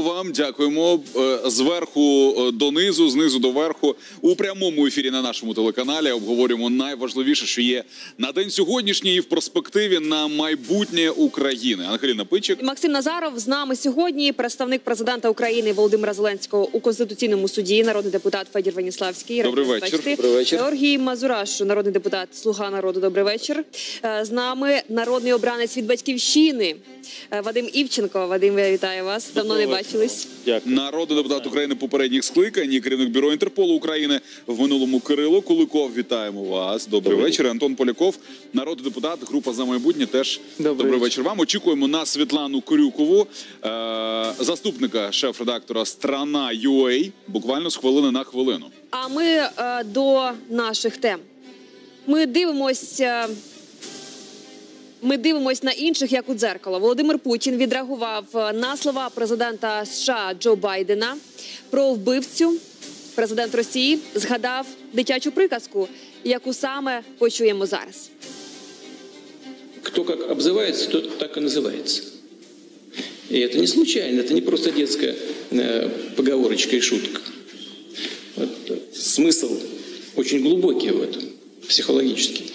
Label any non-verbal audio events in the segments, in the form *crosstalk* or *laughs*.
Вам дякуємо Е, зверху е, донизу, знизу до верху у прямому ефірі на нашому телеканалі. Обговорюємо найважливіше, що є на день сьогоднішній і в перспективі на майбутнє України. Ангеліна Пичик. Максим Назаров з нами сьогодні. Представник президента України Володимира Зеленського у конституційному суді, народний депутат Федір Веніславський. Добрий вечір. Добрий вечір. Георгій Мазураш, народний депутат Слуга народу. Добрий вечір. Е, З нами народний обранець від батьківщини Вадим Івченко. Вадим, я вітаю вас. Давно не бачились. Дякую. Народний депутат України попередніх скликань і керівник бюро Інтерполу України в минулому Кирило Куликов. Вітаємо вас. Добрий, Добрий вечір. Антон Поляков, народний депутат, група за майбутнє. Теж добрий, вечір. Вам очікуємо на Світлану Крюкову, е- заступника шеф-редактора Страна UA, буквально з хвилини на хвилину. А ми е, до наших тем. Ми дивимося. Ми дивимось на інших як у дзеркало. Володимир Путін відреагував е, на слова президента США Джо Байдена про вбивцю. Президент Росії згадав дитячу приказку, яку саме почуємо зараз. Кто как обзывается, тот так и называется. И это не случайно, это не просто детская э, поговорочка и шутка. Вот, э, смысл очень глубокий в этом, психологический.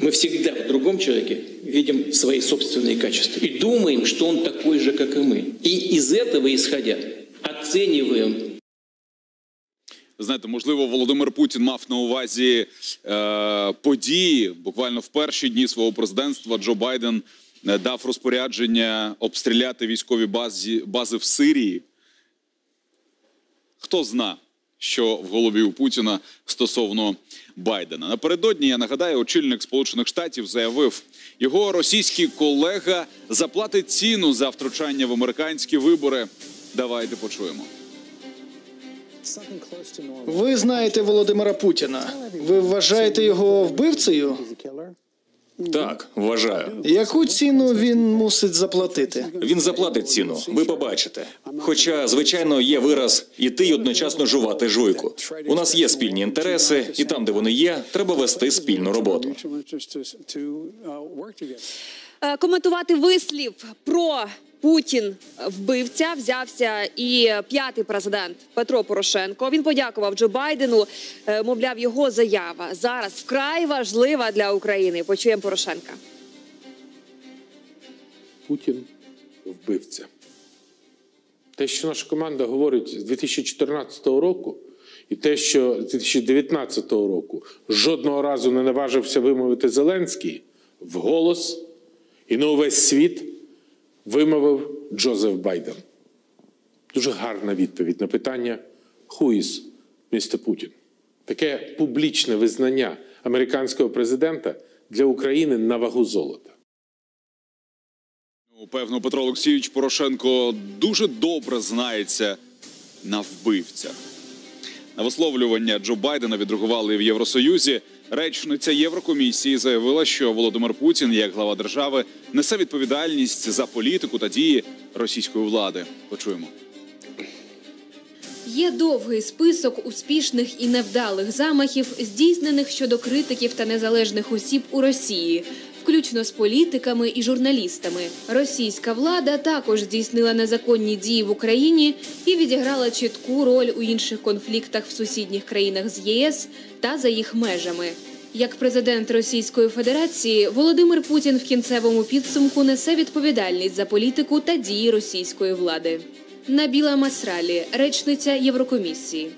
Мы всегда в другом человеке видим свои собственные качества и думаем, что он такой же, как и мы. И из этого исходя оцениваем Ви Знаєте, можливо, Володимир Путін мав на увазі е, події. Буквально в перші дні свого президентства Джо Байден е, дав розпорядження обстріляти військові бази, бази в Сирії. Хто зна, що в голові у Путіна стосовно Байдена. Напередодні я нагадаю, очільник Сполучених Штатів заявив, його російський колега заплатить ціну за втручання в американські вибори. Давайте почуємо. Ви знаєте Володимира Путіна. Ви вважаєте його вбивцею? Так, вважаю. Яку ціну він мусить заплатити? Він заплатить ціну, ви побачите. Хоча, звичайно, є вираз іти й одночасно жувати жуйку. У нас є спільні інтереси, і там, де вони є, треба вести спільну роботу. Е, Коментувати вислів про Путін вбивця взявся і п'ятий президент Петро Порошенко. Він подякував Джо Байдену. Е, Мовляв, його заява зараз вкрай важлива для України. Почуємо Порошенка. Путін вбивця. Те, що наша команда говорить з 2014 року, і те, що з 2019 року жодного разу не наважився вимовити Зеленський вголос і на увесь світ вимовив Джозеф Байден. Дуже гарна відповідь на питання «Who is Mr. Putin?» Таке публічне визнання американського президента для України на вагу золота. Ну, Певно, Петро Олексійович Порошенко дуже добре знається на вбивцях. На висловлювання Джо Байдена відреагували в Євросоюзі. Речниця Єврокомісії заявила, що Володимир Путін, як глава держави, несе відповідальність за політику та дії російської влади. Почуємо. Є довгий список успішних і невдалих замахів, здійснених щодо критиків та незалежних осіб у Росії, включно з політиками і журналістами. Російська влада також здійснила незаконні дії в Україні і відіграла чітку роль у інших конфліктах в сусідніх країнах з ЄС та за їх межами. Як президент Російської Федерації, Володимир Путін в кінцевому підсумку несе відповідальність за політику та дії російської влади. Набіла Масралі, речниця Єврокомісії.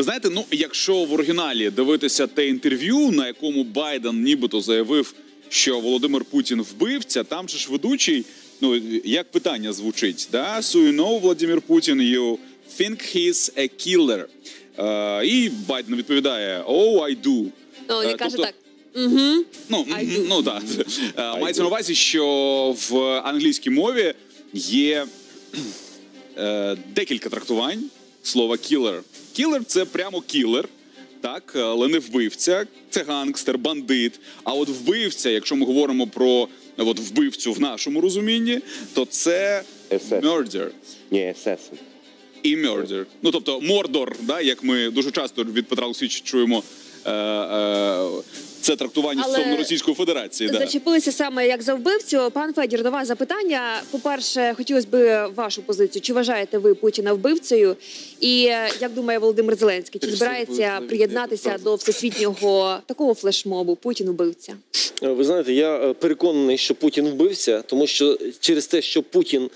Ви знаєте, ну якщо в оригіналі дивитися те інтерв'ю, на якому Байден нібито заявив, що Володимир Путін вбивця, там же ж ведучий, ну як питання звучить, да? So you know, Владимир Путін, you think he's a killer. Е, і Байден відповідає: Oh, I do. Ну, Е, він каже тобто- так. Угу. Ну, I ну так. Е, Мається на увазі, що в англійській мові є е, декілька трактувань слова кілер. Кілер це прямо кілер, так, але не вбивця, це гангстер, бандит. А от вбивця, якщо ми говоримо про от, вбивцю в нашому розумінні, то це мердер. murder. Ні, есесен. І murder. Ну тобто мордор, да, як ми дуже часто від Петра Олексійовича чуємо. Е, е, це трактування Але стосовно Російської Федерації. Да. Зачепилися саме як за вбивцю. Пан Федір, до вас запитання. По-перше, хотілося б вашу позицію. Чи вважаєте ви Путіна вбивцею? І е, як думає Володимир Зеленський, чи збирається приєднатися до всесвітнього такого флешмобу Путін вбивця? Е, Ви знаєте, я е, переконаний, що Путін вбився, тому що через те, що Путін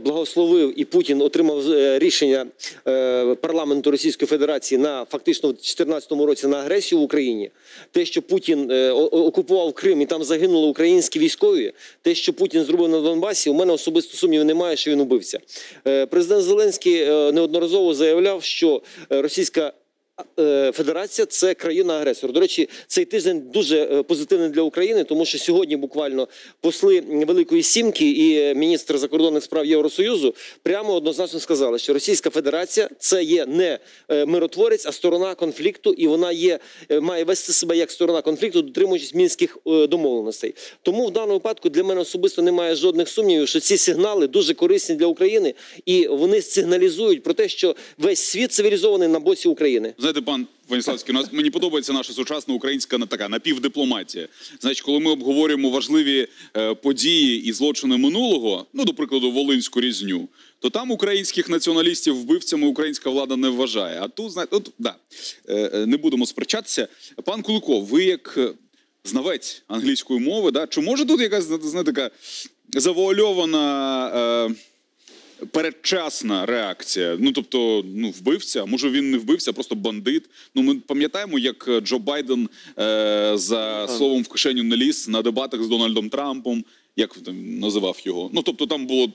благословив і Путін отримав рішення парламенту Російської Федерації на фактично в 2014 році на агресію в Україні, те, що Путін е, о- о- окупував Крим і там загинули українські військові, те, що Путін зробив на Донбасі, у мене особисто сумнів немає, що він убився. Е, Президент Зеленський е, неодноразово заявляв, що е, російська Е, Федерація це країна-агресор. До речі, цей тиждень дуже е, позитивний для України, тому що сьогодні буквально посли Великої Сімки і е, міністр закордонних справ Євросоюзу прямо однозначно сказали, що Російська Федерація це є не е, миротворець, а сторона конфлікту, і вона є е, має вести себе як сторона конфлікту, дотримуючись мінських е, домовленостей. Тому в даному випадку для мене особисто немає жодних сумнівів, що ці сигнали дуже корисні для України, і вони сигналізують про те, що весь світ цивілізований на боці України. Знаєте, пан Ваніславський, нас мені подобається наша сучасна українська така напівдипломатія. Значить, коли ми обговорюємо важливі е, події і злочини минулого, ну до прикладу, Волинську різню, то там українських націоналістів вбивцями українська влада не вважає. А тут знаєте, от да е, е, не будемо сперечатися. Пан Куликов, ви як е, знавець англійської мови, да, чи може тут якась знаєте, така завуальована. Е, передчасна реакція. Ну тобто, ну вбивця, може він не вбивця, а просто бандит. Ну ми пам'ятаємо, як Джо Байден е, за словом в кишеню не ліз на дебатах з Дональдом Трампом. Як там називав його? Ну тобто, там було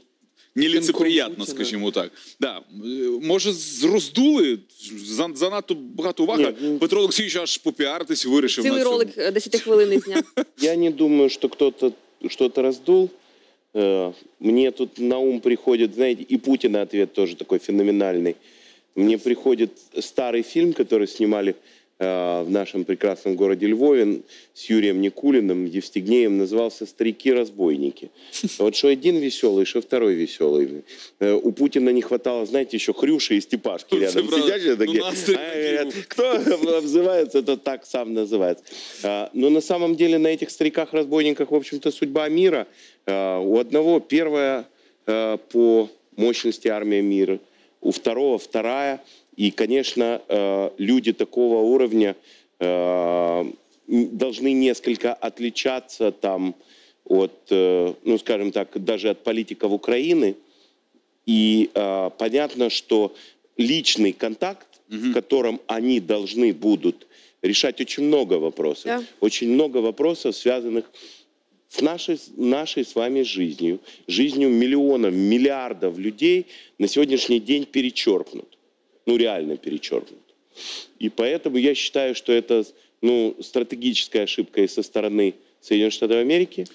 неліцеприятно, скажімо так. Да. Е, Може, з- роздули За- занадто багато уваги. Ні, ну- Петро Олексійович аж попіаритись вирішив Цілий на цьому. ролик 10 хвилин зняв. *laughs* Я не думаю, что кто-то что-то раздул. Э, Мне тут на ум приходит, знаете, и Путина ответ тоже такой феноменальный. Мне приходит старый фильм, который снимали э, в нашем прекрасном городе Львове с Юрием Никулиным, Евстигнеем, назывался «Старики-разбойники». Вот что один веселый, что второй веселый. Э, У Путина не хватало, знаете, еще Хрюши и Степашки Это рядом сидящие Ну, такие. а, кто обзывается, то так сам называется. А, Но на самом деле на этих стариках-разбойниках, в общем-то, судьба мира. У одного первая по мощности армия мира, у второго вторая. И, конечно, а, люди такого уровня м, должны несколько отличаться там от, э, ну, скажем так, даже от политиков Украины. И понятно, что личный контакт, в котором они должны будут решать очень много вопросов. Да. Очень много вопросов, связанных с нашей, нашей с вами жизнью, жизнью миллионов, миллиардов людей на сегодняшний день перечеркнут. Ну, реально перечеркнут. И поэтому я считаю, что это ну, стратегическая ошибка и со стороны Соединенных Штатов Америки,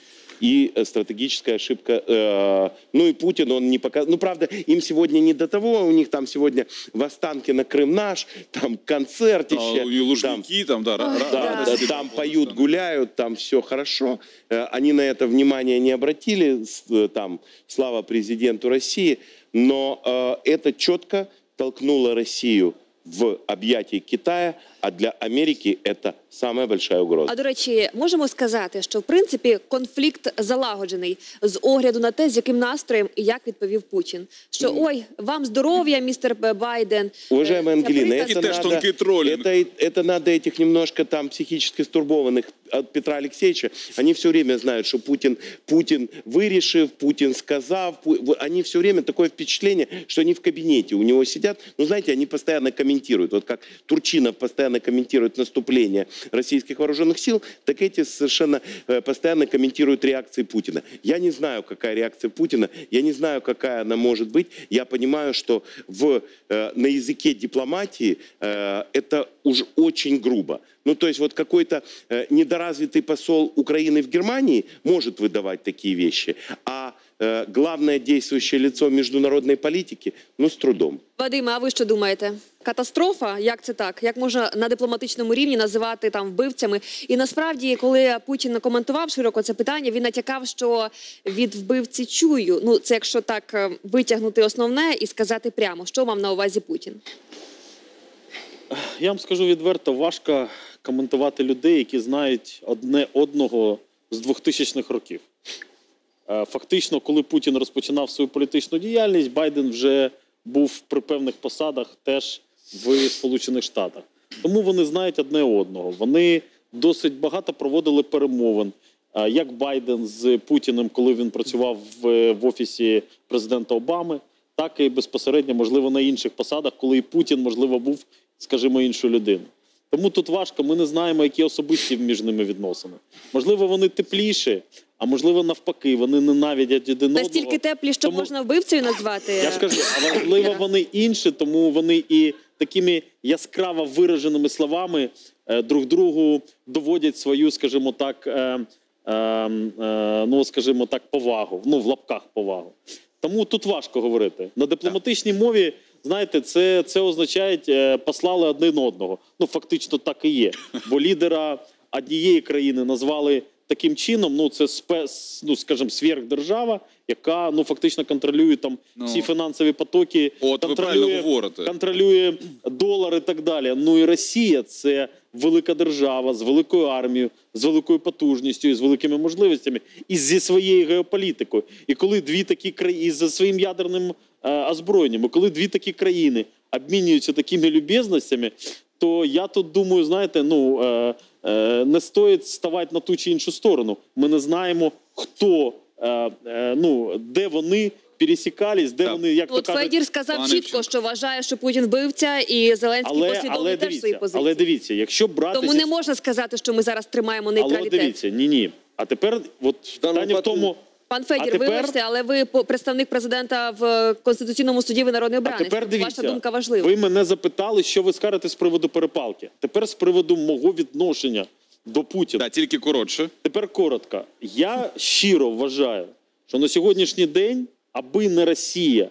и э, стратегическая ошибка, э, ну и Путин, он не показал, ну правда, им сегодня не до того, у них там сегодня в Останкино Крым наш, там концертище, А, там, Лужники, там, да, ра- ра- да, радости, да, там да, поют, да. гуляют, там все хорошо. Э, Они на это внимание не обратили, там, слава президенту России, но э, это четко толкнуло Россию в объятия Китая, а для Америки это самая большая угроза. А до речі, можемо сказати, що в принципі конфлікт залагоджений з огляду на те, з яким настроєм і як відповів Путін. Що ой, вам здоров'я, містер Б- Байден. Уважаемая Е, це Ангелина, приказ- это И теж надо, тонкий троллинг. это, это надо этих немножко там психически стурбованных от Петра Алексеевича. Они все время знают, что Путин, Путин вырішив, Путин сказав. Пу- в- Они все время такое впечатление, что они в кабинете у него сидят. Ну, знаете, они постоянно комментируют. Вот как Турчинов постоянно комментирует наступление российских вооруженных сил, так эти совершенно э, постоянно комментируют реакции Путина. Я не знаю, какая реакция Путина, я не знаю, какая она может быть. Я понимаю, что в, э, на языке дипломатии э, это уж очень грубо. Ну, то есть вот какой-то недоразвитый посол Украины в Германии может выдавать такие вещи, а главное действующее лицо международной политики, ну, с трудом. Вадиме, а ви що думаєте? Катастрофа? Як це так? Як можна на дипломатичному рівні називати там вбивцями? І насправді, коли Путін коментував широко це питання, він натякав, що від вбивці чую. Ну це якщо так е, витягнути основне і сказати прямо, що мав на увазі Путін. Я вам скажу відверто, важко коментувати людей, які знають одне одного з 2000-х років. Е, Фактично, коли Путін розпочинав свою політичну діяльність, Байден вже був при певних посадах теж в Сполучених Штатах. Тому вони знають одне одного. Вони досить багато проводили перемовин. Е, Як Байден з Путіним, коли він працював в, в офісі президента Обами, так і безпосередньо, можливо, на інших посадах, коли і Путін, можливо, був, скажімо, іншою людиною. Тому тут важко, ми не знаємо, які особисті між ними відносини. Можливо, вони тепліші, а можливо, навпаки, вони ненавидять один одного. Настільки теплі, що Тому- можна вбивцею назвати. Я ж кажу, а *laughs* можливо, вони інші, тому вони і такими яскраво вираженими словами е, друг другу доводять свою, скажімо так, е, е, е, ну скажімо так, повагу. Ну, в лапках повагу. Тому тут важко говорити. На дипломатичній мові, знаєте, це, це означає, е, послали один одного. Ну, фактично так і є. Бо лідера однієї країни назвали таким чином, ну це спец, ну скажімо, сверхдержава, яка ну фактично контролює там Ну, всі фінансові потоки, от ви правильно говорите. контролює долар і так далі. Ну і Росія це велика держава з великою армією, з великою потужністю, і з великими можливостями, і зі своєю геополітикою. І коли дві такі країни і за своїм ядерним е, озброєнням, і коли дві такі країни обмінюються такими любезностями, то я тут думаю, знаєте, ну е, е, не стоїть ставати на ту чи іншу сторону. Ми не знаємо, хто е, е, ну де вони пересікались, де Так. вони як От то кажуть, Федір сказав пане чітко, що вважає, що Путін вбивця, і Зеленський але, послідовний але теж свої дивіться, позиції. але дивіться, якщо брати Тому зі- не можна сказати, що ми зараз тримаємо але нейтралітет. дивіться, ні, ні. А тепер, от питання в тому. Пан Федір, А тепер- вибачте, але ви представник президента в Конституційному суді, ви народний А обранець. тепер Ваша думка важлива. ви мене запитали, що ви скажете з приводу перепалки. Тепер з приводу мого відношення до Путіна. Да, тільки коротше. Тепер коротко. Я щиро вважаю, що на сьогоднішній день, аби не Росія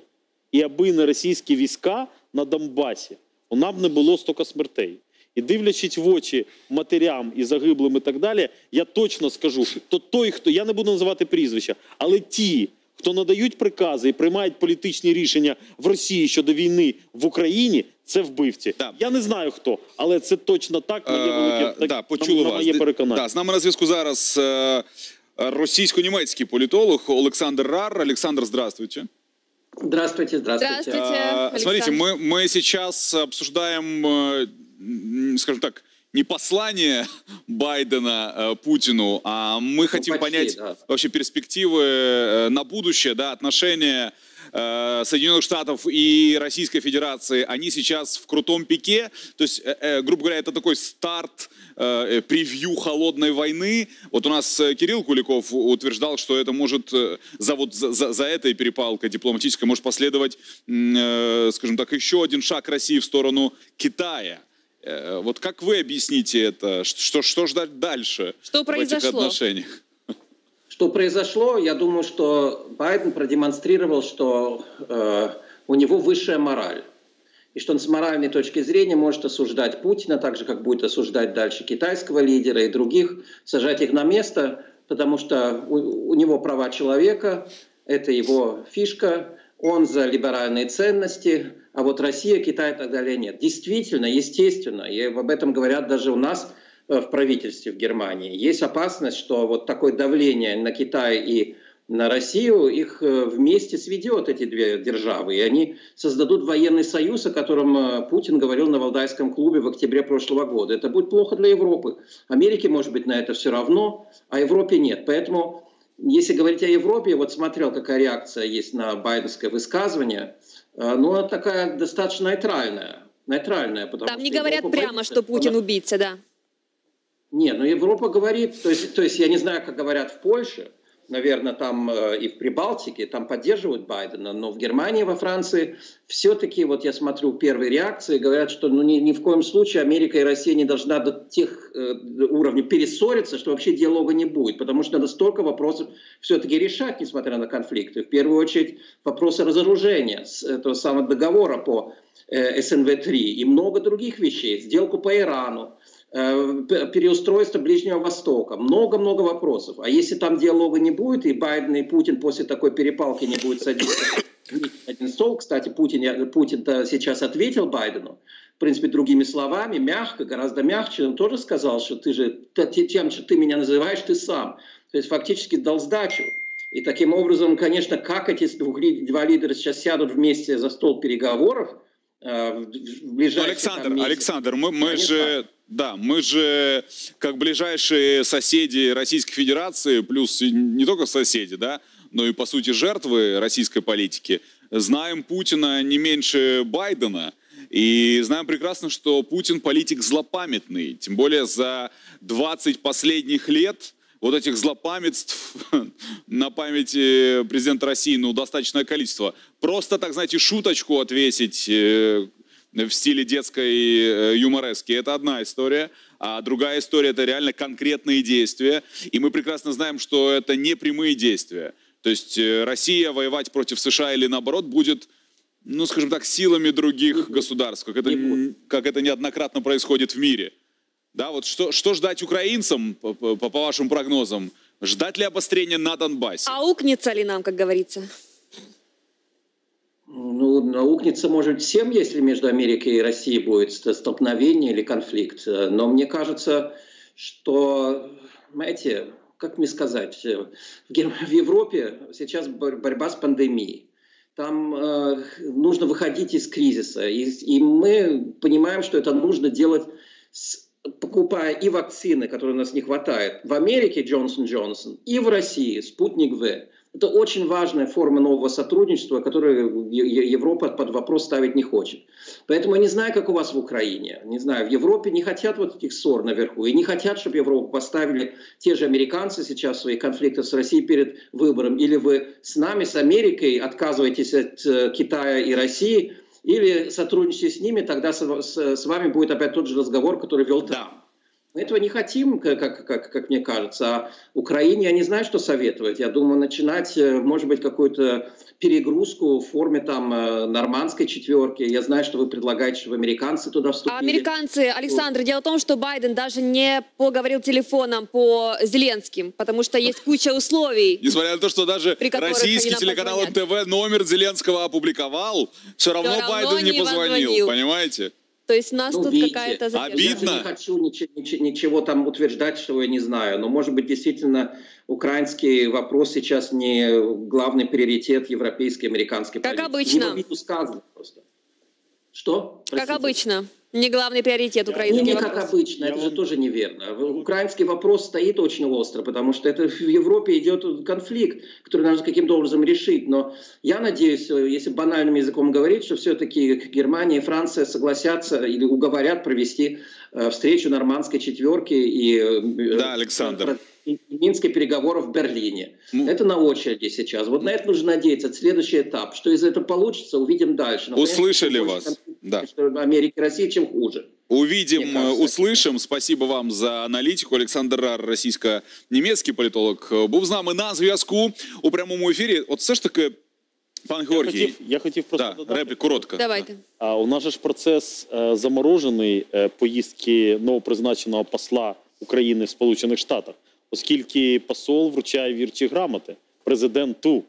і аби не російські війська на Донбасі, у нас б не було стільки смертей. І дивлячись в очі матерям і загиблим і так далі, я точно скажу, то той, хто я не буду називати прізвища, але ті, хто надають прикази і приймають політичні рішення в Росії щодо війни в Україні, це вбивці. Да. Я не знаю хто, але це точно так. Моє велике Е, так, да, почули на вас. моє Ди- переконання. Да, з нами на зв'язку зараз е, російсько-німецький політолог Олександр Рар. Олександр, здравствуйте. Здравствуйте, здравствуйте. Здравствуйте, А, Александр. Смотрите, мы, мы сейчас обсуждаем, э, м, скажем так, не послание *laughs* Байдена э, Путину, а мы хотим почти, понять да. вообще перспективы э, на будущее, да, отношения э, Соединенных Штатов и Российской Федерации, они сейчас в крутом пике, то есть, э, э, грубо говоря, это такой старт, э, превью холодной войны. Вот у нас Кирилл Куликов утверждал, что это может за вот за, за- этой перепалкой дипломатической может последовать, э, скажем так, еще один шаг России в сторону Китая. Э, Вот как вы объясните это? Что, что ждать дальше Что в этих произошло? отношениях? Что произошло? Я думаю, что Байден продемонстрировал, что э, у него высшая мораль. И что он с моральной точки зрения может осуждать Путина, так же, как будет осуждать дальше китайского лидера и других, сажать их на место, потому что у, у него права человека, это его фишка, он за либеральные ценности, а вот Россия, Китай и так далее нет. Действительно, естественно, и об этом говорят даже у нас э, в правительстве в Германии. Есть опасность, что вот такое давление на Китай и на Россию их э, вместе сведет, эти две державы, и они создадут военный союз, о котором э, Путин говорил на Валдайском клубе в октябре прошлого года. Это будет плохо для Европы. Америке, может быть, на это все равно, а Европе нет. Поэтому, если говорить о Европе, вот смотрел, какая реакция есть на байденское высказывание, э, ну, она такая достаточно нейтральная. Нейтральная, потому Там не говорят Европа прямо, боится, что Путин она- убийца, да. не, ну Европа говорит, то есть, то есть я не знаю, как говорят в Польше, наверное, там э, и в Прибалтике, там поддерживают Байдена, но в Германии, во Франции все-таки, вот я смотрю первые реакции, говорят, что ну, ни, ни в коем случае Америка и Россия не должна до тех э, уровней перессориться, что вообще диалога не будет, потому что надо столько вопросов все-таки решать, несмотря на конфликты. В первую очередь вопросы разоружения, с этого самого договора по э, СНВ-3 и много других вещей, сделку по Ирану, переустройство Ближнего Востока, много-много вопросов. А если там диалога не будет, и Байден и Путин после такой перепалки не будет садиться один стол, кстати, Путин, я- Путин-то сейчас ответил Байдену, в принципе, другими словами, мягко, гораздо мягче, он тоже сказал, что ты же, тем, что ты меня называешь, ты сам. То есть фактически дал сдачу. И таким образом, конечно, как эти два лидера сейчас сядут вместе за стол переговоров э, в, в ближайшие Александр, там, месяцы, Александр, мы, мы же, да, мы же как ближайшие соседи Российской Федерации, плюс не только соседи, да, но и по сути жертвы российской политики, знаем Путина не меньше Байдена. И знаем прекрасно, что Путин политик злопамятный. Тем более за 20 последних лет вот этих злопамятств *laughs* на памяти президента России, ну, достаточное количество. Просто, так знаете, шуточку отвесить э, в стиле детской э, юморески. Это одна история. А другая история – это реально конкретные действия. И мы прекрасно знаем, что это не прямые действия. То есть э, Россия воевать против США или наоборот будет, ну, скажем так, силами других государств, как это, как это неоднократно происходит в мире. Да, вот что, что ждать украинцам, по, по- по вашим прогнозам? Ждать ли обострения на Донбассе? Аукнется ли нам, как говорится? Ну, наукнется, может, всем, если между Америкой и Россией будет ст- столкновение или конфликт. Но мне кажется, что, знаете, как мне сказать, э, в, Гер- в Европе сейчас бор- борьба с пандемией. Там э, нужно выходить из кризиса. И, и мы понимаем, что это нужно делать, с- покупая и вакцины, которые у нас не хватает, в Америке Джонсон Джонсон, и в России Спутник В. Это очень важная форма нового сотрудничества, которую Европа под вопрос ставить не хочет. Поэтому я не знаю, как у вас в Украине. Не знаю, в Европе не хотят вот этих ссор наверху. И не хотят, чтобы Европу поставили те же американцы сейчас свои конфликты с Россией перед выбором. Или вы с нами, с Америкой, отказываетесь от э, Китая и России, или сотрудничайте с ними, тогда с, с- с вами будет опять тот же разговор, который вел Трамп. Мы этого не хотим, как, как, как, мне кажется. А Украине я не знаю, что советовать. Я думаю, начинать, э, может быть, какую-то перегрузку в форме там э, нормандской четверки. Я знаю, что вы предлагаете, чтобы американцы туда вступили. А американцы, Александр, дело в том, что Байден даже не поговорил телефоном по Зеленским, потому что есть куча условий. Несмотря на то, что даже российский телеканал. НТВ номер Зеленского опубликовал, все равно, равно Байден не не позвонил, позвонил. понимаете? То есть у нас Ну, тут видите, какая-то задержка. Я же не хочу ничего, ничего, ничего там утверждать, что я не знаю. Но, может быть, действительно, украинский вопрос сейчас не главный приоритет европейской, американской Как политики. обычно. Не, просто. Что? Как обычно. Не главный приоритет Не, украинский не вопрос. как обычно, это же тоже неверно. Украинский вопрос стоит очень остро, потому что это в Европе идет конфликт, который нужно каким-то образом решить. Но я надеюсь, если банальным языком говорить, что все-таки Германия и Франция согласятся или уговорят провести встречу нормандской четверки и, э, Да, Александр. и Минской переговоров в Берлине. это на очереди сейчас. Вот на это нужно надеяться. Это следующий этап. Что из этого получится, увидим дальше. Но, конечно, Услышали чем больше вас. конфликтов Да. между Америкой и Россией, чем хуже. Увидим, Мне кажется. э, услышим. Спасибо вам за аналітику. Олександр Рар, російсько-німецький політолог, е, був з нами на зв'язку у прямому ефірі. От все ж таки, пан Я хотів, я хотів просто да, додати. реплік коротко. Давайте. А у нас же ж процес е, заморожений е, поїздки новопризначеного посла України в Сполучених Штатах, оскільки посол вручає вірчі грамоти президенту,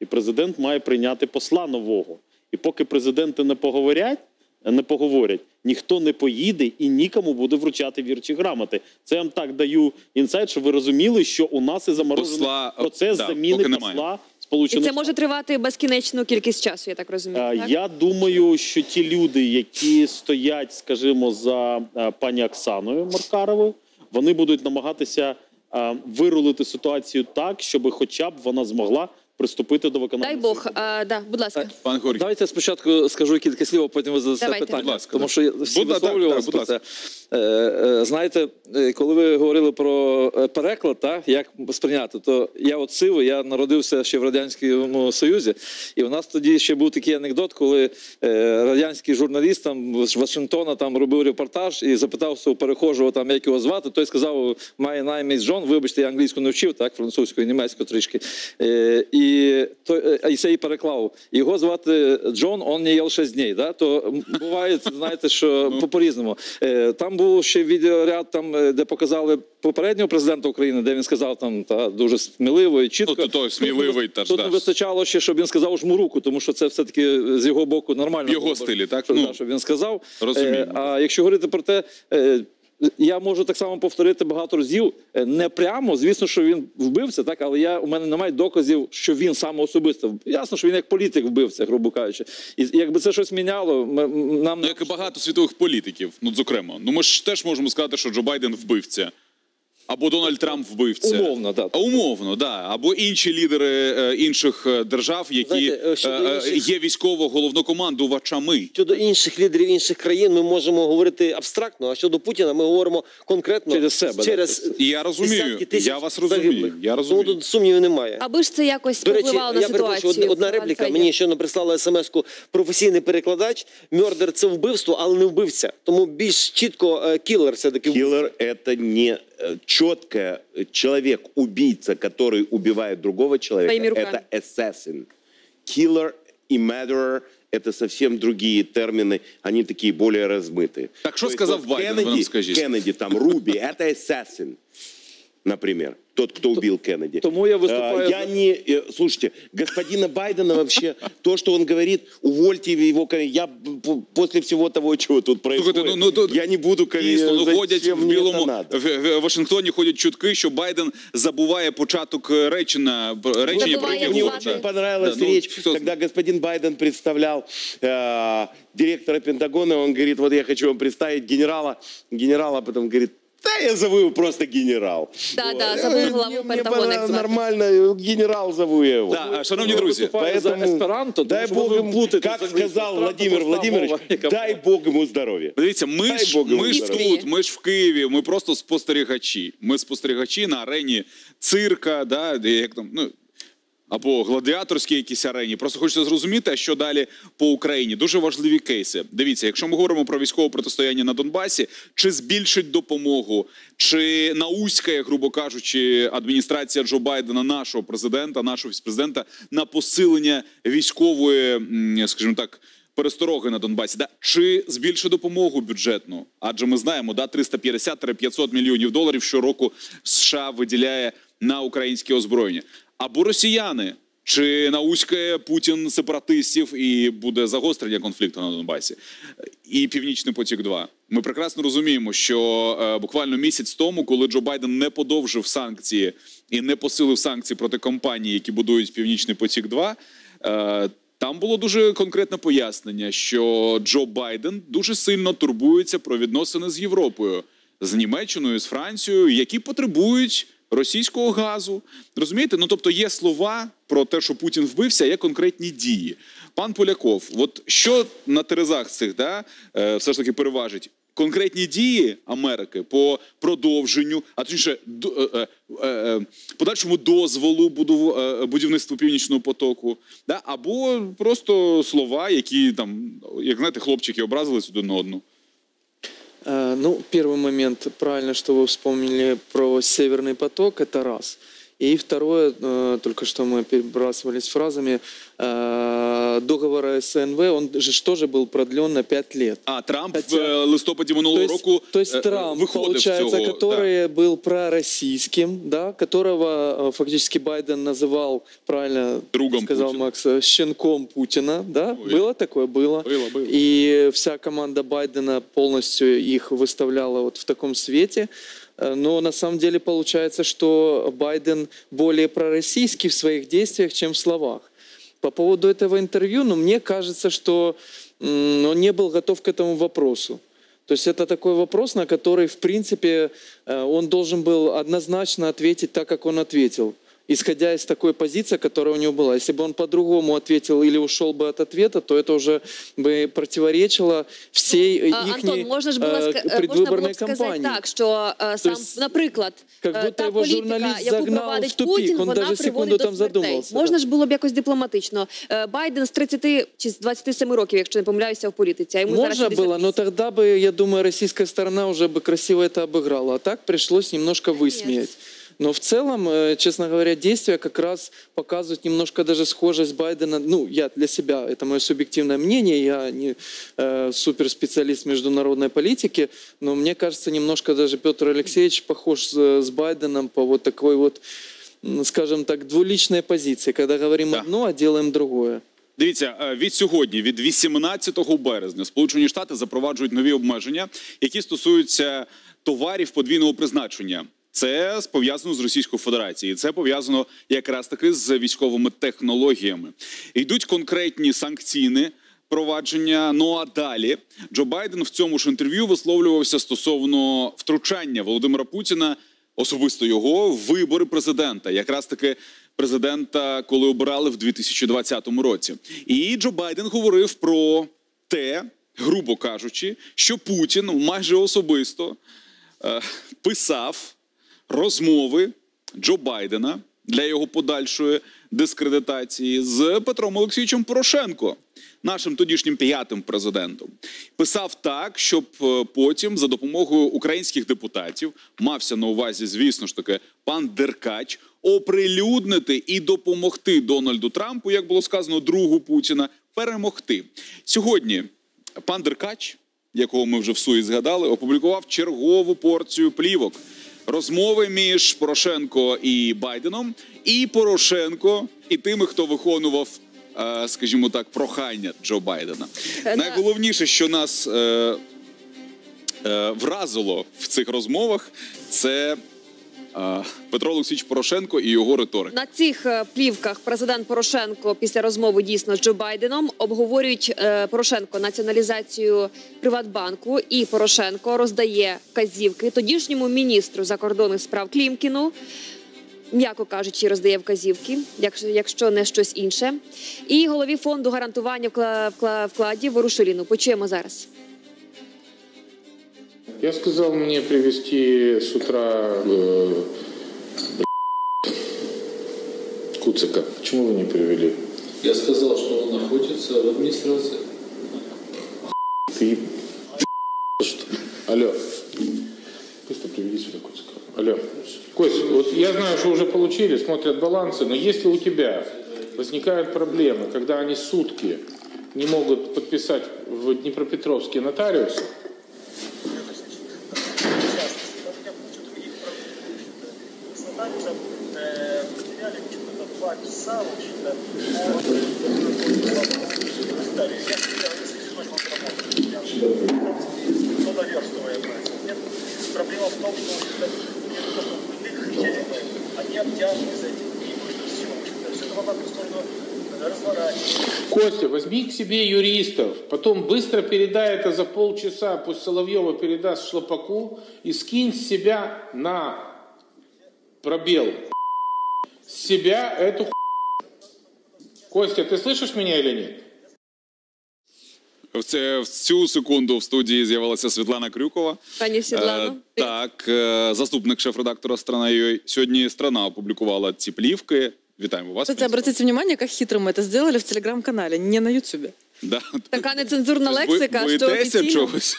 і президент має прийняти посла нового. І поки президенти не поговорять, не поговорять, ніхто не поїде і нікому буде вручати вірчі грамоти. Це я вам так даю інсайт, щоб ви розуміли, що у нас і заморожений Посла, процес да, заміни поки немає. І Сполучених це може тривати безкінечну кількість часу, я так розумію. Е, так? Я думаю, що ті люди, які стоять, скажімо, за е, пані Оксаною Маркаровою, вони будуть намагатися е, вирулити ситуацію так, щоб хоча б вона змогла приступити до виконання. Дай Бог, а, да, будь ласка. Пан Георгій. Давайте спочатку скажу кілька слів, а потім ви задасте Давайте. питання. Будь ласка, Тому да. що всі Будь- да, висловлювалися да, будь про це. Е, е, Знаєте, е, коли ви говорили про е, переклад, та, як сприйняти, то я от сивий, я народився ще в Радянському Союзі, і у нас тоді ще був такий анекдот, коли е, радянський журналіст там з Вашингтона там робив репортаж і запитав свого перехожого, там, як його звати. Той сказав: My name is John, вибачте, я англійську не вчив, так, французьку і німецьку трішки. Е, І і той е, цей переклав. Його звати Джон, он не їв 6 днів. Да? То буває, знаєте, що по- по-різному. Е, Там був ще відеоряд, там, е, де показали попереднього президента України, де він сказав там та дуже сміливо і чітко. Ну, то сміливий теж, Тут не вистачало ще, щоб він сказав жму руку, тому що це все-таки з його боку нормально. В його було стилі, так? Щоб, Ну, да, щоб він сказав. розумію. А якщо говорити про те, я можу так само повторити багато разів. е, Не прямо, звісно, що він вбився, так, але я у мене немає доказів, що він саме особисто. Ясно, що він як політик вбивця, грубо кажучи. І якби це щось міняло, м- м- нам Ну, як і багато світових політиків, ну зокрема. Ну ми ж теж можемо сказати, що Джо Байден вбивця. Або Дональд Трамп вбивця. Умовно, так. А умовно, да. Або інші лідери е, інших е, держав, які Знаєте, е, щодо е, е, інших- є військово-головнокомандувачами. Щодо інших лідерів інших країн ми можемо говорити абстрактно, а щодо Путіна ми говоримо конкретно Через себе, через І я розумію, десятки тисяч я вас розумію, загиблих. я розумію. Тому тут сумнівів немає. Аби ж це якось До речі, впливало на я перепрошую, ситуацію. одна, одна в репліка. Альфреді. Мені щойно прислала смс-ку професійний перекладач. Мьордер це вбивство, але не вбивця. Тому більш чітко кілер все-таки вбивця. Киллер – это не четко человек-убийца, который убивает другого человека. Это assassin. Killer и murderer – это совсем другие термины. Они такие более размытые. Так что сказал вот Байден, вы нам Кеннеди, скажите. Кеннеди, там, Руби – это assassin, например Тот, кто убил Кеннеди. тому я выступаю Э, Я не... э, Слушайте, господина Байдена вообще, то, что он говорит, увольте его. ко- Я б- п- после всего того, чего тут происходит, Слухайте, ну, ну, тут я не буду... ко- Дійсно, ну зачем ходять в мне это білому надо? в, в Вашингтоні ходять чутки, що Байден забуває початок е, речення речення Забуває проти Мне влади. очень понравилась Да, ну, речь, кто- когда господин Байден представлял э, директора Пентагона. Он говорит, вот я хочу вам представить генерала. Генерала потом говорит, да я зову його просто генерал. Да, Вот. да, забув главу Пентагона, як звати. Нормально, генерал зову я его. Да, шановні друзі, поэтому, за есперанто, дай Бог ви ему, плутаєте как сказал Владимир Владимирович, дай Бог ему здоров'я. Дивіться, ми ж, ми ж тут, ми ж в Києві, ми просто спостерігачі. Ми спостерігачі на арені цирка, да, як там, ну, або гладіаторській якійсь арені. Просто хочеться зрозуміти, що далі по Україні. Дуже важливі кейси. Дивіться, якщо ми говоримо про військове протистояння на Донбасі, чи збільшить допомогу, чи науськає, грубо кажучи, адміністрація Джо Байдена, нашого президента, нашого віцпрезидента, на посилення військової, скажімо так. Перестороги на Донбасі, да чи збільшить допомогу бюджетну? Адже ми знаємо, да 350-500 мільйонів доларів щороку США виділяє на українське озброєння. Або росіяни, чи науськає Путін сепаратистів і буде загострення конфлікту на Донбасі? І Північний потік 2 Ми прекрасно розуміємо, що е, буквально місяць тому, коли Джо Байден не подовжив санкції і не посилив санкції проти компаній, які будують Північний потік 2 е, там було дуже конкретне пояснення, що Джо Байден дуже сильно турбується про відносини з Європою, з Німеччиною, з Францією, які потребують російського газу. Розумієте? Ну тобто є слова про те, що Путін вбився, є конкретні дії. Пан Поляков, от що на терезах цих да, е, все ж таки переважить? Конкретні дії Америки по продовженню, а точніше, е, е, подальшому дозволу будівництву північного потоку, да? або просто слова, які там, як знаєте, хлопчики образились один на одну. Э, Ну, первый момент, правильно, что вы вспомнили про Северный поток, это раз. И второе, э, только что мы перебрасывались фразами, э, договор СНВ, он же тоже был продлен на 5 лет. А Трамп Хотя- в е, листопаді минулого то есть, року то есть Трамп, получается, цього. который был пророссийским, да, которого э, фактически Байден называл, правильно Другом сказал Путина. Макс, э, щенком Путина, да? Ой. Было такое? Было. Было, было. И вся команда Байдена полностью их выставляла вот в таком свете. Э, Но на самом деле получается, что Байден более пророссийский в своих действиях, чем в словах. По поводу этого интервью, ну, мне кажется, что он не был готов к этому вопросу. То есть это такой вопрос, на который, в принципе, э, он должен был однозначно ответить так, как он ответил. Исходя из такой позиции, которая у него была. Если бы он по-другому ответил или ушел бы от ответа, то это уже бы противоречило всей А, их Антон, можна ж було ска- е, можна було предвыборной б сказати кампании. так, що е, сам, есть, наприклад, как е, будто та його політика, журналіст яку загнав провадить в тупик, Путін, он вона даже секунду приводить до там смертей. задумався, Можна да. ж було б якось дипломатично. Е, Байден з 30 чи з 27 років, якщо не помиляюся, в політиці. А йому зараз Можно было, 68. но тогда бы, я думаю, российская сторона уже бы красиво это обыграла. А так пришлось немножко высмеять. Но в целом, э, честно говоря, действия как раз показывают немножко даже схожесть Байдена. Ну, я для себя, это мое субъективное мнение, я не э, суперспециалист международной политики, но мне кажется, немножко даже Петр Алексеевич похож с, с Байденом по вот такой вот, м, скажем так, двуличной позиции, когда говорим Да. одно, а делаем другое. Дивіться, е, від сьогодні, від 18 березня, Сполучені Штати запроваджують нові обмеження, які стосуються товарів подвійного призначення. Це пов'язано з Російською Федерацією. Це пов'язано якраз таки з військовими технологіями. Йдуть конкретні санкційні провадження. Ну а далі Джо Байден в цьому ж інтерв'ю висловлювався стосовно втручання Володимира Путіна, особисто його, вибори президента, якраз таки президента, коли обирали в 2020 році. І Джо Байден говорив про те, грубо кажучи, що Путін майже особисто е, писав розмови Джо Байдена для його подальшої дискредитації з Петром Олексійовичем Порошенко, нашим тодішнім п'ятим президентом. Писав так, щоб е, потім за допомогою українських депутатів мався на увазі, звісно ж таки, пан Деркач оприлюднити і допомогти Дональду Трампу, як було сказано, другу Путіна, перемогти сьогодні. Пан Деркач, якого ми вже в суї згадали, опублікував чергову порцію плівок. Розмови між Порошенко і Байденом, і Порошенко і тими, хто виконував, е, скажімо так, прохання Джо Байдена. Е, Найголовніше, що нас е, е, вразило в цих розмовах, це Петро Олексійович Порошенко і його риторика. На цих е, плівках президент Порошенко після розмови дійсно з Джо Байденом обговорюють е, Порошенко націоналізацію Приватбанку, і Порошенко роздає вказівки тодішньому міністру закордонних справ Клімкіну. М'яко кажучи, роздає вказівки, якщо, якщо не щось інше, і голові фонду гарантування вкла- вкла- вкладів Ворушиліну. Почуємо зараз. Я сказал мне привезти с утра э, Куцика. Почему вы не привели? Я сказал, что он находится в администрации. Ты что? Алло. Быстро приведи сюда Куцика. Алло. Кость, вот я знаю, что уже получили, смотрят балансы, но если у тебя возникают проблемы, когда они сутки не могут подписать в Днепропетровске нотариусы, Проблема в том, что они обтяжены за этим. Костя, возьми к себе юристов, потом быстро передай это за полчаса, пусть Соловьева передаст Шлопаку и скинь себя на пробел С себя эту Костя, ты слышишь меня или нет? В, це, в цю секунду в студії з'явилася Світлана Крюкова. Пані Світлано. Е, так, е, заступник шеф-редактора «Страна.ua». Сьогодні «Страна» опублікувала ці плівки. Вітаємо вас. Кстати, обратите внимание, как хитро мы это сделали в телеграм-канале, не на ютубе. Да. Така нецензурна Ви- лексика, що боїтеся офіційно. чогось?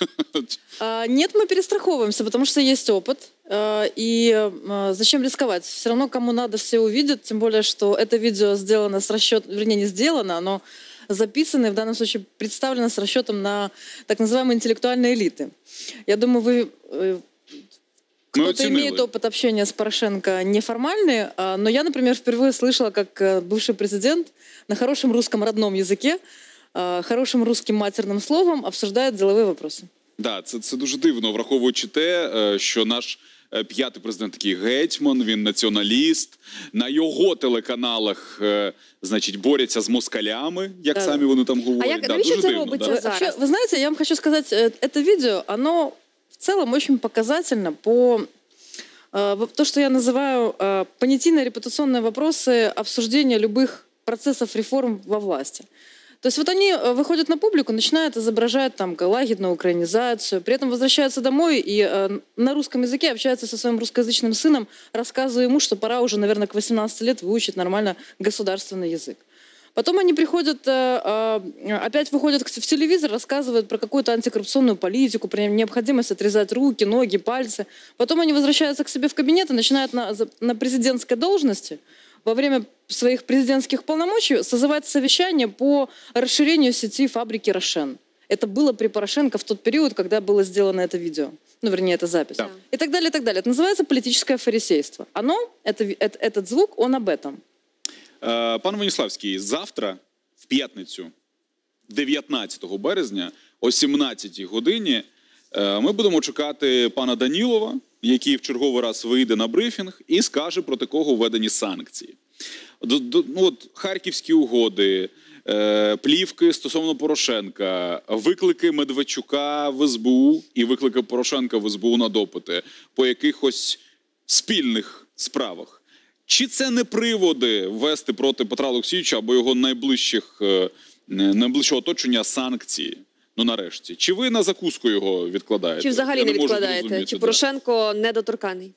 А, Нет, мы перестраховываемся, потому что есть опыт. а, И а, зачем рисковать? Все равно кому надо, все увидят. Тем более, что это видео сделано с расчетом, вернее, не сделано, оно записано и в данном случае представлено с расчетом на так называемые интеллектуальные элиты. Я думаю, вы э, кто-то оценили. имеет опыт общения с Порошенко неформальный, а, но я, например, впервые слышала, как э, бывший президент на хорошем русском родном языке, а, хорошим русским матерным словом обсуждает деловые вопросы. Да, це, це дуже дивно, враховуючи те, е, що наш е, п'ятий президент такий гетьман, він націоналіст. На його телеканалах, е, значить, борються з москалями, як Да. самі вони там говорять. як- да, навіщо дуже це дивно, робиться да. зараз? Вообще, вы знаете, я вам хочу сказать, э, это видео, оно в целом очень показательно по э, в- то, что я называю э, понятийно-репутационные вопросы обсуждения любых процессов реформ во власти. То есть вот они э, выходят на публику, начинают изображать там лагерную украинизацию, при этом возвращаются домой и э, на русском языке общаются со своим русскоязычным сыном, рассказывая ему, что пора уже, наверное, к 18 лет выучить нормально государственный язык. Потом они приходят, э, э, опять выходят в телевизор, рассказывают про какую-то антикоррупционную политику, про необходимость отрезать руки, ноги, пальцы. Потом они возвращаются к себе в кабинет и начинают на, на президентской должности во время своих президентских полномочий созывать совещание по расширению сети фабрики «Рошен». Это было при Порошенко в тот период, когда было сделано это видео. Ну, вернее, эта запись. И так далее, и так далее. Это называется политическое фарисейство. Оно, это, ви- эт- этот звук, он об этом. Е, Пан Веніславський, завтра, в п'ятницю, 19 березня, о 17 годині, ми будемо чекати пана Данілова, який в черговий раз вийде на брифінг і скаже, проти кого введені санкції. Ну, от, Харківські угоди, е, плівки стосовно Порошенка, виклики Медведчука в СБУ і виклики Порошенка в СБУ на допити по якихось спільних справах. Чи це не приводи ввести проти Петра Олексійовича або його найближчих е, найближчого оточення санкції? Ну нарешті, чи ви на закуску його відкладаєте? Чи взагалі Я не можу відкладаєте? Чи. Порошенко недоторканий?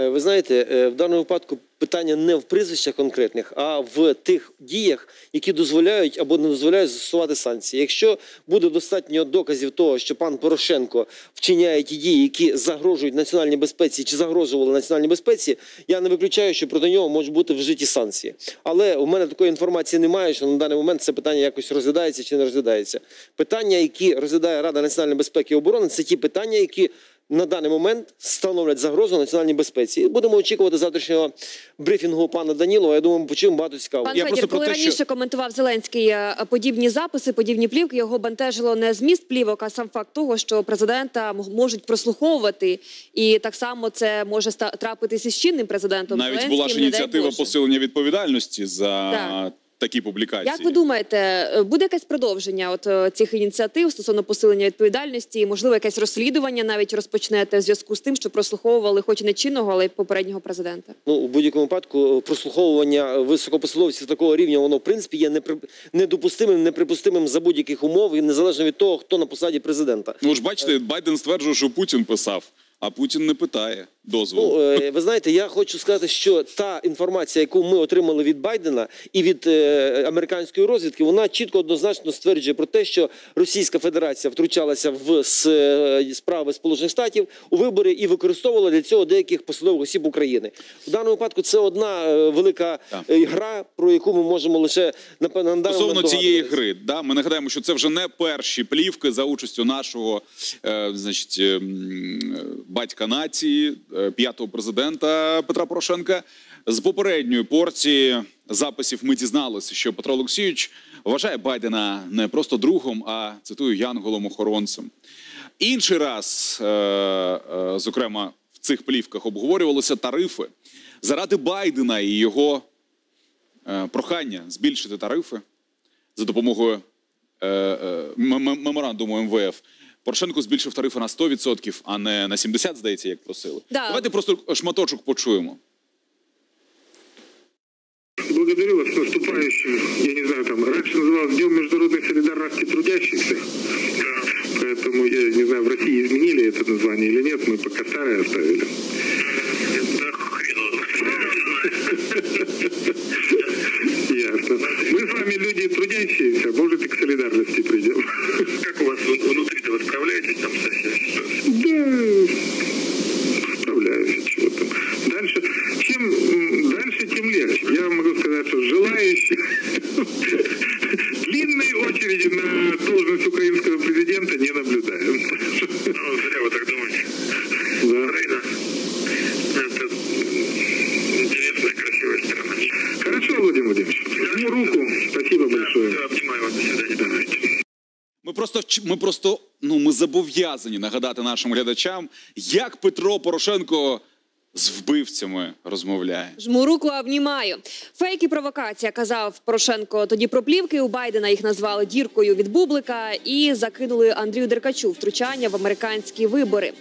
Е, Ви знаєте, е, в даному випадку питання не в прізвищах конкретних, а в тих діях, які дозволяють або не дозволяють застосувати санкції. Якщо буде достатньо доказів того, що пан Порошенко вчиняє ті дії, які загрожують національній безпеці чи загрожували національній безпеці, я не виключаю, що проти нього можуть бути вжиті санкції. Але у мене такої інформації немає, що на даний момент це питання якось розглядається чи не розглядається. Питання, які розглядає Рада національної безпеки і оборони, це ті питання, які на даний момент становлять загрозу національній безпеці. Будемо очікувати завтрашнього брифінгу пана Данілова. Я думаю, ми почуємо багато цікавого. Пан Федір, коли раніше коментував Зеленський е, подібні записи, подібні плівки, його бентежило не зміст плівок, а сам факт того, що президента можуть прослуховувати, і так само це може ста- трапитися з чинним президентом. Навіть Зеленським, була ж ініціатива посилення відповідальності за Так. Такі публікації. Як ви думаєте, е, буде якесь продовження от е, цих ініціатив стосовно посилення відповідальності? Можливо, якесь розслідування навіть розпочнете в зв'язку з тим, що прослуховували, хоч і не чинного, але й попереднього президента? Ну, у будь-якому випадку е, прослуховування високопосадовців такого рівня, воно в принципі є непри... недопустимим, неприпустимим за будь-яких умов і незалежно від того, хто на посаді президента. Ну ж бачите, Байден стверджує, що Путін писав, а Путін не питає дозволу. Ну, е, ви знаєте, я хочу сказати, що та інформація, яку ми отримали від Байдена і від е, американської розвідки, вона чітко однозначно стверджує про те, що Російська Федерація втручалася в с- е, справи Сполучених Штатів у вибори і використовувала для цього деяких посадових осіб України. В даному випадку це одна е, велика е, гра, про яку ми можемо лише напевно на Стосовно цієї гри, да, ми нагадаємо, що це вже не перші плівки за участю нашого е, значить, е, е, батька нації, п'ятого президента Петра Порошенка. З попередньої порції записів ми дізналися, що Петро Олексійович вважає Байдена не просто другом, а цитую янголом-охоронцем. Інший раз, е, е, зокрема, в цих плівках обговорювалися тарифи заради Байдена і його е, прохання збільшити тарифи за допомогою е, е, мем- мем- меморандуму МВФ. Порошенко збільшив тарифи на 100%, а не на 70%, здається, як просили. Да. Давайте просто шматочок почуємо. Благодарю вас с наступающим. Я не знаю, там раньше называлось Днем международной солидарности трудящихся. Поэтому я не знаю, в России изменили это название или нет, мы пока старое оставили. Ясно. Мы с вами люди трудящиеся, может и к солидарности просто ну ми зобов'язані нагадати нашим глядачам, як Петро Порошенко з вбивцями розмовляє. Жму руку, обнімаю. Фейк і провокація, казав Порошенко. Тоді про плівки у Байдена їх назвали діркою від бублика і закинули Андрію Деркачу втручання в американські вибори.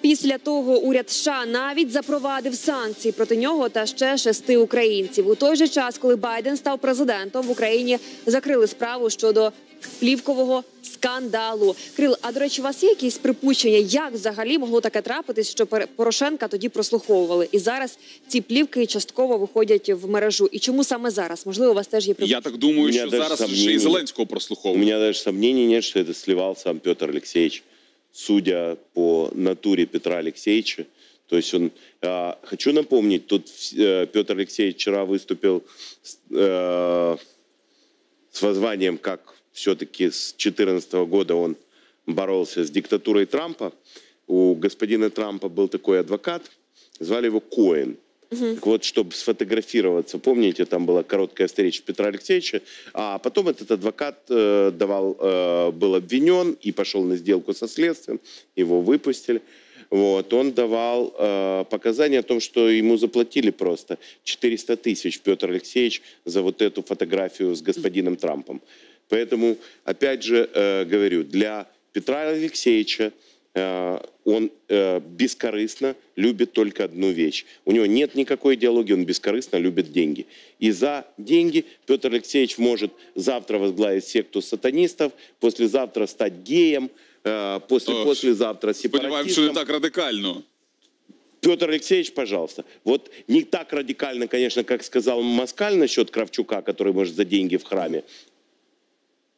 Після того уряд США навіть запровадив санкції проти нього та ще шести українців. У той же час, коли Байден став президентом, в Україні закрили справу щодо плівкового скандалу. Крил, а до речі, у вас є якісь припущення, як взагалі могло таке трапитись, що Пере- Порошенка тоді прослуховували, і зараз ці плівки частково виходять в мережу. І чому саме зараз? Можливо, у вас теж є припущення? Я так думаю, У меня що даже зараз ще і сомнений. Зеленського У прослуховують. меня даже сомнений нет, что это сливал сам Петр Алексеевич, судя по натуре Петра Алексеевича. То есть он, а, хочу напомнить, тут э, Петр Алексеевич вчера выступил с, э, с воззванием, как все-таки с 2014 года он боролся с диктатурой Трампа. У господина Трампа был такой адвокат, звали его Коэн. Так вот, чтобы сфотографироваться, помните, там была короткая встреча Петра Алексеевича, а потом этот адвокат э, давал, э, был обвинен и пошел на сделку со следствием, его выпустили. Вот, он давал э, показания о том, что ему заплатили просто 400 тысяч Петр Алексеевич за вот эту фотографию с господином Трампом. Поэтому, опять же, э, говорю, для Петра Алексеевича э, он э, бескорыстно любит только одну вещь. У него нет никакой идеологии, он бескорыстно любит деньги. И за деньги Петр Алексеевич может завтра возглавить секту сатанистов, послезавтра стать геем, э, после, Ох, послезавтра Сподіваємось, що не сепаратистом. так радикально. Петр Алексеевич, пожалуйста. Вот не так радикально, конечно, как сказал Москаль насчет Кравчука, который может за деньги в храме.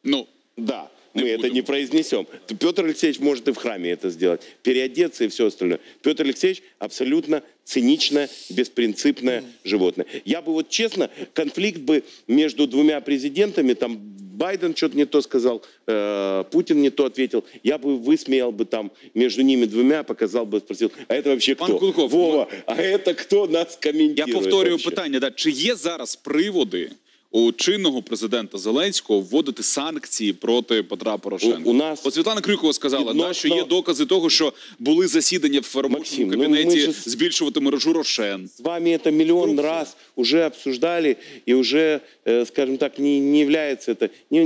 Ну, да, мы это не произнесем. Петр Алексеевич может и в храме это сделать. Переодеться и все остальное. Петр Алексеевич абсолютно циничное, беспринципное животное. Я бы вот честно, конфликт бы между двумя президентами, там Байден что-то не то сказал, э, Путин не то ответил, я бы высмеял бы там между ними двумя, показал бы, спросил, а это вообще кто? Вова, а это кто нас Я комментирует повторюю вообще? питання: да, чи є зараз приводи у чинного президента Зеленського вводити санкції проти Петра Порошенка? У- у нас От Світлана Крюкова сказала, да, що відносно- є докази того, що були засідання в робочому ну, кабінеті ми ж- збільшувати мережу Рошен. С вами это миллион раз уже обсуждали, и уже, э, скажем так, не, не является это... не-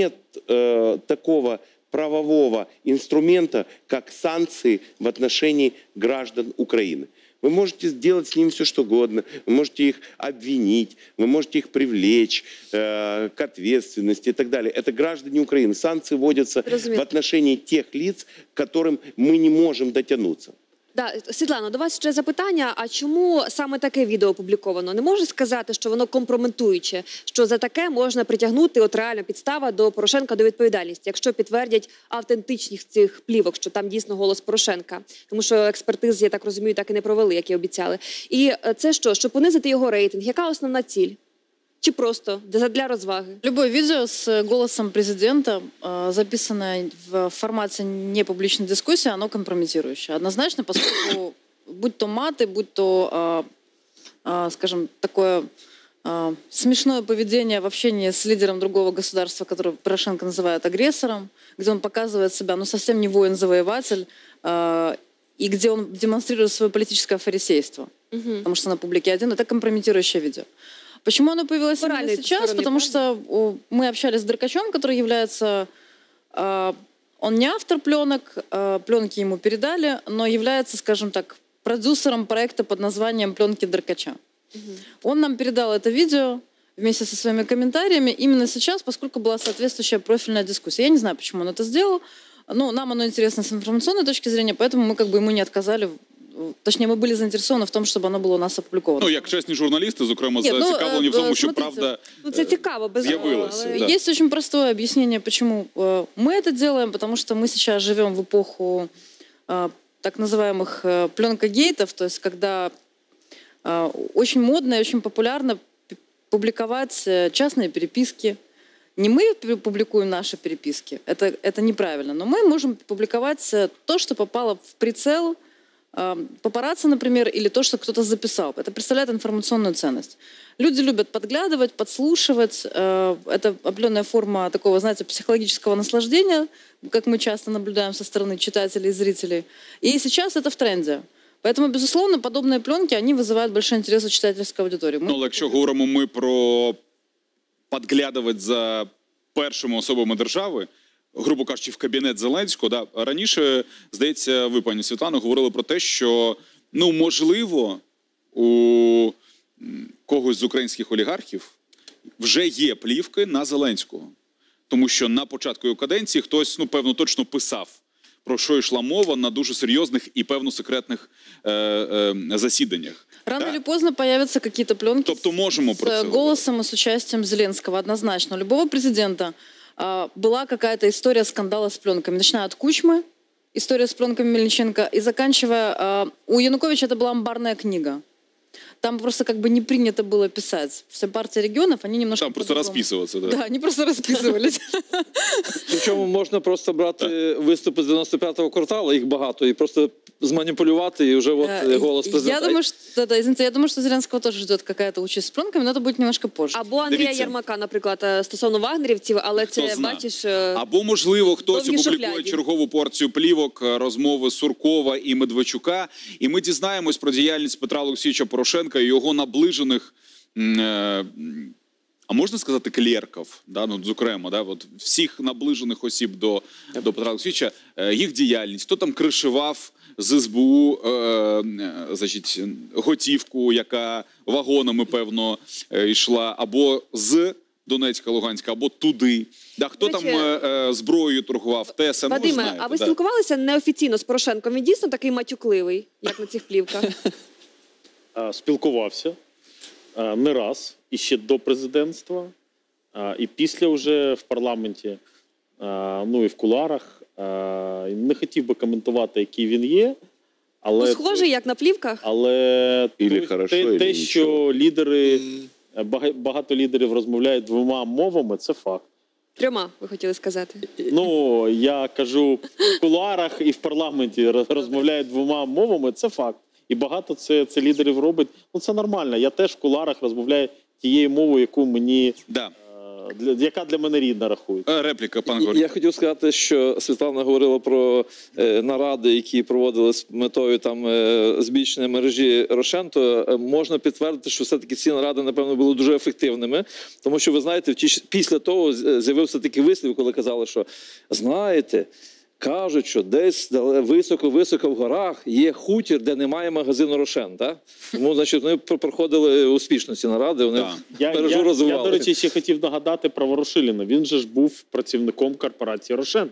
нет э, такого правового инструмента, как санкции в отношении граждан Украины. Вы можете сделать с ним все, что угодно. Вы можете их обвинить, вы можете их привлечь э, к ответственности и так далее. Это граждане Украины. Санкции вводятся Разумею. в отношении тех лиц, к которым мы не можем дотянуться. Да, Світлано, до вас ще запитання. А чому саме таке відео опубліковано? Не можу сказати, що воно компрометуюче, що за таке можна притягнути от реальна підстава до Порошенка до відповідальності, якщо підтвердять автентичність цих плівок, що там дійсно голос Порошенка, тому що експертиз, я так розумію, так і не провели, як і обіцяли. І е, це що? Щоб понизити його рейтинг? Яка основна ціль? Чи просто для розваги? Любое видео с голосом президента, э, записанное в формате непубличной дискуссии, оно компрометирующее. Однозначно, поскольку *coughs* будь то маты, будь то, э, э, скажем, такое смешное поведение в общении с лидером другого государства, которого Порошенко называет агрессором, где он показывает себя, ну, совсем не воин-завоеватель, и где он демонстрирует свое политическое фарисейство. Потому что на публике один, это компрометирующее видео. Почему оно появилось именно Моральной сейчас? стороны, Потому что о, мы общались с Деркачем, который является... э, он не автор пленок, э, пленки ему передали, но является, скажем так, продюсером проекта под названием «Пленки Деркача». Он нам передал это видео вместе со своими комментариями именно сейчас, поскольку была соответствующая профильная дискуссия. Я не знаю, почему он это сделал, но нам оно интересно с информационной точки зрения, поэтому мы как бы ему не отказали Точнее, мы были заинтересованы в том, чтобы оно было у нас опубликовано. Ну, як чесні журналісти, зокрема, Ні, ну, зацікавлені в е, тому, що смотрите, правда Ну це цікаво, без з'явилася. Э, да. Есть очень простое объяснение, почему э, мы это делаем, потому что мы сейчас живем в эпоху э, так называемых э, пленкогейтов, то есть когда э, очень модно и очень популярно п- публиковать э, частные переписки. Не мы пу- публикуем наши переписки, это, это неправильно, но мы можем публиковать э, то, что попало в прицел э, папарацци, например, или то, что кто-то записал. Это представляет информационную ценность. Люди любят подглядывать, подслушивать. э, Это определенная форма такого, знаете, психологического наслаждения, как мы часто наблюдаем со стороны читателей и зрителей. И сейчас это в тренде. Поэтому, безусловно, подобные пленки, они вызывают большой интерес у читательской аудитории. Мы Ну, але якщо говоримо ми про подглядувати за першими особами держави, грубо кажучи, в кабінет Зеленського, да, раніше, здається, ви, пані Світлано, говорили про те, що ну, можливо, у когось з українських олігархів вже є плівки на Зеленського. тому що на початку його каденції хтось ну певно точно писав. Про що йшла мова на дуже серйозних і певно секретних е, е, засіданнях. Рано или поздно появятся какие-то пленки Тобто можемо про це э, голосом и с участием Зеленского, однозначно. Любого президента была какая-то история скандала с пленками, начиная от Кучмы, история с пленками Мельниченко, и заканчивая... а, у Януковича это была амбарная книга. Там просто как бы не принято было писать. Вся партия регионов, они немножко... Там просто по-другому. розписуватися. Да. Да, они просто расписывались. *laughs* Причому можна просто брати виступи з 95-го кварталу, їх багато, і просто зманіпулювати, і вже от Э, е, голос Я президента. думаю, что, да, извините, я думаю, что Зеленского тоже ждет какая-то участь с пленками, но это будет немножко позже. Або Андрія Дивіться. Ярмака, наприклад, е, стосовно вагнерівців, але це Хто знає. бачиш. е, Або, можливо, хтось Повні опублікує шухляді. чергову порцію плівок е, розмови Суркова і Медведчука, і ми дізнаємось про діяльність Петра Олексійовича Порошенка і його наближених. е, А можна сказати клерків, да, ну, зокрема, да, от всіх наближених осіб до, до Петра Олексійовича, е, їх діяльність, хто там кришував з СБУ е, е, значить, готівку, яка вагонами, певно, йшла, або з Донецька, Луганська, або туди. Да, хто До там е, е, зброєю торгував, Теса, ну, Вадиме, знаєте, а ви да. спілкувалися неофіційно з Порошенком? Він дійсно такий матюкливий, як на цих плівках. *laughs* Спілкувався не раз і ще до президентства, і після вже в парламенті, ну і в куларах. Не хотів би коментувати, який він є, але Ну, схожий, як на плівках. але Ілі те- хорошо, те, те, що лідери е, багато лідерів розмовляють двома мовами, це факт. Трьома, ви хотіли сказати. Ну я кажу в кулуарах і в парламенті розмовляють двома мовами. Це факт. І багато це, це лідерів робить. Ну це нормально. Я теж в кулуарах розмовляю тією мовою, яку мені Да. е, для яка для мене рідна рахується. Е, Репліка, пан Горд. Я хотів сказати, що Світлана говорила про е, наради, які проводили з метою там е, збільшення мережі Рошен. То е, можна підтвердити, що все-таки ці наради, напевно, були дуже ефективними. Тому що ви знаєте, ті після того з'явився такий вислів, коли казали, що знаєте. Кажуть, що десь високо-високо в горах є хутір, де немає магазину Рошен. Так? Тому, значить, вони проходили успішно ці наради, вони Я, я, розвивали. я, до речі, ще хотів нагадати про Ворошиліна. Він же ж був працівником корпорації Рошен.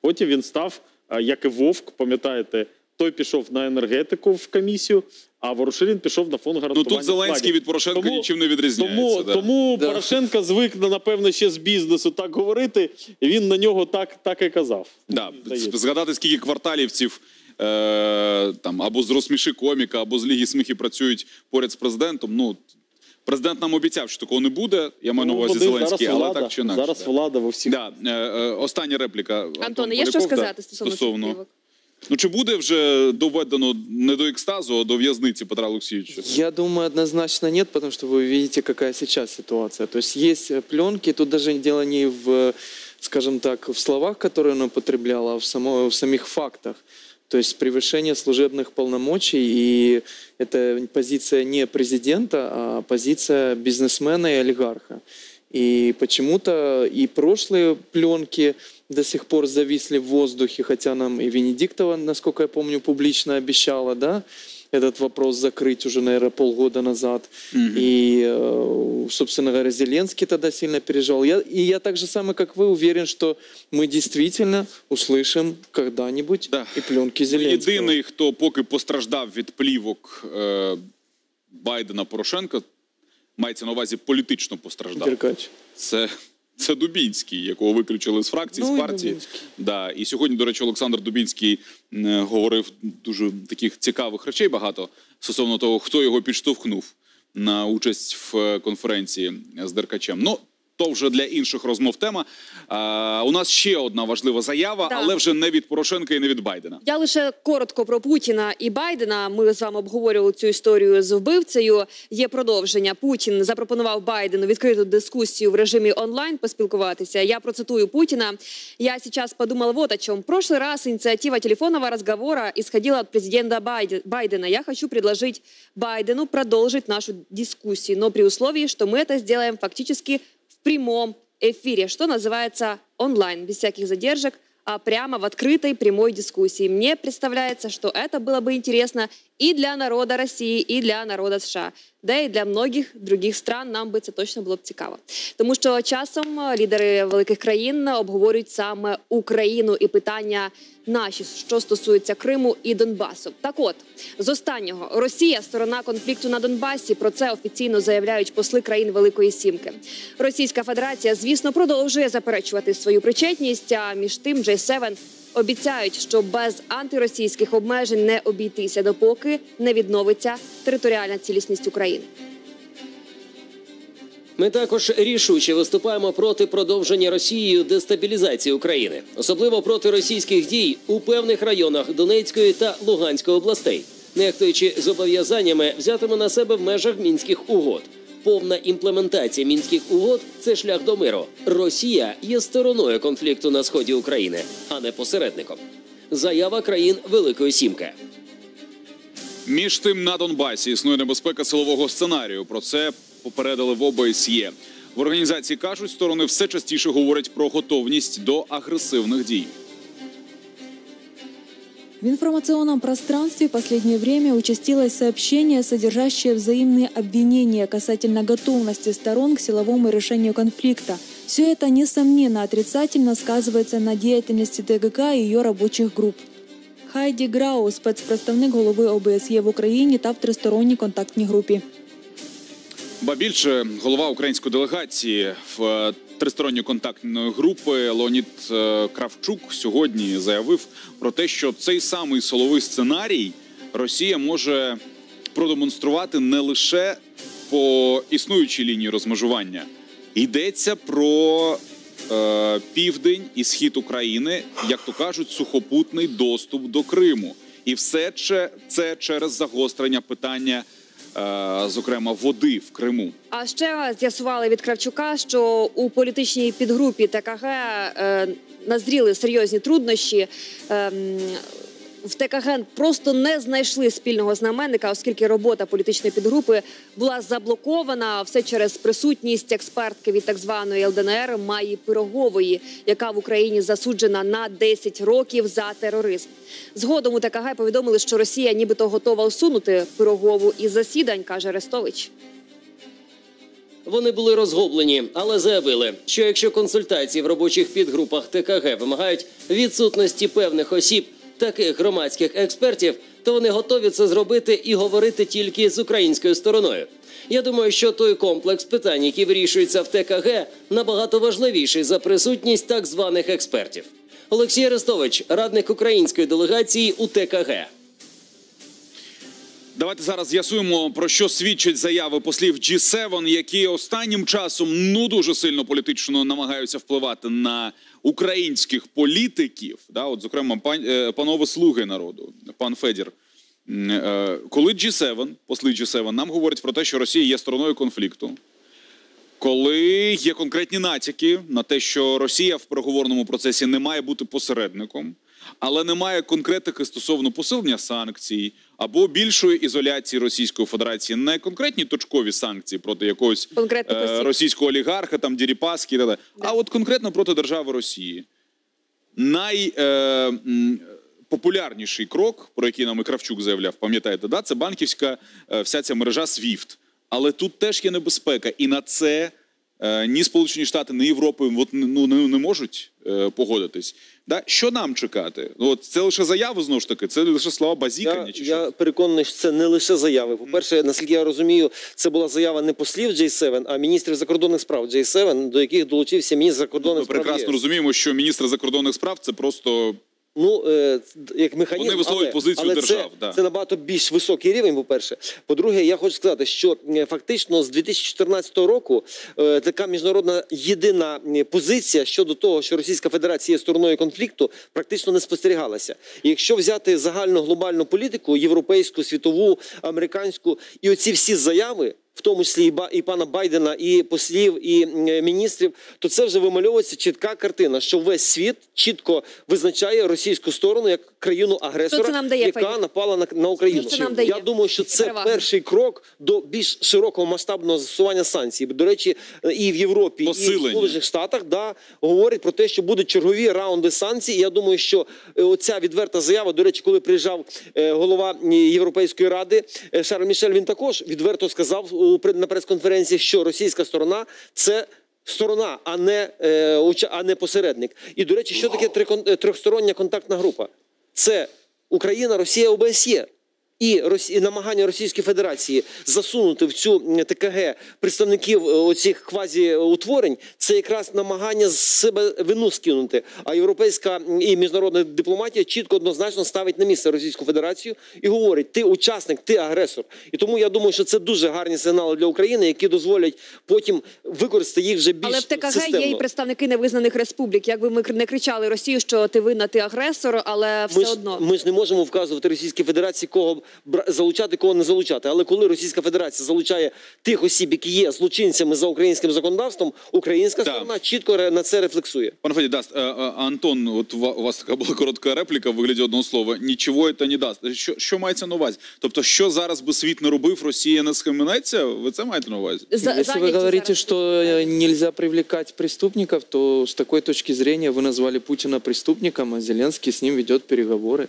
Потім він став, е, як і Вовк, пам'ятаєте, той пішов на енергетику в комісію, а Ворошилін пішов на фонд Ну тут Зеленський від Порошенка Тому- нічим не відрізняється. Тому, да. тому Да. Порошенко звик, напевно, ще з бізнесу так говорити, і він на нього так, так і казав. Да. Згадати, скільки кварталівців е, там, або з розсміши коміка, або з Ліги сміхи працюють поряд з президентом. Ну, президент нам обіцяв, що такого не буде. Я маю на Ну, увазі Зеленський, але влада, так чи інакше. Зараз влада во всіх. Да, е, е, остання репліка. Антон Антоне, є що Поляков, сказати стосовно цих плівок? Ну чи буде вже доведено не до екстазу, а до в'язниці Петра Олексійовича? Я думаю, однозначно нет, потому что вы видите, какая сейчас ситуация. То есть есть пленки, тут даже дело не в, скажем так, в словах, которые она употребляла, а в, само, в самих фактах. То есть превышение служебных полномочий, и это позиция не президента, а позиция бизнесмена и олигарха. И почему-то и прошлые пленки до сих пор зависли в воздухе, хотя нам и Венедиктова, насколько я помню, публично обещала, да, этот вопрос закрыть уже, наверное, полгода назад. И, э, собственно говоря, Зеленский тогда сильно переживал. Я, и я так же самое, как вы, уверен, что мы действительно услышим когда-нибудь и пленки Зеленского. Єдиний, хто поки постраждав від плівок е, Байдена Порошенка, мається на увазі політично постраждав. Деркач. Це, це Дубінський, якого виключили з фракції, Ну, з партії. Дубінський. Да. І сьогодні, до речі, Олександр Дубінський е, говорив дуже таких цікавих речей багато стосовно того, хто його підштовхнув на участь в е, конференції з Деркачем. Ну, то вже для інших розмов тема. А, у нас ще одна важлива заява, Так. але вже не від Порошенка і не від Байдена. Я лише коротко про Путіна і Байдена. Ми з вами обговорювали цю історію з вбивцею. Є продовження. Путін запропонував Байдену відкриту дискусію в режимі онлайн поспілкуватися. Я процитую Путина. Я сейчас подумал вот о чем. В прошлый раз инициатива телефонного разговора исходила от президента Байде- Байдена. Я хочу предложить Байдену продолжить нашу дискуссию, но при условии, что мы это сделаем фактически в прямом эфире, что называется онлайн, без всяких задержек, а прямо в открытой прямой дискуссии. Мне представляется, что это было бы интересно и для народа России, и для народа США. де і для многих других стран нам би це точно було б цікаво. Тому що часом е, лідери великих країн обговорюють саме Україну і питання наші, що стосується Криму і Донбасу. Так, от з останнього Росія сторона конфлікту на Донбасі. Про це офіційно заявляють посли країн Великої Сімки. Російська Федерація, звісно, продовжує заперечувати свою причетність. А між тим, J7 обіцяють, що без антиросійських обмежень не обійтися, допоки не відновиться територіальна цілісність України. Ми також рішуче виступаємо проти продовження Росією дестабілізації України, особливо проти російських дій у певних районах Донецької та Луганської областей, нехтуючи зобов'язаннями взятими на себе в межах мінських угод. Повна імплементація мінських угод це шлях до миру. Росія є стороною конфлікту на сході України, а не посередником. Заява країн Великої Сімки. Між тим на Донбасі існує небезпека силового сценарію. Про це попередили в ОБСЄ. В організації кажуть, сторони все частіше говорять про готовність до агресивних дій. В информационном пространстве в последнее время участилось сообщение, содержащее взаимные обвинения касательно готовности сторон к силовому решению конфликта. Все это, несомненно, отрицательно сказывается на деятельности ТГК и ее рабочих групп. Хайді Грау, спецпредставник голови ОБСЄ в Україні та в тристоронній контактній групі. Ба більше голова української делегації в е, тристоронньої контактної групи Леонід е, Кравчук сьогодні заявив про те, що цей самий силовий сценарій Росія може продемонструвати не лише по існуючій лінії розмежування. Йдеться про е, південь і схід України, як то кажуть, сухопутний доступ до Криму. І все це через загострення питання, зокрема, води в Криму. А ще з'ясували від Кравчука, що у політичній підгрупі ТКГ е, назріли серйозні труднощі. В ТКГ просто не знайшли спільного знаменника, оскільки робота політичної підгрупи була заблокована все через присутність експертки від так званої ЛДНР Маї Пирогової, яка в Україні засуджена на 10 років за тероризм. Згодом у ТКГ повідомили, що Росія нібито готова усунути Пирогову із засідань, каже Арестович. Вони були розгублені, але заявили, що якщо консультації в робочих підгрупах ТКГ вимагають відсутності певних осіб, таких громадських експертів, то вони готові це зробити і говорити тільки з українською стороною. Я думаю, що той комплекс питань, які вирішуються в ТКГ, набагато важливіший за присутність так званих експертів. Олексій Арестович, радник української делегації у ТКГ. Давайте зараз з'ясуємо про що свідчать заяви послів G7, які останнім часом ну дуже сильно політично намагаються впливати на українських політиків. Да, от, зокрема, пан, е, панове слуги народу, пан Федір. Е, Коли G7, посли G7, нам говорять про те, що Росія є стороною конфлікту. Коли є конкретні натяки на те, що Росія в переговорному процесі не має бути посередником, але немає конкретики стосовно посилення санкцій або більшої ізоляції Російської Федерації, не конкретні точкові санкції проти якогось е, російського олігарха, там Діріпаски, далі, а от конкретно проти держави Росії. Найпопулярніший крок, про який нам і Кравчук заявляв, пам'ятаєте, да? це банківська е, вся ця мережа SWIFT. Але тут теж є небезпека, і на це е, ні Сполучені Штати, ні Європа от, ну, не, не можуть е, погодитись. Да? Що нам чекати? Ну, От це лише заяви знову ж таки, це лише слова базікання. Я, чи я переконаний, що це не лише заяви. По-перше, наскільки я розумію, це була заява не послів J7, а міністрів закордонних справ J7, до яких долучився міністр закордонних Ми справ. прекрасно ЄС. розуміємо, що міністр закордонних справ це просто Ну, е, як механізм, Вони висловлюють але, позицію але держав, Це, да. це набагато більш високий рівень, по-перше. По-друге, я хочу сказати, що фактично з 2014 року е, така міжнародна єдина позиція щодо того, що Російська Федерація є стороною конфлікту, практично не спостерігалася. І якщо взяти загальну глобальну політику, європейську, світову, американську, і оці всі заяви. В тому числі і, ба, і пана Байдена, і послів, і міністрів, то це вже вимальовується чітка картина, що весь світ чітко визначає російську сторону як країну агресора, яка напала на, на Україну. Це нам дає? Я думаю, що це Перевага. перший крок до більш широкого масштабного застосування санкцій. До речі, і в Європі, і в Сполучених Штатах да, говорять про те, що будуть чергові раунди санкцій. І я думаю, що е, оця відверта заява, до речі, коли приїжджав е, голова Європейської ради е, Шарль Мішель, він також відверто сказав на прес-конференції, що російська сторона це. Сторона, а не, е, а не посередник. І, до речі, що таке трьохстороння контактна група? Це Україна, Росія, ОБСЄ. І, намагання Російської Федерації засунути в цю ТКГ представників е, оцих квазіутворень це якраз намагання з себе вину скинути. А європейська і міжнародна дипломатія чітко однозначно ставить на місце Російську Федерацію і говорить: ти учасник, ти агресор. І тому я думаю, що це дуже гарні сигнали для України, які дозволять потім використати їх вже більш Але в ТКГ системно. є і представники невизнаних республік. Якби ми не кричали Росію, що ти винна, ти агресор, але все Ми ж, одно. ми ж не можемо вказувати Російській Федерації, кого залучати, кого не залучати. Але коли Російська Федерація залучає тих осіб, які є злочинцями за українським законодавством, українська сторона чітко ре- на це рефлексує. Пане Феді, даст, е, е, Антон, от ва- у вас така була коротка репліка в вигляді одного слова. Нічого це не дасть. Що, що мається на увазі? Тобто, що зараз би світ не робив, Росія не схаменеться? Ви це маєте на увазі? Если вы говорите, что э, нельзя привлекать преступников, то с такой точки зрения вы назвали Путина преступником, а Зеленский с ним ведет переговоры.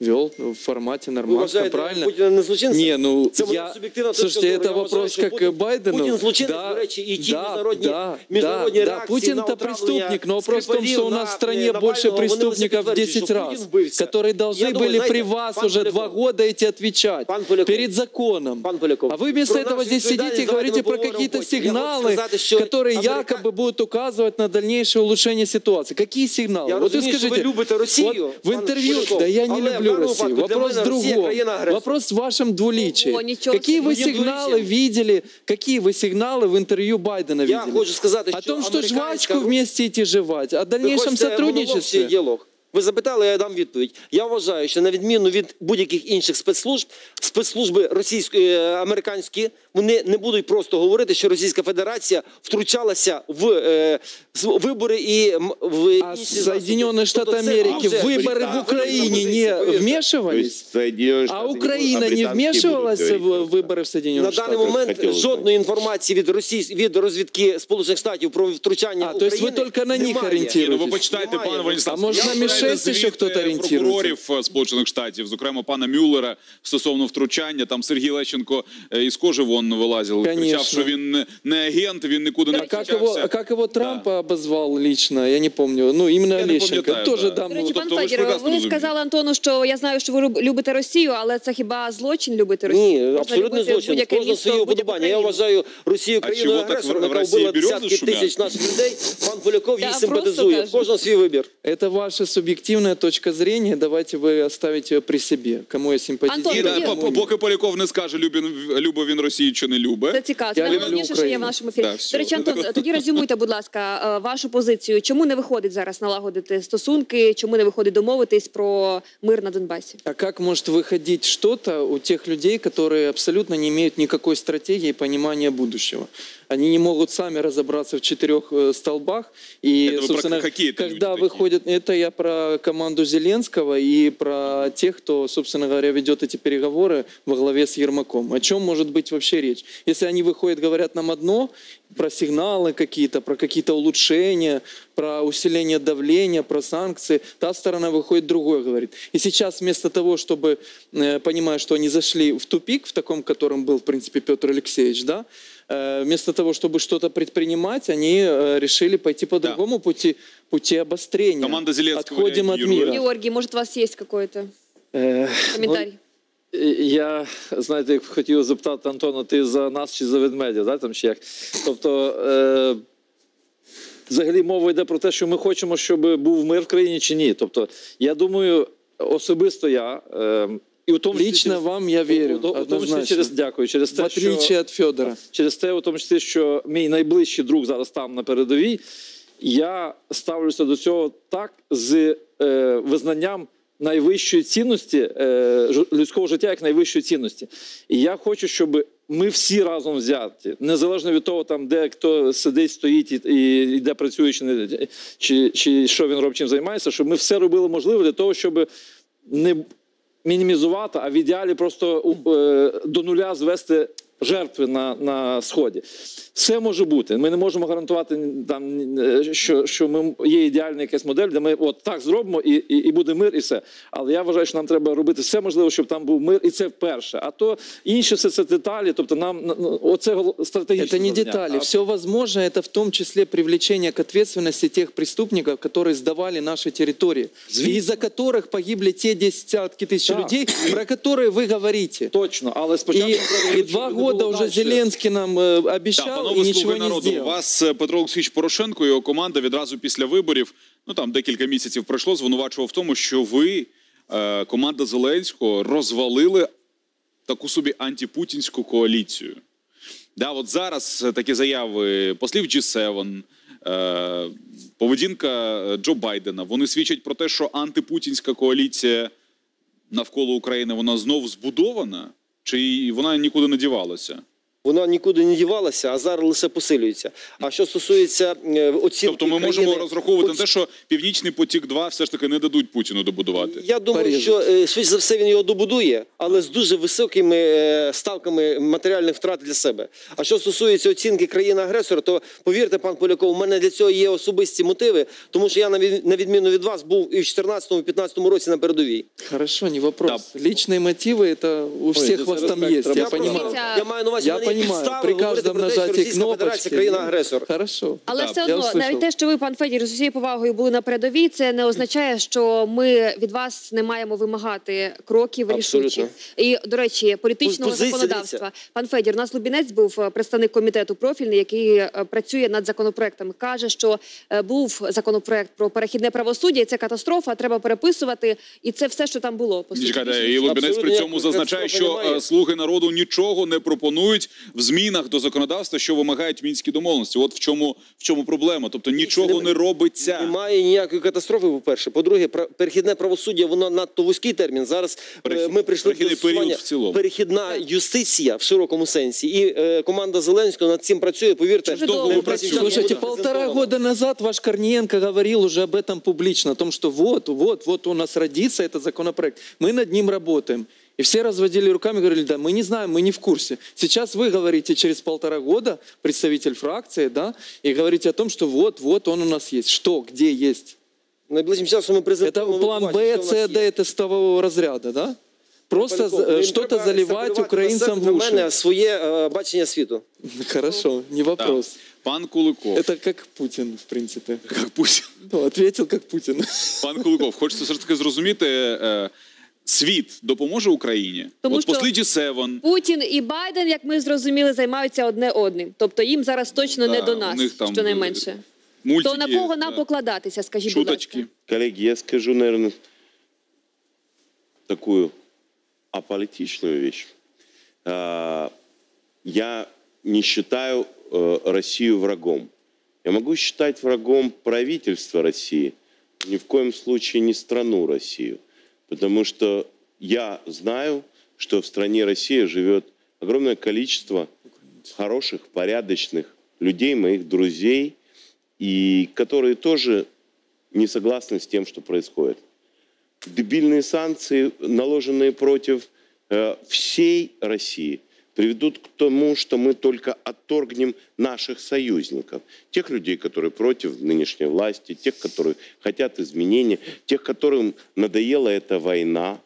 Вел в формате нормандском, вважаєте правильно? Путіна не злочинцем? Не, ну Це моя я... суб'єктивна точка Слушайте, зору. это Я вважаю, вопрос що как Путін- Байдену. Путін злочинець, да, до речі, і ті да, міжнародні, да, міжнародні да, реакції да, Путин на это отравлення преступник, но вопрос в том, Скрипалів, что у на, нас в стране Навального, больше вони преступников в підтверджують, 10 що раз, Путін вбивця. которые должны Я думаю, были знаєте, при вас пан уже Поляков, два года идти отвечать перед законом. Поляков, а вы вместо про этого нашу здесь сидите и відповідальність говорите давайте про ми поговоримо какие-то потім. Я хочу сигналы, сказати, що которые Америка- якобы будут указывать на дальнейшее улучшение ситуации. Какие сигналы? Я вот вы розумію, що ви скажите, любите Росію, вот в пан интервью, Поляков, да я не але в люблю даному Россию. випадку для Вопрос в мене Росія другом. країна-агресор. Вопрос в вашем двуличии. Ого, ничего Какие вы себе. сигналы видели, какие вы сигналы в интервью Байдена Я видели? хочу сказати, О що том, что американська жвачку ру- вместе идти жевать, о Ви дальнейшем хочете монолог чи сотрудничестве. діалог? Ви запитали, я дам відповідь. Я вважаю, що на відміну від будь-яких інших спецслужб, спецслужби російської е, американські вони не будуть просто говорити, що Російська Федерація втручалася в е, з- вибори і м, в А інші засоби. Соединенные Штаты Тобто це Америки дуже- в выборы в Украине не вмешивались? А Украина не вмешивалась в выборы в Соединенных на Штатах? даний момент жодної інформації від Росії від розвідки Сполучених Штатів про втручання А, то есть вы України только на них немає. ориентируетесь? Ну, ви почитайте, пане Владислав. А може, на я Мішельці читаю ще звіти хтось орієнтується? прокурорів е, Сполучених Штатів, зокрема пана Мюллера, стосовно втручання. Там Сергій Лещенко е, із кожи вон вилазив, кричав, Конечно. що він не- не агент, він нікуди не А как его, втручався. а как его Трамп обозвал лично? Я не помню. Ну, именно Я не Лещенко. пам'ятаю, Тоже да. дам. До речі, пан Тобто ви ж Федір, прекрасно ви розумієте. сказали Антону, що я знаю, що ви люб- любите Росію, але це хіба злочин любити Росію? Ні, Можна абсолютно любити злочин. будь-яке Кожен місто, свої будь-яку уподобання. Я країну. вважаю Росію А країною чого так в- агресором, в яка Росії вбила березу десятки шумят? тисяч наших людей. Пан Поляков їй Я симпатизує. просто кажу. Кожен свій вибір. Это ваша субъективная точка зрения. Давайте вы оставите ее при себе. Кому я симпатизирую, І, да, кому по- по- нет. поки Поляков не скаже, любить, любить він Росію чи не любить. Це цікаво. Я Це люблю найголовніше, що є в Україну. нашому ефірі. Так, все. До речі, Антон, тоді резюмуйте, будь ласка, е, вашу позицію. Чому не виходить зараз налагодити стосунки? Чому не виходить домовитись про мир на Донбасі? А как может выходить что-то у тех людей, которые абсолютно не имеют никакой стратегии и понимания будущего? Они не могут сами разобраться в четырех э, столбах. И, Это вы про собственно, какие это когда люди выходят... Это я про команду Зеленского и про тех, кто, собственно говоря, ведет эти переговоры во главе с Ермаком. О чем может быть вообще речь? Если они выходят, говорят нам одно, про сигналы какие-то, про какие-то улучшения, про усиление давления, про санкции, та сторона выходит другое говорит. И сейчас вместо того, чтобы, э, понимая, что они зашли в тупик, в таком, котором был, в принципе, Петр Алексеевич, да, э, вместо того, чтобы что-то предпринимать, они э, решили пойти по другому пути, пути обострения. Команда Зеленского Отходим от реагирует. мира. Георгій, може, у вас є какой-то Е, коментарій? ну, Я, знаєте, як хотів запитати Антона, ти за нас чи за ведмедя, да, там, чи як? Тобто, е, взагалі мова йде про те, що ми хочемо, щоб був мир в країні чи ні. Тобто, я думаю, особисто я. Е, і у тому числі Лично через- вам я вірю, у, у, у тому числі через дякую, через те, що, от Федора. через те, у тому числі, що мій найближчий друг зараз там на передовій, я ставлюся до цього так з е, визнанням найвищої цінності е, людського життя як найвищої цінності. І я хочу, щоб ми всі разом взяті, незалежно від того, там, де хто сидить, стоїть і, і, і де працює, чи, не, чи, чи що він робить, чим займається, щоб ми все робили можливе для того, щоб не мінімізувати, а в ідеалі просто е, до нуля звести жертви на, на сході. Все може бути. Ми не можемо гарантувати там, е, що, що ми є ідеальна якась модель, де ми от так зробимо і, і, і буде мир, і все. Але я вважаю, що нам треба робити все можливе, щоб там був мир, і це вперше. А то інше все це деталі. Тобто нам ну, оце гол- стратегічне Это не завдання. детали. А Все возможно, это в том числе привлечение к ответственности тех преступников, которые сдавали наши территории. И из-за которых погибли те десятки тысяч Да. людей, про которые вы говорите. Точно, але спочатку И, треба и два щоб года уже дальше. Зеленский нам э, Так, обещал панове ничего слуги не народу, у вас е, Петро Олексійович Порошенко і його команда відразу після виборів, ну там декілька місяців пройшло, звинувачував в тому, що ви, е, команда Зеленського, розвалили таку собі антипутінську коаліцію. Да, от зараз е, такі заяви послів G7, е, поведінка Джо Байдена, вони свідчать про те, що антипутінська коаліція навколо України вона знов збудована, чи вона нікуди не дівалася? Вона нікуди не дівалася, а зараз лише посилюється. А що стосується е, оцінки Тобто ми можемо країни- розраховувати на те, що Північний потік 2 все ж таки не дадуть Путіну добудувати. Я думаю, що е, швидше за все він його добудує, але з дуже високими е, ставками матеріальних втрат для себе. А що стосується оцінки країни-агресора, то повірте, пан Поляков, у мене для цього є особисті мотиви, тому що я на від- на відміну від вас був і в 2014-2015 році на передовій. Хорошо, не вопрос. Личные мотивы это у всех это вас там респект, есть, я треба понимаю. Дивіться, Я маю на увазі, Я в мене є понимаю, підстави при говорити каждом про те, що нажатии Російська Федерація кнопочки. країна-агресор. Хорошо. Але Да, все я одно, услышал. навіть те, що ви, пан Федір, з усією повагою були на передовій, це не означає, що ми від вас не маємо вимагати кроків Абсолютно. рішучих. І, до речі, політичного законодавства. Пан Федір, у нас Лубінець був е, представник комітету профільний, який е, працює над законопроектами. Каже, що е, був законопроект про перехідне правосуддя, і це катастрофа, треба переписувати. І це все, що там було. По суті. Чекайте, і Лубінець Абсолютно при цьому зазначає, катастрофи що немає. слуги народу нічого не пропонують в змінах до законодавства, що вимагають мінські домовленості. От в чому в чому проблема. Тобто нічого не робиться. Немає ніякої катастрофи, по-перше. По-друге, пра- перехідне правосуддя, воно надто вузький термін. Зараз е, Перехід- ми прийшли до перехідний період застосування в цілому. перехідна юстиція в широкому сенсі. І е, команда Зеленського над цим працює, повірте. Дуже довго е, працює. зараз Слушайте, буде полтора презентовано. года назад ваш Корниенко говорил уже об этом публично, о том, что вот, вот, вот у нас родится этот законопроект, мы над ним работаем. И все разводили руками, говорили, да, мы не знаем, мы не в курсе. Сейчас вы говорите через полтора года, представитель фракции, да, и говорите о том, что вот, вот он у нас есть. Что, где есть? Найближчим часом ми презентуємо. Это план ви Б, побачите, що у С, нас Д, є. это с того разряда, да? Просто Поляков, э, їм что-то треба заливать закривати украинцам на в себе, на уши. мене своє е, бачення світу. *laughs* Хорошо, не вопрос. Пан Куликов, Это как Путин, в принципе. як Путін. Ну, ответил как Путин. Пан Куликов, хочеться все ж таки зрозуміти. е, Світ допоможе Україні. Тому От що- послі G7, Путін і Байден, як ми зрозуміли, займаються одне одним. Тобто їм зараз точно не Да, до у нас, них там, щонайменше. мультики, То на кого нам да, покладатися, скажіть, будь ласка. шуточки. Коллеги, я скажу, наверное, такую аполитичную вещь. А, Я не считаю э, Россию врагом. Я могу считать врагом правительство России, ни в коем случае не страну Россию. Потому что я знаю, что в стране Россия живет огромное количество хороших, порядочных людей, моих друзей, и которые тоже не согласны с тем, что происходит. Дебильные санкции, наложенные против э, всей России, приведут к тому, что мы только отторгнем наших союзников. Тех людей, которые против нынешней власти, тех, которые хотят изменения, тех, которым надоела эта война.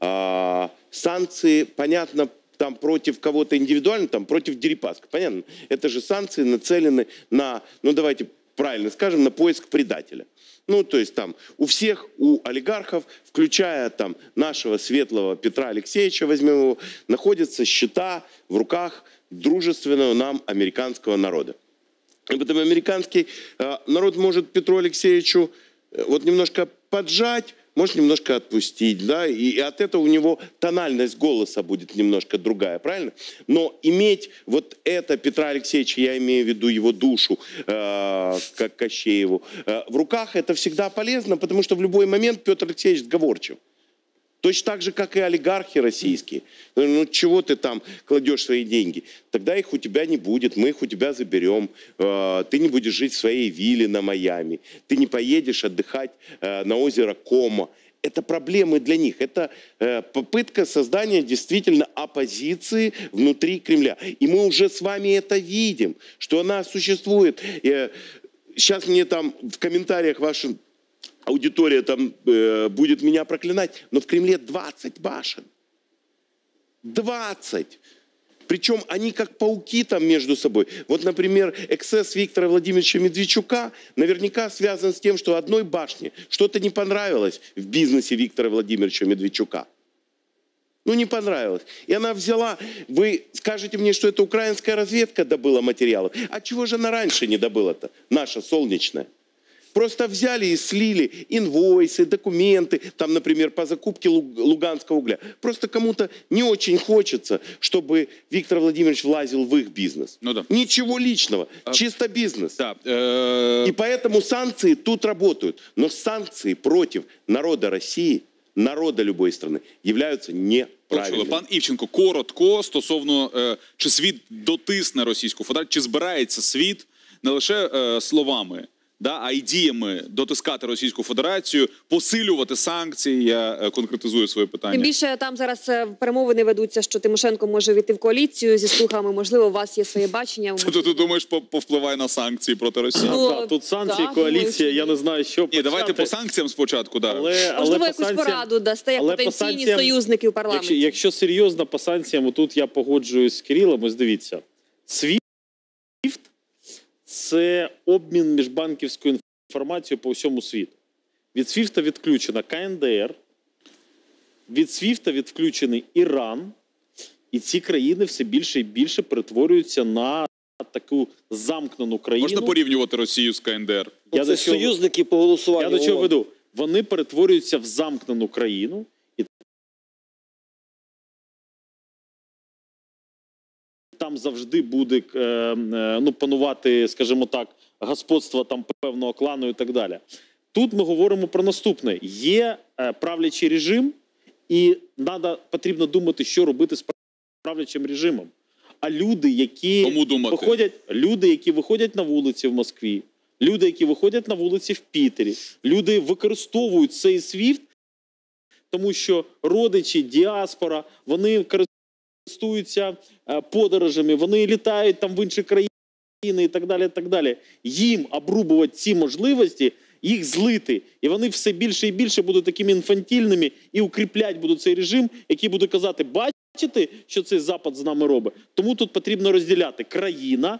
А, санкции, понятно, там против кого-то индивидуально, там против Дерипаска. Понятно? Это же санкции нацелены на, ну давайте правильно скажем, на поиск предателя. Ну, то есть там у всех, у олигархов, включая там нашего светлого Петра Алексеевича, возьмем его, находятся счета в руках дружественного нам американского народа. И поэтому американский э, народ может Петру Алексеевичу э, вот немножко поджать, может немножко отпустить, да, и, и от этого у него тональность голоса будет немножко другая, правильно? Но иметь вот это Петра Алексеевича, я имею в виду его душу, э, как Кощееву, э, в руках это всегда полезно, потому что в любой момент Петр Алексеевич сговорчив. Точно так же, как и олигархи российские. Ну, ну, чего ты там кладешь свои деньги? Тогда их у тебя не будет, мы их у тебя заберем. Э, Ты не будешь жить в своей вилле на Майами. Ты не поедешь отдыхать э, на озеро Кома. Это проблемы для них. Это э, попытка создания действительно оппозиции внутри Кремля. И мы уже с вами это видим, что она существует. Сейчас мне там в комментариях вашим аудитория там э, будет меня проклинать, но в Кремле 20 башен. 20. Причем они как пауки там между собой. Вот, например, эксцесс Виктора Владимировича Медведчука наверняка связан с тем, что одной башне что-то не понравилось в бизнесе Виктора Владимировича Медведчука. Ну, не понравилось. И она взяла, вы скажете мне, что это украинская разведка добыла материалов. А чего же она раньше не добыла-то, наша солнечная? Просто взяли и слили инвойсы, документы, там, например, по закупке лу- луганского угля. Просто кому-то не очень хочется, чтобы Виктор Владимирович влазил в их бизнес. Ну да. Ничего личного, чисто бизнес. Да, э, И поэтому санкции тут работают. Но санкции против народа России, народа любой страны, являются Почули. неправильными. Пан Івченко, коротко стосовно е, чи світ дотисне Російську Федерацію, чи збирається світ не лише е, словами, да, а й діями дотискати Російську Федерацію, посилювати санкції. Я е, конкретизую своє питання. Тим більше там зараз е, перемовини ведуться, що Тимошенко може війти в коаліцію зі слухами. Можливо, у вас є своє бачення. Тобто ти думаєш, по- повпливає на санкції проти Росії? Ну, Да, тут санкції, так, коаліція, я не знаю, що Ні, давайте по санкціям спочатку. Да. Але, але Можливо, якусь санкціям- пораду дасте як але по потенційні санкціям- союзники у парламенті. Якщо, якщо серйозно по санкціям, тут я погоджуюсь з Кирилом, ось дивіться. SWIFT – це обмін міжбанківською інформацією по всьому світу. Від SWIFT відключена КНДР, від SWIFT відключений Іран, і ці країни все більше і більше перетворюються на таку замкнену країну. Можна порівнювати Росію з КНДР? Я Це до чого- союзники по. Я до чого веду? Вони перетворюються в замкнену країну, там завжди буде е, е, ну, панувати, скажімо так, господство там певного клану і так далі. Тут ми говоримо про наступне: є е, правлячий режим, і надо, потрібно думати, що робити з правлячим режимом. А люди, які виходять, люди, які виходять на вулиці в Москві, люди, які виходять на вулиці в Пітері, люди використовують цей свіфт, тому що родичі, діаспора, вони користуються е, подорожами, вони літають там в інші країни і так далі. так далі. Їм обрубувати ці можливості, їх злити. І вони все більше і більше будуть такими інфантільними і укріплять будуть цей режим, який буде казати, бачите, що цей Запад з нами робить. Тому тут потрібно розділяти країна,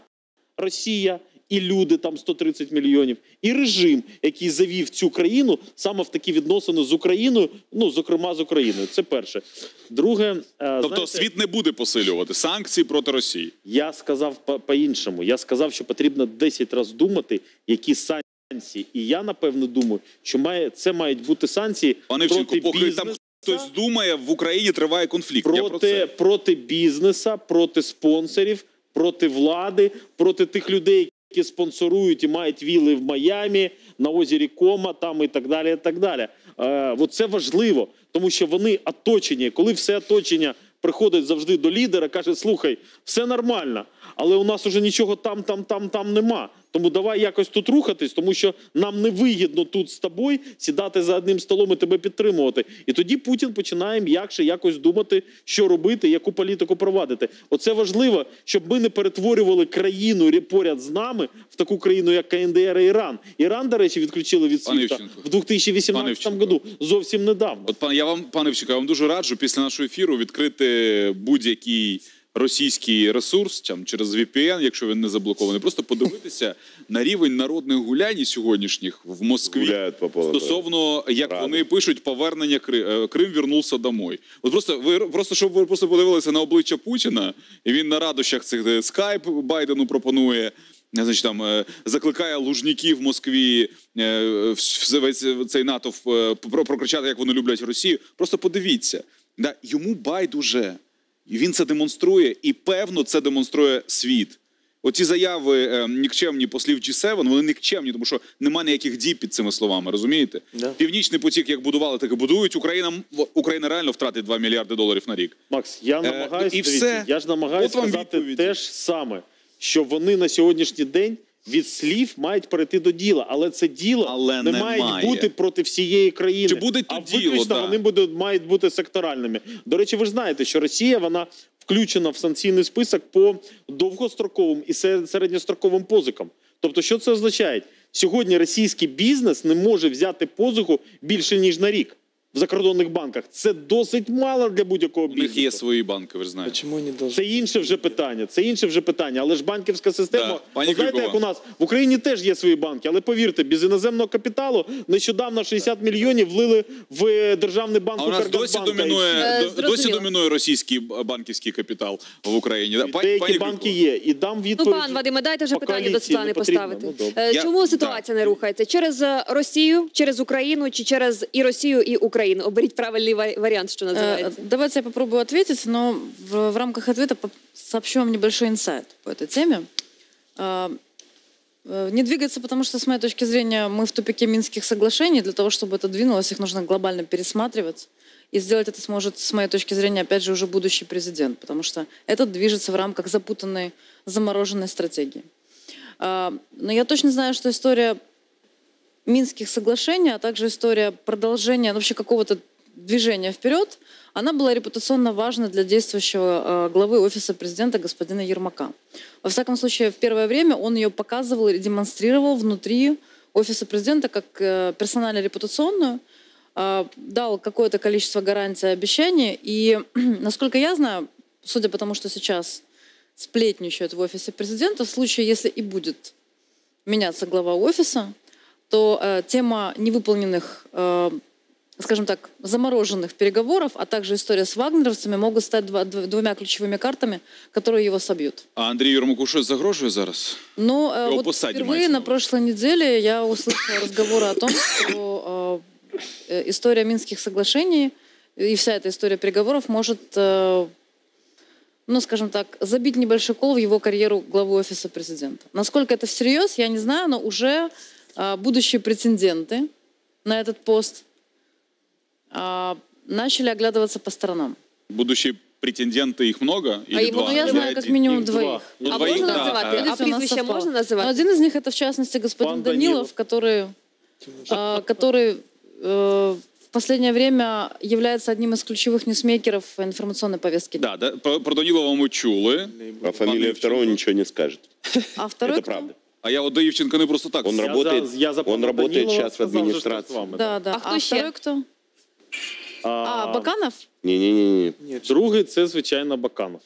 Росія і люди, там 130 мільйонів, і режим, який завів цю країну саме в такі відносини з Україною, ну, зокрема з Україною. Це перше. Друге, е, Тобто знаєте, світ не буде посилювати санкції проти Росії. я сказав по- по-іншому. Я сказав, що потрібно 10 разів думати, які санкції. І я напевно думаю, що має це мають бути санкції Пане проти Івченко, поки там хтось думає, в Україні триває конфлікт. Я про проти, це. проти бізнеса, проти спонсорів, проти влади, проти тих людей, які спонсорують і мають віли в Майамі, на озері Кома, там і так далі. І так далі. Е, от це важливо, тому що вони оточені. Коли все оточення приходить завжди до лідера, каже: слухай, все нормально, але у нас уже нічого там, там, там, там нема. Тому давай якось тут рухатись, тому що нам не вигідно тут з тобою сідати за одним столом і тебе підтримувати. І тоді Путін починає м'якше якось думати, що робити, яку політику провадити. Оце важливо, щоб ми не перетворювали країну поряд з нами в таку країну, як КНДР і Іран. Іран, до речі, відключили від світа в 2018 году, зовсім недавно. От пан я вам, пане Івченко, я вам дуже раджу після нашого ефіру відкрити будь-який російський ресурс там, через VPN, якщо він не заблокований, просто подивитися *laughs* на рівень народних гулянь сьогоднішніх в Москві стосовно як вони пишуть повернення Кри- е, Крим вернувся домой. От просто ви просто щоб ви просто подивилися на обличчя Путіна, і він на радощах цих е, скайп Байдену пропонує. е, Значить, там е, закликає лужніків в Москві е, весь цей е, про- прокричати, як вони люблять Росію. Просто подивіться, да, йому байдуже. І він це демонструє, і певно це демонструє світ. Оці заяви е, нікчемні послів G7, вони нікчемні, тому що нема ніяких дій під цими словами. Розумієте? Північний потік, як будували, так і будують. Україна Україна реально втратить 2 мільярди доларів на рік. Макс, я Е, намагаюся і дивіться, я ж намагаюся сказати те ж саме, що вони на сьогоднішній день від слів мають перейти до діла, але це діло Але не немає. має бути проти всієї країни. Чи буде а тут діло, виключно да. вони будуть мають бути секторальними. До речі, ви ж знаєте, що Росія вона включена в санкційний список по довгостроковим і се- середньостроковим позикам. Тобто, що це означає? Сьогодні російський бізнес не може взяти позику більше ніж на рік в закордонних банках. Це досить мало для будь-якого У них є свої банки, ви ж знаєте. Почему не? Це інше вже питання. Це інше вже питання. Але ж банківська система, Да. Пані ви знаєте, Крюкова. як у нас в Україні теж є свої банки, але повірте, без іноземного капіталу нещодавно 60 мільйонів влили в е, державний банк А у нас досі домінує Е, до- досі зрозуміло. домінує російський б- банківський капітал в Україні. Да, пані- Деякі пані банки Крюкова. є. І дам Ну, відповідь. пан Вадиме, дайте вже по питання до коаліції Світлани не потрібно. поставити. Ну, добре. Е, Я- Чому ситуація не рухається? Через е, Росію, через Україну чи через і Росію, і Україну? Оберіть правильний ва- варіант, що Э, називається. Давайте я попробую ответить, но в, в рамках ответа по- сообщу вам небольшой инсайт по этой теме. А, э, Не двигаться, потому что, с моей точки зрения, мы в тупике Минских соглашений. Для того, чтобы это двинулось, их нужно глобально пересматривать. И сделать это сможет, с моей точки зрения, опять же, уже будущий президент, потому что это движется в рамках запутанной, замороженной стратегии. А, Но я точно знаю, что история Минских соглашений, а также история продолжения, ну, вообще какого-то движения вперед, она была репутационно важна для действующего э, главы Офиса президента господина Ермака. Во всяком случае, в первое время он ее показывал и демонстрировал внутри Офиса президента как э, персонально-репутационную, э, дал какое-то количество гарантий и обещаний. И, *clears throat* насколько я знаю, судя по тому, что сейчас сплетничают в Офисе президента, в случае, если и будет меняться глава офиса, то э, тема невыполненных, э, скажем так, замороженных переговоров, а также история с вагнеровцами могут стать два- дв- двумя ключевыми картами, которые его собьют. А Андрій Єрмаку щось загрожує зараз? Но э, Его вот посадим, впервые маете на прошлой неделе я услышала разговоры о том, что э, э, история Минских соглашений и вся эта история переговоров может, э, ну, скажем так, забить небольшой кол в его карьеру главы офиса президента. Насколько это всерьез, я не знаю, но уже э, будущие претенденты на этот пост э, начали оглядываться по сторонам. Будущі претенденти, їх много? А Или и- два? ну, я Или знаю как один? минимум Их двоих. два. Ну, А двоих, можно да. называть? А- А Видите, у нас прізвище совпало. можно называть? Ну, один из них это, в частности, господин Пан Данилов, Данилов. который, а, который э, в последнее время является одним из ключевых ньюсмейкеров информационной повестки. Да, да, про, про Данілова ми чули. А фамилия второго ничего не скажет. А второй Это кто? правда. А я от до Євченка не просто так. Он Я работает, за- я за он работает Данилова сейчас в же, администрации. вами. Да, да. А А, кто еще? второй кто? А, Баканов? Не-не-не. Другий це, звичайно, Баканов.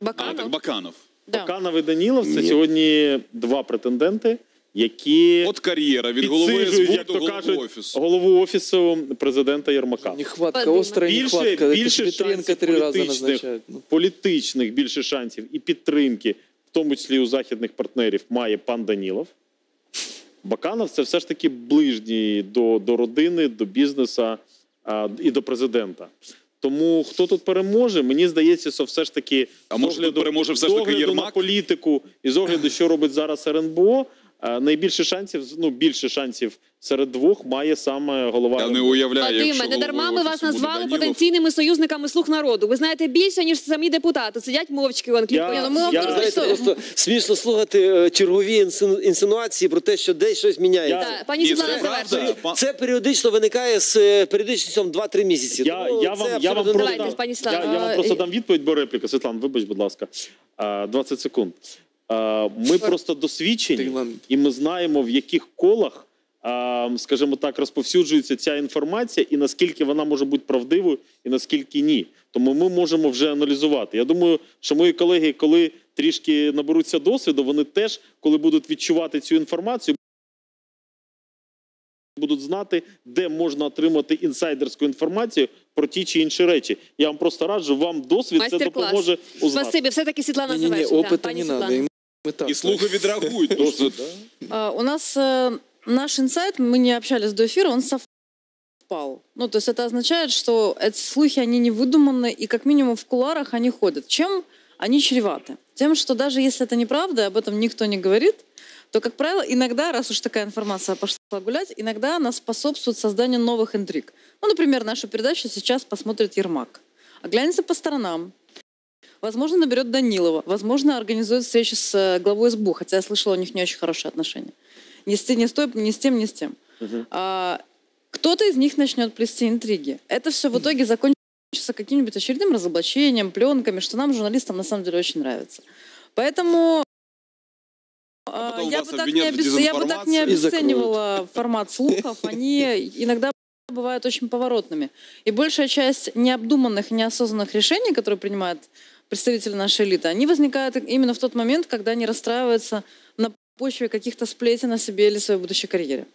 А, Баканов? так Баканов. Да. Баканов і Данілов це Ні. сьогодні два претенденти, які От кар'єра від голови підсиджують, СБУ як до то голови кажуть, офісу. голову офісу президента Єрмака. Нехватка, Подумай. острая Більше, нехватка. Это більше Петренко шансів три раза політичних, назначают. Ну, політичних більше шансів і підтримки, тому числі у західних партнерів, має пан Данілов. Баканов це все ж таки ближній до, до родини, до бізнеса а, і до президента. Тому хто тут переможе, мені здається, що все ж таки А з може, переможе все ж таки огляду на політику і з огляду, що робить зараз РНБО, найбільше шансів, ну більше шансів серед двох має саме голова. Я не уявляю, якщо Вадиме, не дарма ми вас назвали Данілов. потенційними союзниками слуг народу. Ви знаєте більше, ніж самі депутати. Сидять мовчки вон Я- Ну, ми я- Знаєте, що- просто смішно слухати е, чергові інсину- інсинуації про те, що десь щось міняється. Так, Пані Ні, Світлана, завершуйте. Це періодично виникає з е, періодичністю 2-3 місяці. Я, Тому я, це вам, я, вам просто, Давайте, пані я, я вам просто дам відповідь, бо репліка. Світлана, вибач, будь ласка. А, 20 секунд. Ми просто досвідчені, і ми знаємо, в яких колах, скажімо так, розповсюджується ця інформація, і наскільки вона може бути правдивою, і наскільки ні. Тому ми можемо вже аналізувати. Я думаю, що мої колеги, коли трішки наберуться досвіду, вони теж, коли будуть відчувати цю інформацію, будуть знати, де можна отримати інсайдерську інформацію про ті чи інші речі. Я вам просто раджу, вам досвід це допоможе узнати. Спасибі, все-таки Світлана Не-не-не, завершує. Так, опыта пані не надо. Світлана. им и так. І слуги відреагують. тому що- А, У нас э, наш инсайт, мы не общались до эфира, он совпал. Ну, то есть это означает, что эти слухи, они не выдуманы, и как минимум в куларах они ходят. Чем они чреваты. Тем, что даже если это неправда, и об этом никто не говорит, то, как правило, иногда, раз уж такая информация пошла гулять, иногда она способствует созданию новых интриг. Ну, например, нашу передачу сейчас посмотрит Ермак. Оглянется по сторонам. Возможно, наберет Данилова. Возможно, организует встречу с э, главой СБУ, хотя я слышала, у них не очень хорошие отношения. Ни с, ни с, той, ни с тем, ни с тем. А, кто-то из них начнет плести интриги. Это все в итоге закончится каким-нибудь очередным разоблачением, пленками, что нам, журналистам, на самом деле очень нравится. Поэтому а, потом я, бы так не обвинят в обес- я бы так не обесценивала формат слухов. Они иногда бывают очень поворотными. И большая часть необдуманных, неосознанных решений, которые принимают представители нашей элиты, они возникают именно в тот момент, когда они расстраиваются на почве каких-то сплетен о себе или своей будущей карьере.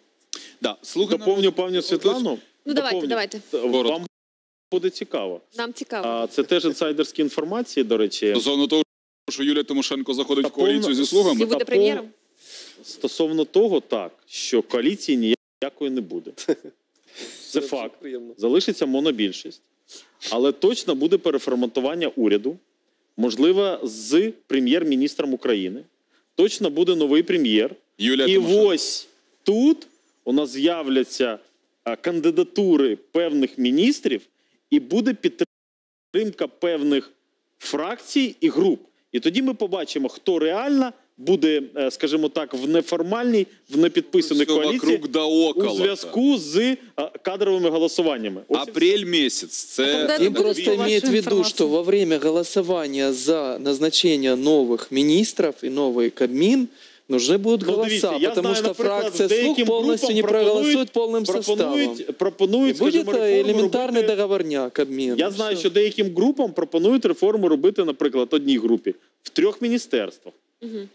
Да, слухай Доповню пані Світлану. Ну давайте, давайте. Вам буде цікаво. Нам цікаво. А це теж інсайдерські інформації, до речі. Стосовно того, що Юлія Тимошенко заходить в коаліцію зі слугами. І буде прем'єром. Стосовно того, так, що коаліції ніякої не буде. Це *laughs* факт. Залишиться монобільшість. Але точно буде переформатування уряду, можливо, з прем'єр-міністром України. Точно буде новий прем'єр. Юлія І Тимошенко. ось тут у нас з'являться а, кандидатури певних міністрів, і буде підтримка певних фракцій і груп. І тоді ми побачимо, хто реально буде, е, скажімо так, в неформальній, в непідписаній Всё коаліції вокруг да около. у зв'язку з е, кадровими голосуваннями. Ось і все. Апрель місяць. Це А Им просто вашу имеет в виду, информацию. что во время голосования за назначение новых министров и новый Кабмин нужны будут Ну, голоса, дивіться, я потому знаю, что наприклад, фракция з «Слуг» деяким полностью не групам проголосует полным составом. пропонують, пропонують И будет скажімо, реформу элементарный робити- договорняк Кабмин. Я знаю, що деяким групам пропонують реформу робити, наприклад, одній групі в трьох міністерствах.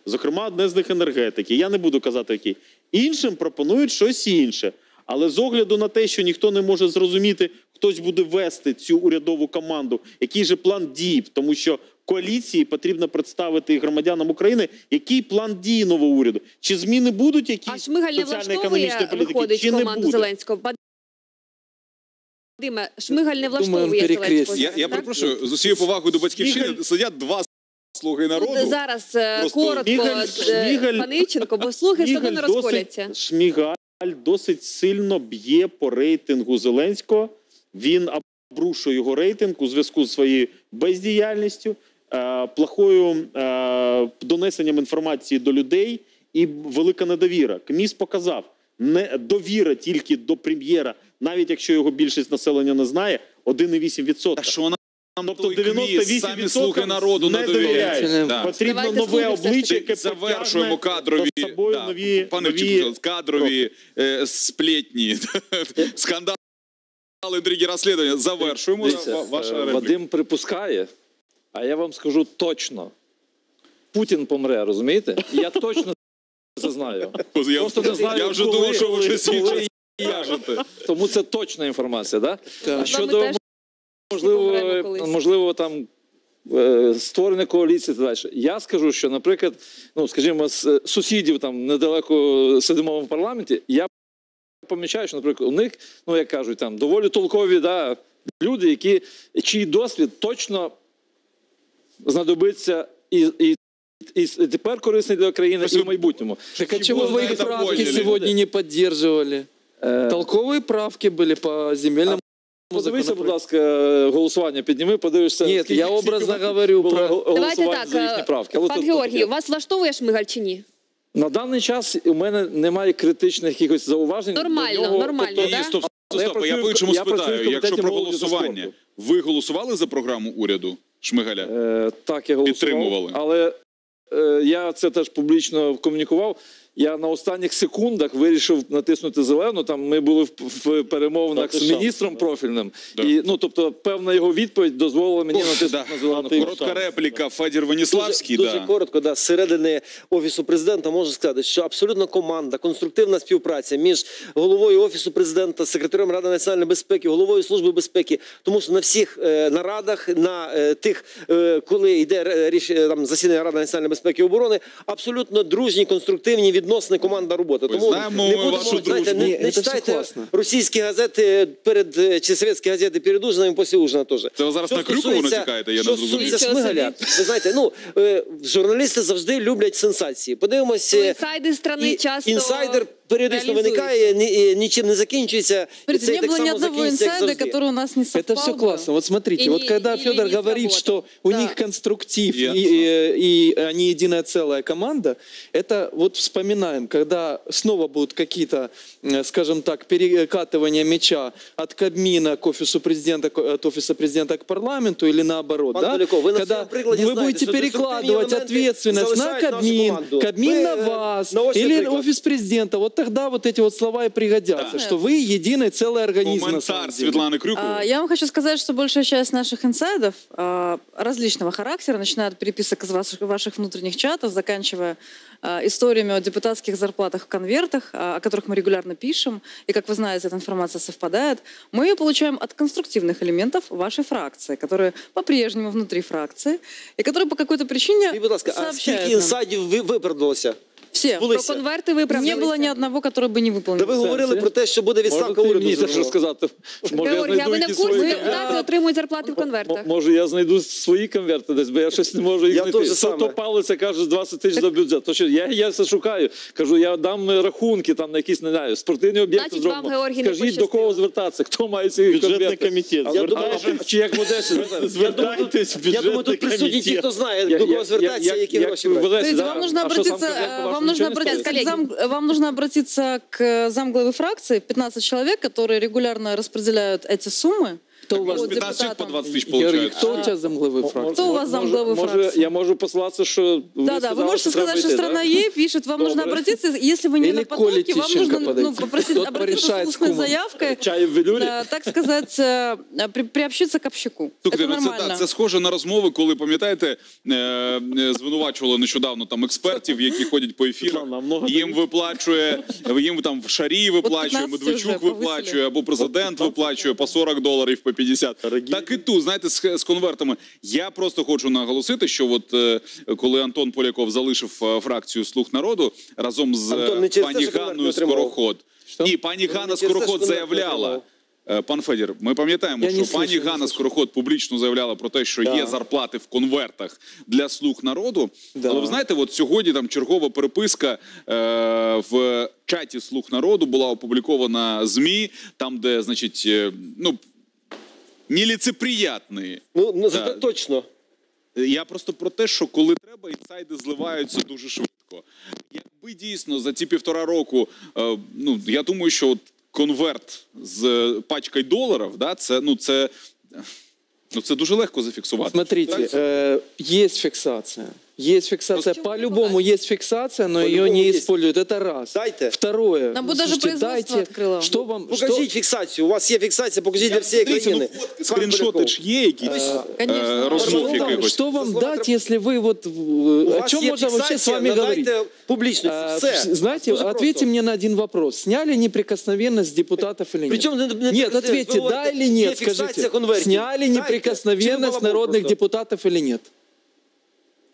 Зокрема, одне з них енергетики. Я не буду казати, які. Іншим пропонують щось інше. Але з огляду на те, що ніхто не може зрозуміти, хтось буде вести цю урядову команду, який же план дій, тому що коаліції потрібно представити громадянам України, який план дій нового уряду. Чи зміни будуть якісь соціально-економічної політики, чи не буде? Зеленського? Вадиме, Шмигаль не влаштовує. Зеленського. Я, я перепрошую, з усією повагою до батьківщини сидять два слуги народу. Ну, Зараз е, Просто коротко, Шмигаль- е, Шмигаль- пане Івченко, бо слухи все одно не розколяться. досить, Шмигаль досить сильно б'є по рейтингу Зеленського. Він обрушує його рейтинг у зв'язку з своєю бездіяльністю, е, плохою е, донесенням інформації до людей і велика недовіра. КМІС показав, не довіра тільки до прем'єра, навіть якщо його більшість населення не знає, 1,8%. Та що Тобто 98% самі слуги народу не довіряють. Да. Потрібно Давайте нове обличчя, Ми яке завершуємо кадрові собою да, нові, пане нові Чіпко, кадрові е, сплетні, *laughs* скандали, інтриги, розслідування. Завершуємо Дивіться, ваша е, репліка. Вадим припускає, а я вам скажу точно. Путін помре, розумієте? І я точно *laughs* це знаю. Я, Просто не знаю, я вже коли, думав, що ви інше скажете. Тому це точна інформація, да? З А щодо можливо, помремо колись. можливо, там е, створення коаліції та далі. Я скажу, що, наприклад, ну скажімо, з е, сусідів там недалеко сидимо в парламенті. Я помічаю, що, наприклад, у них, ну як кажуть, там доволі толкові да, люди, які чий досвід точно знадобиться і. і і тепер корисний для країни і в майбутньому. Так а чего вы их это правки поняли. сегодня не поддерживали? Е, Толковые правки были по земельному Подивися, будь ласка, голосування підніми, подивишся. Ні, я образно говорю про- голосування Давайте так, за їхні е, правки. Але пан тут- Георгій, вас влаштовує Шмигаль чи ні? На даний час у мене немає критичних якихось зауважень. Нормально, нього. нормально, Тобто, да? Стоп, Але стоп, я стоп, я працюю- по-іншому я працюю в спитаю. комітеті Якщо про молоді та голосування, спорту. ви голосували за програму уряду Шмигаля? Е, так, я голосував. Підтримували. Але е, я це теж публічно комунікував. Я на останніх секундах вирішив натиснути зелену. Там ми були в, в перемовинах з міністром профільним. Да. І ну, тобто, певна його відповідь дозволила мені натиснути Да. на зелену Коротка кнопку. репліка Федір Веніславський. Дуже, дуже коротко, да, середини офісу президента можу сказати, що абсолютно команда, конструктивна співпраця між головою офісу президента, секретарем Ради національної безпеки, головою служби безпеки. Тому що на всіх е, нарадах, на е, тих, е, коли йде е, е, там засідання Ради національної безпеки і оборони, абсолютно дружні, конструктивні відносини. Відносна командна робота. Тому знаємо не будемо, вашу знаєте, не, не читайте російські газети перед е, чи совєтські газети перед ужином і після ужина теж. Це ви зараз Що на Крюкову натякаєте, я не що зрозумів. Шмигаля, ви знаєте, ну е, журналісти завжди люблять сенсації. Подивимося. Ну, інсайди страни часто інсайдер періодично реалізуються. виникає, ні, і нічим не закінчується. і Смотрите, цей не так было ни само одного закінчиться, як инсайда, завжди. который у нас не совпал Это все бы. классно. Вот смотрите, И вот не- когда или Федор не говорит, сработал. что у Да. них конструктив Я- и, и- и они единая целая команда, это вот вспоминаем, когда снова будут какие-то, э, скажем так, перекатывания мяча от Кабмина к офису президента, к- от офиса президента к парламенту или наоборот, Пан да? Поляков, ви на когда своєму прикладі вы знаєте, будете що деструктивні перекладывать елементи ответственность на залишають нашу Кабмин, команду. Кабмин Ви, на е, вас наочний или приклад. офис президента, вот тогда вот эти вот слова и пригодятся, что вы единый целый организм на самом Коментар деле. Світлани Крюкової. А, Я вам хочу сказать, что большая часть наших инсайдов а, различного характера, начиная от переписок из ваших, ваших внутренних чатов, заканчивая а, историями о депутатских зарплатах в конвертах, а, о которых мы регулярно пишем, и, как вы знаете, эта информация совпадает, мы ее получаем от конструктивных элементов вашей фракции, которые по-прежнему внутри фракции, и которые по какой-то причине Скажіть, будь ласка, а сообщают скільки нам. інсайдів ви виправдалося? Все. Про Збулися? конверти виправдалися. Не было ни одного, который бы не выполнил. Та ви говорили про те, що буде відставка Можете уряду. мені за теж року. розказати? Може, я Георгій, а знайду ви не в якісь курсі? свої Депутати отримують зарплати в конвертах. Може, я знайду свої конверти десь, бо я щось не можу їх Я знайти. теж То, саме. то палиться, каже, 20 тисяч за бюджет. То що, я, я все шукаю. Кажу, я дам е, рахунки там на якісь, не знаю, спортивні об'єкти Значить, вам, зробимо. Георгій, не Скажіть, до пощастило. кого звертатися, хто має ці Бюджетний конверти. комітет. Я думаю, Звертайтесь. чи як в Одесі. Звертайтесь в Я думаю, бюджетний тут присутні ті, комітет. хто знає, Я- до я- кого я- звертатися, як- які як гроші в брати. Одесі, То есть да. вам нужно А що, сам обратиться, конверт э, по-вашому вам нужно нічого не обратиться, стоїть? к зам, вам нужно обратиться к замглавы фракции, 15 человек, которые регулярно распределяют эти суммы. Хто у вас по 15 человек по депутатам. 20 тысяч Георгій, получают. хто у тебе замглави фракції? Хто у вас замглави може, фракції? Я можу послатися, що ви Да, да, вы сказали, можете треба сказать, что йти, страна да? Е пишет, вам нужно Добре. обратиться, если вы не Или на Коле потоке, вам Тищенко нужно ну, подойти. попросить Тот обратиться порешает с с устной кумом. заявкой, Чай в велюрі? э, так сказать, э, при- приобщиться к общаку. Слухайте, Это ну це, нормально. да, це схоже на розмови, коли пам'ятаєте, е, е, звинувачували нещодавно там експертів, які ходять по ефірах. Світлана, много Їм виплачує, їм там в шарі виплачує, 15 вже Медведчук повисили. виплачує, або президент виплачує по 40 доларів, по 50. Так і тут, знаєте, з, з конвертами. Я просто хочу наголосити, що от е, коли Антон Поляков залишив е, фракцію Слуг народу разом з Антон, не е, через те, пані що конверт не Ганною отримав? Скороход. Ні, пані Ну, Ганна через те, що Скороход конверт не заявляла. отримав. Е, Пан Федір, ми пам'ятаємо, Я не що пані не Ганна слышу. Скороход публічно заявляла про те, що є зарплати в конвертах для слуг народу. Да. Але ви знаєте, от сьогодні там чергова переписка е, в чаті слуг народу була опублікована ЗМІ, там, де, значить, е, ну неліцеприятні. Ну, ну зате Да. точно. Я просто про те, що коли треба, інсайди зливаються дуже швидко. Якби дійсно за ці півтора року, е, ну я думаю, що от конверт з е, пачкою доларів, да, це ну це. Ну, це дуже легко зафіксувати. Смотрите, э, є фиксация. Есть фиксация. По-любому есть фиксация, но ее По-любому не есть. используют. Это раз. Дайте. Второе. Нам бы даже слушайте, производство дайте, открыло. Что вам... Покажіть фіксацію. У вас є фіксація, покажіть для всієї Дивіться, країни. ну, фотки, Пан скріншоти Поляков. ж є якісь Конечно. е, Что розмов вам, якихось. что вам Слова дать, треба- если вы вот... У О вас чем є можно вообще с фіксація, вами говорить? надайте публічності. А, Все. Знаете, Дуже ответьте просто. мне на один вопрос. Сняли неприкосновенность депутатов или нет? Причем не- не нет, неприкосновенность. ответьте, Вы да говорите, или нет, є фіксація скажите. конвертів. Сняли Дайте. Чи неприкосновенность ви балабол народных просто? депутатов или нет?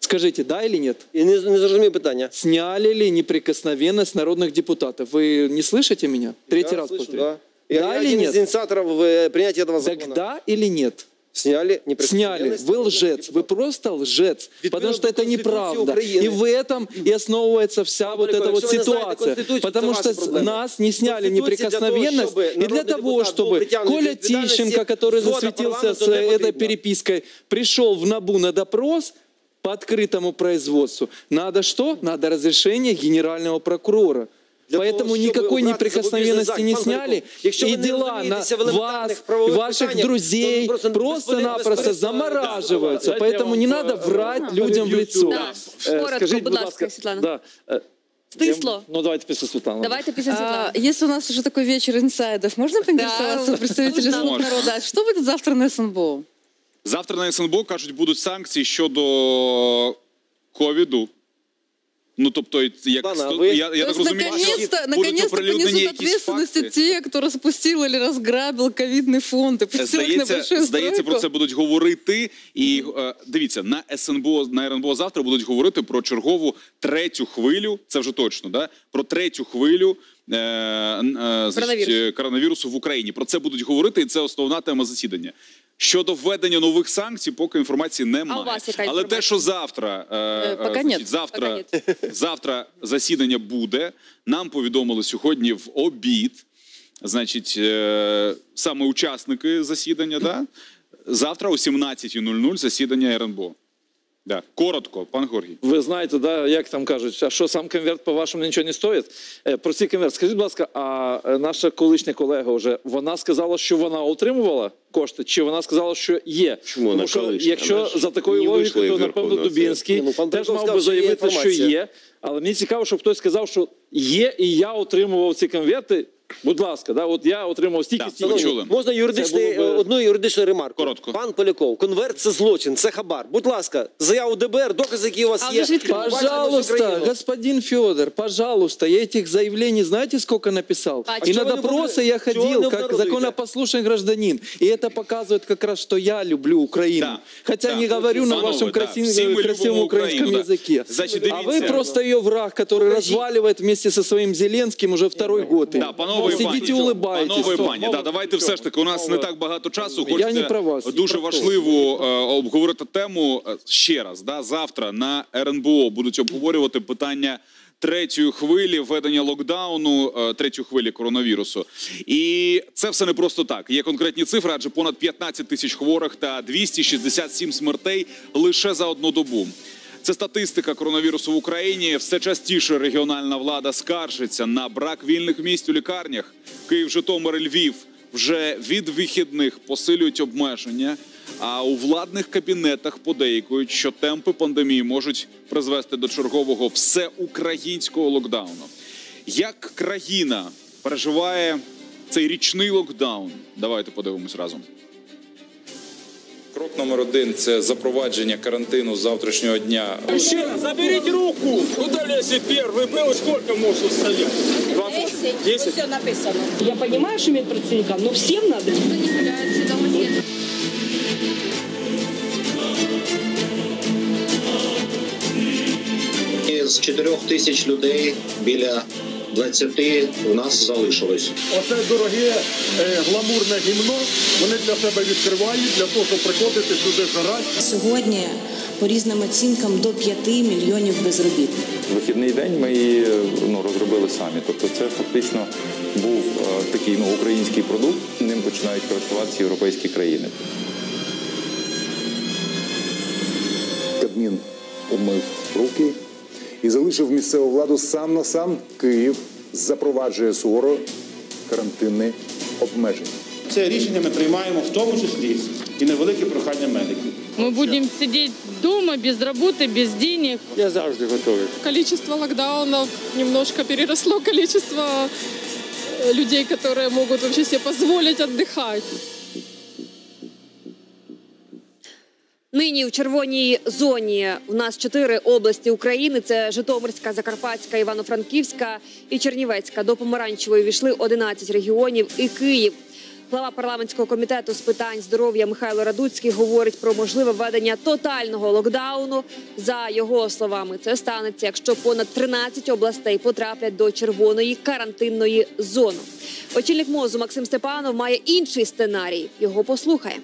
Скажите, да или нет? Я не, не зрозумів питання. Сняли ли неприкосновенность народных депутатов? Вы не слышите меня? Третий Я раз слышу, повторю. да. Я, Да я или один нет? из инициаторов э, принятия этого закона. Так да или нет? Сняли Сняли. неприкосновенность Вы народных лжец. Вы просто лжец. Потому что до это Конституции неправда. Украины. И в этом и основывается вся вот Поляков, эта вот якщо ви не знаєте ситуация. Конституцію, Потому це что ваші проблеми. нас не сняли Конституція для того, неприкосновенность. щоб И для народний того, депутат був чтобы притягнутий Коля до відповідальності, Тищенко, который згода засветился с парламенту не этой потрібна. перепиской, пришел в НАБУ на допрос, по открытому производству. Надо что? Надо разрешение генерального прокурора. Для Поэтому того, щоб никакой обрати неприкосновенности запобіжний не захід. Пан сняли. Поляков, якщо ви И не дела на розумієтеся в вас, елементарних правових ваших питаннях, друзей то ви просто просто-напросто безпосередньо замораживаются. Дайте я Поэтому вам не по- надо врать Да. людям в лицо. Да. Э, Коротко, скажіть, будь ласка, Світлана. Да. э, Стисло. Ну, давайте після Світлани. Давайте після А, Світлани. если у нас уже такой вечер инсайдов, можно поинтересоваться Да. у представителей Можно. слуг народа? А Что будет завтра на СНБО? Завтра на СНБО кажуть, будуть санкції щодо ковіду. Ну тобто, як а сто- ви- я, я То так есть, розумію, що наконец-то, будуть наконец-то оприлюднені понесут якісь ответственность факти. те, кто распустил или разграбил ковидный фонд и пустил их на Здається, большую здається, про стройку. це будуть говорити. І е, дивіться, на СНБО, на РНБО завтра будуть говорити про чергову третю хвилю. Це вже точно, да? Про третю хвилю. Е, е, значить, Коронавірусу. е, коронавірусу в Україні. Про це будуть говорити, і це основна тема засідання. Щодо введення нових санкцій, поки інформації немає. А у вас яка Але те, що завтра, е, е, поки значить, нет. завтра, *laughs* завтра засідання буде. Нам повідомили сьогодні в обід. Значить, е, саме учасники засідання, да? завтра о 17.00 засідання РНБО. Да. Коротко, пан Горгій. Ви знаєте, да, як там кажуть, а що сам конверт по-вашому нічого не стоїть? Е, Про цей конверт, скажіть, будь ласка, а е, наша колишня колега вже вона сказала, що вона отримувала кошти, чи вона сказала, що є? Чому вона що колишня? якщо Вона ж за такою не вийшла логікою, із то напевно Дубінський ну, пан теж мав сказав, би що є заявити, що інформація. є. Але мені цікаво, щоб хтось сказав, що є, і я отримував ці конверти. Будь ласка, да, от я отримав стільки Так, стільки. почули. Можна юридичний, Це було би- е, одну юридичну ремарку. Коротко. Пан Поляков, конверт це злочин, це хабар. Будь ласка, заяву ДБР, докази, які у вас А є. ви ж відкрили. Бачите на всю Пожалуйста, країну. господин Федор, пожалуйста, я этих заявлений знаете сколько написал? А и чего на не допросы вы- я чего ходил не как обнародуете? законопослушный гражданин. И это показывает как раз, что я люблю Украину. Да, Хотя да. не говорю на Панове, вашем да, красивом, всі ми красивом любимо украинском Україну, да. языке. Значить, а вы дивіться. просто ее враг, который разваливает вместе со своим Зеленским уже второй год. Да, панове і Сидите, пані. улыбаетесь. Панове і пані, да, давайте все ж таки. У нас не так багато часу. Я не про вас, я дуже про важливу е, обговорити тему е, ще раз. Да, завтра на РНБО будуть обговорювати питання. Третьої хвилі введення локдауну, е, третьої хвилі коронавірусу, і це все не просто так. Є конкретні цифри, адже понад 15 тисяч хворих та 267 смертей лише за одну добу. Це статистика коронавірусу в Україні. Все частіше регіональна влада скаржиться на брак вільних місць у лікарнях. Київ, Житомир, Львів вже від вихідних посилюють обмеження. А у владних кабінетах подейкують, що темпи пандемії можуть призвести до чергового всеукраїнського локдауну. Як країна переживає цей річний локдаун? Давайте подивимось разом. Крок номер один це запровадження карантину з завтрашнього дня. Мужчина, заберите руку! Куда лезет первый был? Сколько может стоять? 20? 10? Все написано. Я понимаю, что медпрацівникам, но всем надо. З 4 тисяч людей біля 20 у нас залишилось. Оце дороге е, гламурне гімно. Вони для себе відкривають для того, щоб приходити сюди жарати. Сьогодні по різним оцінкам до 5 мільйонів безробітних. Вихідний день ми її ну, розробили самі. Тобто це фактично був е, такий ну, український продукт, ним починають користуватися європейські країни. Кабмін умив руки і залишив місцеву владу сам на сам. Київ запроваджує суворо карантинні обмеження. Це рішення ми приймаємо в тому числі і невелике прохання медиків. Мы будем сидеть дома без работы, без денег. Я завжди готовий. Количество локдаунов немножко переросло количество э, людей, которые могут вообще себе позволить отдыхать. Нині у червоній зоні у нас чотири області України: це Житомирська, Закарпатська, Івано-Франківська і Чернівецька. До помаранчевої війшли 11 регіонів і Київ. Глава парламентського комітету з питань здоров'я Михайло Радуцький говорить про можливе введення тотального локдауну. За його словами, це станеться, якщо понад 13 областей потраплять до червоної карантинної зони. Очільник мозу Максим Степанов має інший сценарій. Його послухає.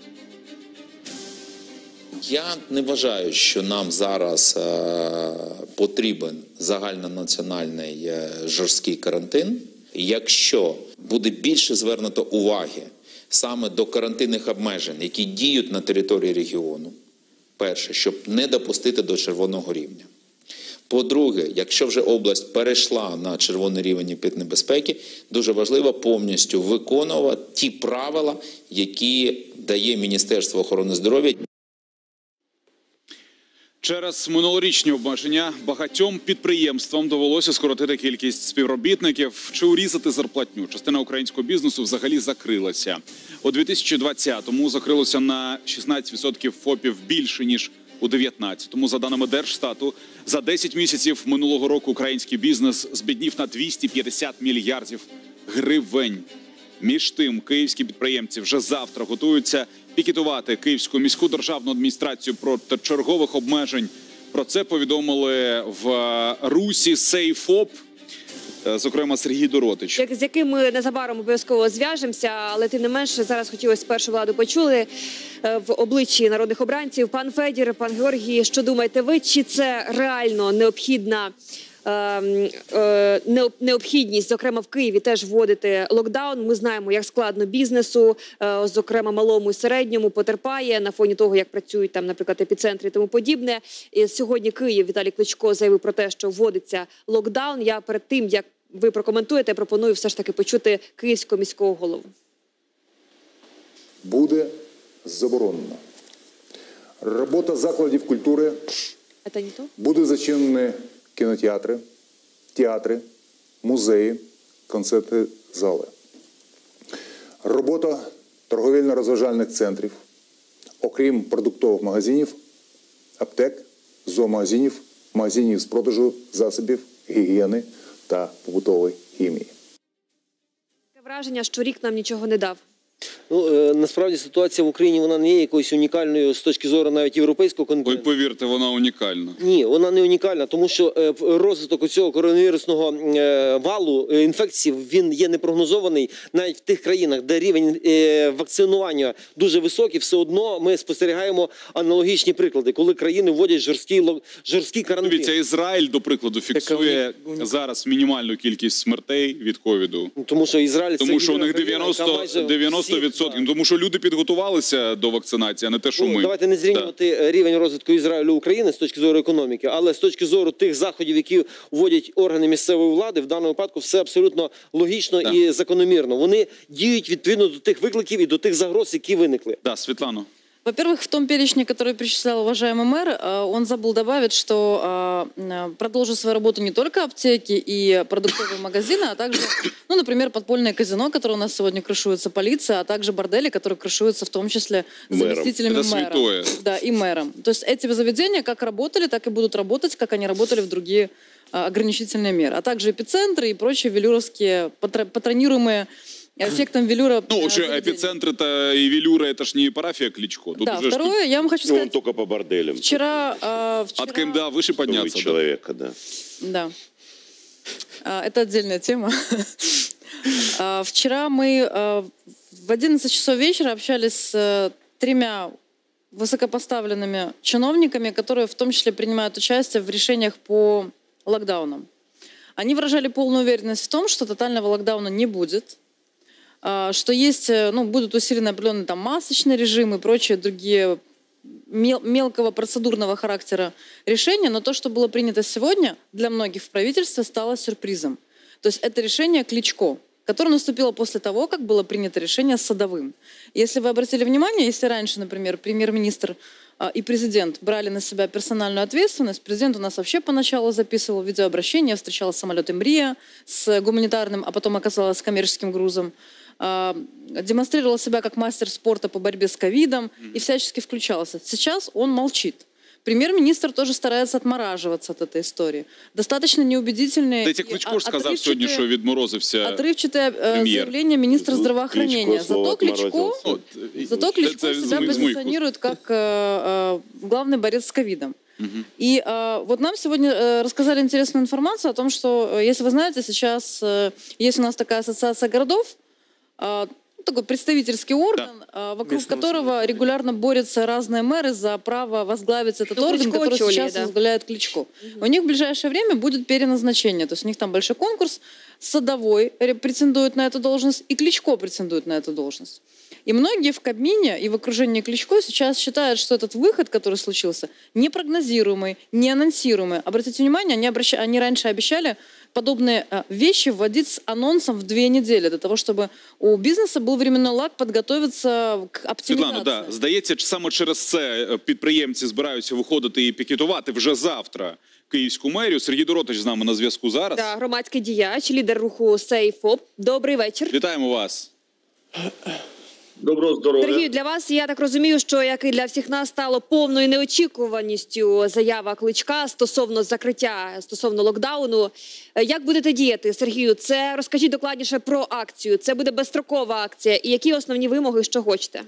Я не вважаю, що нам зараз е, потрібен загальнонаціональний е, жорсткий карантин. Якщо буде більше звернуто уваги саме до карантинних обмежень, які діють на території регіону, перше, щоб не допустити до червоного рівня. По-друге, якщо вже область перейшла на червоний рівень епіднебезпеки, дуже важливо повністю виконувати ті правила, які дає Міністерство охорони здоров'я. Через минулорічні обмеження багатьом підприємствам довелося скоротити кількість співробітників чи урізати зарплатню. Частина українського бізнесу взагалі закрилася. У 2020-му закрилося на 16% ФОПів більше ніж у 19-му. За даними Держстату, за 10 місяців минулого року український бізнес збіднів на 250 мільярдів гривень. Між тим, київські підприємці вже завтра готуються пікетувати Київську міську державну адміністрацію проти чергових обмежень. Про це повідомили в е, Русі Сейфоп, е, зокрема Сергій Доротич. з яким ми незабаром обов'язково зв'яжемося, але тим не менше зараз хотілося першу владу почули е, в обличчі народних обранців. Пан Федір, пан Георгій, що думаєте ви? Чи це реально необхідна? Е, е, Необхідність, зокрема в Києві, теж вводити локдаун. Ми знаємо, як складно бізнесу, е, зокрема малому і середньому, потерпає на фоні того, як працюють там, наприклад, епіцентри і тому подібне. І сьогодні Київ Віталій Кличко заявив про те, що вводиться локдаун. Я перед тим як ви прокоментуєте, пропоную все ж таки почути київського міського голову. буде заборонена. Робота закладів культури Це не Кінотеатри, театри, музеї, концертні зали. Робота торговельно-розважальних центрів, окрім продуктових магазинів, аптек, зоомагазинів, магазинів з продажу засобів гігієни та побутової хімії. Враження, що рік нам нічого не дав. Ну е, насправді ситуація в Україні вона не є якоюсь унікальною з точки зору навіть європейського Ой, континенту. повірте, вона унікальна. Ні, вона не унікальна, тому що е, в- розвиток цього коронавірусного е, валу е, інфекцій він є непрогнозований навіть в тих країнах, де рівень вакцинування дуже високий. Все одно ми спостерігаємо аналогічні приклади, коли країни вводять жорсткий лок- жорсткий карантин. Дивіться, Ізраїль, до прикладу, фіксує зараз мінімальну кількість смертей від ковіду. Тому що Ізраїль Тому це що у них єдина країна, 90, майже 90 відсотків. Тому що люди підготувалися до вакцинації, а не те, що Ну, ми. давайте не зрівнювати е, рівень розвитку Ізраїлю України з точки зору економіки, але з точки зору тих заходів, які вводять органи місцевої влади, в даному випадку все абсолютно логічно і закономірно. Вони діють відповідно до тих викликів і до тих загроз, які виникли. Да, Світлано. Во-первых, в том перечне, который перечислял уважаемый мэр, э, он забыл добавить, что э, м, продолжат свою работу не только аптеки и продуктовые магазины, а также, ну, например, подпольное казино, которое у нас сегодня крышуется полиция, а также бордели, которые крышуются в том числе заместителями Это мэра. святое. Да, и мэром. То есть эти заведения как работали, так и будут работать, как они работали в другие ограничительные меры. А также эпицентры и прочие велюровские, патро- патронируемые эффектом велюра Ну, э, уже заведения. эпицентры-то и Велюра, это ж не парафия Кличко. Тут Да, уже ж второе, я вам хочу Ну, он сказать, только по борделям. вчера... э, вчера... от КМДА выше подняться. да. человека, да. Да. А, Это отдельная тема. А, *laughs* Вчера мы э, в 11 часов вечера общались с тремя высокопоставленными чиновниками, которые в том числе принимают участие в решениях по локдаунам. Они выражали полную уверенность в том, что тотального локдауна не будет, а, что есть, э, ну, будут усилены определенные там масочный режим и прочие другие мел- мелкого процедурного характера решения, но то, что было принято сегодня, для многих в правительстве стало сюрпризом. То есть это решение Кличко, которое наступило после того, как было принято решение с Садовым. Если вы обратили внимание, если раньше, например, премьер-министр а, и президент брали на себя персональную ответственность, президент у нас вообще поначалу записывал видеообращение, встречал самолеты МРИА с гуманитарным, а потом оказалось с коммерческим грузом, а, демонстрировал себя как мастер спорта по борьбе с ковидом и всячески включался. Сейчас он молчит. Премьер-министр тоже старается отмораживаться от этой истории. Достаточно неубедительные... Дайте и Кличко ж сказав отрывчатые- сьогодні, що відморозився Отрывчатое э, прем'єр. заявление министра Кличко здравоохранения. слово Зато Кличко, отморозился. Вот, зато это Кличко з себя моих- з моих позиционирует как э, э, главный борец с ковидом. И э, вот нам сегодня э, рассказали интересную информацию о том, что, э, если вы знаете, сейчас э, есть у нас такая ассоциация городов, э, ну, такой представительский орган, э, вокруг Местного которого регулярно борются разные мэры за право возглавить этот Ну, орган, Кличко который очолює, сейчас да. возглавляет Кличко. У них в ближайшее время будет переназначение, то есть у них там большой конкурс, Садовой ре- претендует на эту должность и Кличко претендует на эту должность. И многие в Кабмине и в окружении Кличко сейчас считают, что этот выход, который случился, непрогнозируемый, неанонсируемый. Обратите внимание, они, обраща- они раньше обещали подобные э, вещи вводить с анонсом в две недели, для того, чтобы у бизнеса был временной лаг подготовиться к оптимизации. Світлано, да, здається, ч- саме через це е, підприємці збираються виходити і пікетувати вже завтра київську мерію. Сергій Доротич з нами на зв'язку зараз. Да, громадський діяч, лідер руху Сейфоп. Добрий вечір. Вітаємо вас. Доброго здоров'я. Сергію, для вас я так розумію, що як і для всіх нас стало повною неочікуваністю заява кличка стосовно закриття стосовно локдауну. Як будете діяти, Сергію? Це розкажіть докладніше про акцію. Це буде безстрокова акція. І які основні вимоги, що хочете?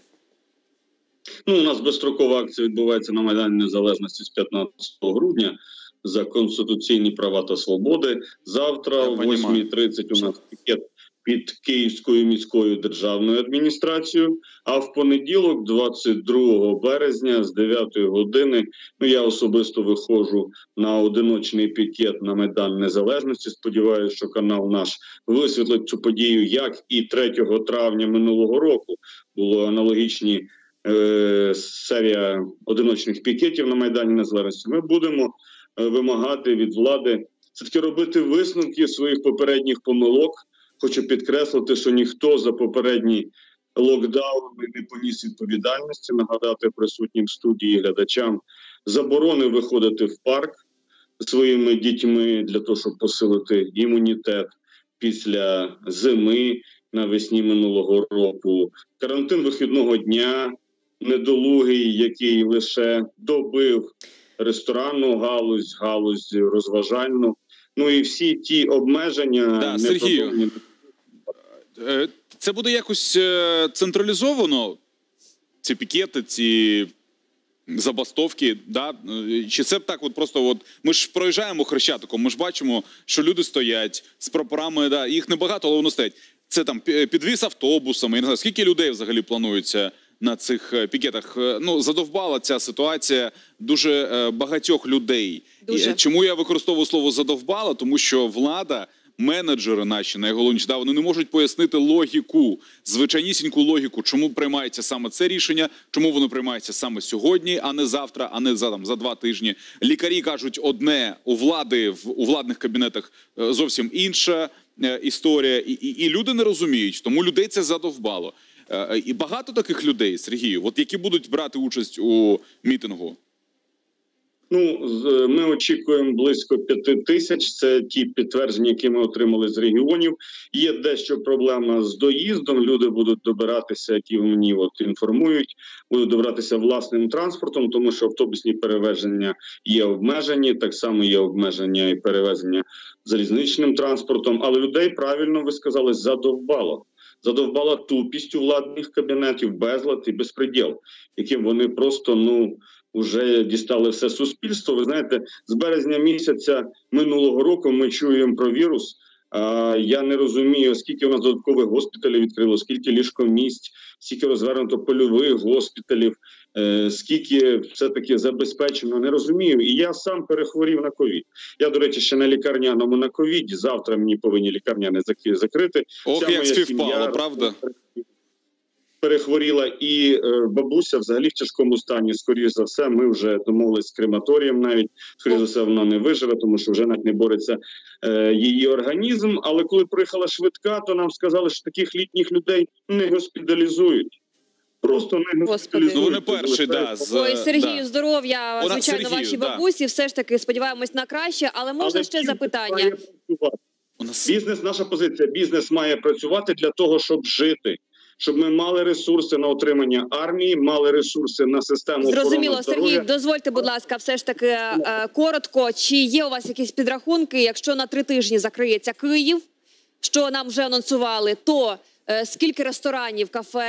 Ну, у нас безстрокова акція відбувається на Майдані Незалежності з 15 грудня за конституційні права та свободи. Завтра о 8.30 у нас пікет під Київською міською державною адміністрацією. А в понеділок, 22 березня, з 9 години, ну я особисто виходжу на одиночний пікет на Майдан Незалежності. Сподіваюся, що канал наш висвітлить цю подію, як і 3 травня минулого року було аналогічні е, серія одиночних пікетів на Майдані Незалежності. Ми будемо е, вимагати від влади все таки робити висновки своїх попередніх помилок. Хочу підкреслити, що ніхто за попередні локдауни не поніс відповідальності. Нагадати присутнім в студії глядачам заборони виходити в парк своїми дітьми для того, щоб посилити імунітет після зими навесні минулого року. Карантин вихідного дня недолугий, який лише добив ресторанну галузь, галузь розважальну. Ну і всі ті обмеження Да, не Сергію. Е, Це буде якось е, централізовано, ці пікети, ці забастовки. Да? Е, Чи це так, от просто от ми ж проїжджаємо хрещатиком, ми ж бачимо, що люди стоять з прапорами, да, їх небагато, але воно стоять. Це там підвіз автобусами. Я не знаю, скільки людей взагалі планується на цих пікетах. Ну, задовбала ця ситуація дуже багатьох людей. Дуже. І, Чому я використовую слово задовбала? Тому що влада. Менеджери наші найголовніше, да, вони не можуть пояснити логіку, звичайнісіньку логіку, чому приймається саме це рішення, чому воно приймається саме сьогодні, а не завтра, а не за там за два тижні. Лікарі кажуть одне у влади в у владних кабінетах е, зовсім інша е, історія, і, і, і люди не розуміють, тому людей це задовбало. Е, І багато таких людей, Сергію, от які будуть брати участь у мітингу. Ну, з- ми очікуємо близько п'яти тисяч. Це ті підтвердження, які ми отримали з регіонів. Є дещо проблема з доїздом. Люди будуть добиратися, які мені от інформують, будуть добиратися власним транспортом, тому що автобусні перевезення є обмежені. Так само є обмеження і перевезення залізничним транспортом. Але людей правильно ви сказали, задовбало. Задовбала тупістю владних кабінетів, безлад і безпреділ, яким вони просто ну вже дістали все суспільство. Ви знаєте, з березня місяця минулого року ми чуємо про вірус. Я не розумію, скільки у нас додаткових госпіталів відкрило, скільки ліжкомісць, скільки розвернуто польових госпіталів, е, скільки все таки забезпечено. Не розумію. І я сам перехворів на ковід. Я, до речі, ще на лікарняному на ковіді. Завтра мені повинні лікарняни заки- закрити. Ох, Вся як співпало, сім'я правда? Перехворіла, і е, бабуся взагалі в тяжкому стані. Скоріше за все, ми вже домовились з крематорієм. Навіть скоріше за все, вона не виживе, тому що вже навіть не бореться е, її організм. Але коли приїхала швидка, то нам сказали, що таких літніх людей не госпіталізують. Просто не госпіталізують. Ну, вони перші, да, з- Ой, Сергію, да. здоров'я, звичайно, Сергію, вашій да. бабусі. Все ж таки сподіваємось на краще, але можна Але ще запитання. має працювати. Бізнес, наша позиція. Бізнес має працювати для того, щоб жити. Щоб ми мали ресурси на отримання армії, мали ресурси на систему Зрозуміло, Сергій, дозвольте, будь ласка, все ж таки е, коротко. Чи є у вас якісь підрахунки? Якщо на три тижні закриється Київ, що нам вже анонсували, то е, скільки ресторанів, кафе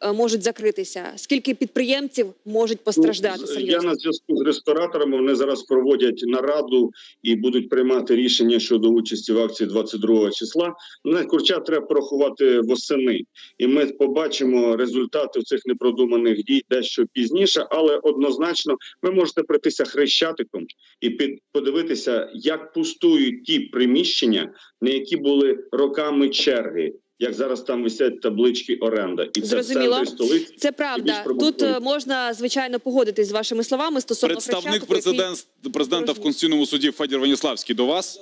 е, можуть закритися? Скільки підприємців можуть постраждати? Ну, Я на зв'язку з рестораторами. Вони зараз проводять нараду і будуть приймати рішення щодо участі в акції 22 числа. На курча треба порахувати восени, і ми побачимо результати цих непродуманих дій дещо пізніше. Але однозначно ви можете пройтися хрещатиком і під подивитися, як пустують ті приміщення, на які були роками черги. Як зараз там висять таблички оренда, і це в центрі столиці. Це правда. Тут е, можна звичайно погодитись з вашими словами стосовно Представник Хрещатику, президент, президента в Конституційному суді Федір Веніславський до вас.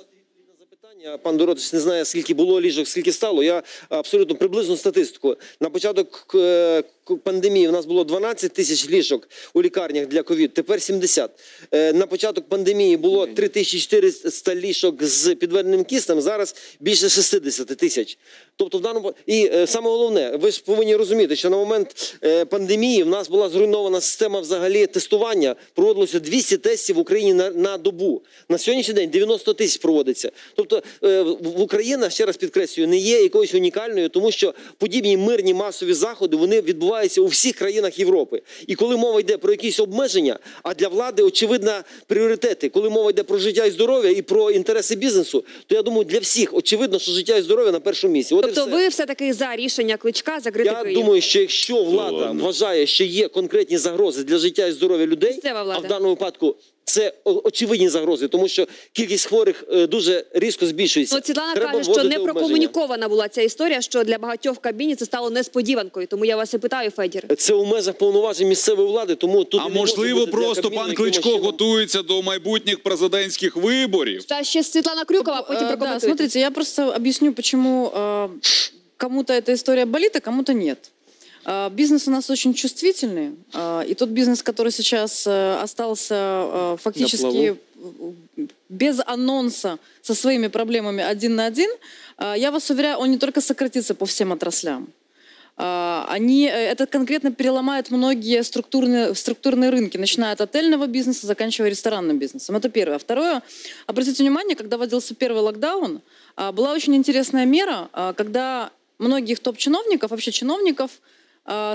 Я, Пан Доротич не знає, скільки було ліжок, скільки стало. Я абсолютно приблизну статистику. На початок е, пандемії у нас було 12 тисяч ліжок у лікарнях для ковід, тепер 70. Е, На початок пандемії було 3400 ліжок з підведеним киснем, зараз більше 60 тисяч. Тобто в даному і е, саме головне, ви ж повинні розуміти, що на момент е, пандемії в нас була зруйнована система взагалі тестування. Проводилося 200 тестів в Україні на, на добу. На сьогоднішній день 90 тисяч проводиться. Тобто в в Україна, ще раз підкреслюю, не є якоюсь унікальною, тому що подібні мирні масові заходи вони відбуваються у всіх країнах Європи. І коли мова йде про якісь обмеження, а для влади очевидно пріоритети, коли мова йде про життя і здоров'я і про інтереси бізнесу, то я думаю, для всіх очевидно, що життя і здоров'я на першому місці. От Тобто все. ви все-таки за рішення кличка закрити Я Київ? думаю, що якщо влада вважає, що є конкретні загрози для життя і здоров'я людей, а в даному випадку це о- очевидні загрози, тому що кількість хворих е, дуже різко збільшується. Ну, Світлана Треба каже, що вводити не обмеження. прокомунікована була ця історія, що для багатьох в кабіні це стало несподіванкою. Тому я вас і питаю, Федір. Це у межах повноважень місцевої влади, тому тут А не може можливо, бути для просто Кабміну пан якимось Кличко чином. готується до майбутніх президентських виборів. Та ще Світлана Крюкова, а потім Э, Да, прокоментуйте. смотрите, я просто объясню, почему э, кому-то эта история болит, а кому-то нет. Э, Бизнес у нас очень чувствительный, э, и тот бизнес, который сейчас э, остался э, фактически без анонса со своими проблемами один на один, э, я вас уверяю, он не только сократится по всем отраслям. А, Они, э, это конкретно переломает многие структурные, структурные рынки, начиная от отельного бизнеса, заканчивая ресторанным бизнесом. Это первое. А Второе, обратите внимание, когда вводился первый локдаун, а, была очень интересная мера, а, когда многих топ-чиновников, вообще чиновников, а,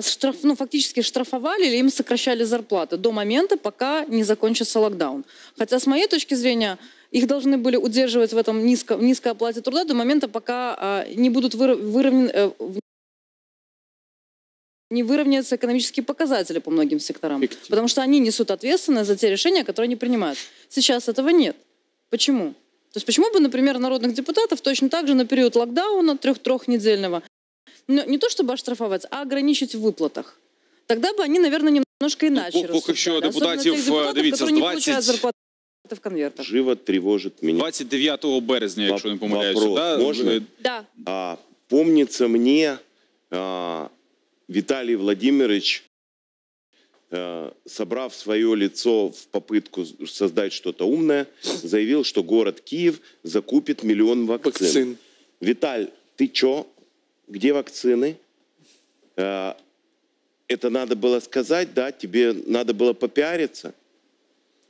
штраф, ну, фактически штрафовали или им сокращали зарплаты до момента, пока не закончится локдаун. Хотя, с моей точки зрения, их должны были удерживать в этом низко, низкой оплате труда до момента, пока а, не будут выров- выровнены, э, не выровняются экономические показатели по многим секторам. Потому что они несут ответственность за те решения, которые они принимают. Сейчас этого нет. Почему? То есть почему бы, например, народных депутатов точно так же на период локдауна трех-трехнедельного не то чтобы оштрафовать, а ограничить в выплатах? Тогда бы они, наверное, немножко иначе по- поки що депутатів, тех депутатов, дивіться, з которые не 20 получают зарплаты в конвертах. Живо тревожит меня. 29 березня, якщо не помиляюся. вопрос. да? Можно? Да. А, помнится мне, а, Виталий Владимирович, а, собрав свое лицо в попытку создать что-то умное, заявил, что город Киев закупит миллион вакцин. Вакцин. Виталь, ты чё? Где вакцины? А, это надо было сказать, да? Тебе надо было попиариться?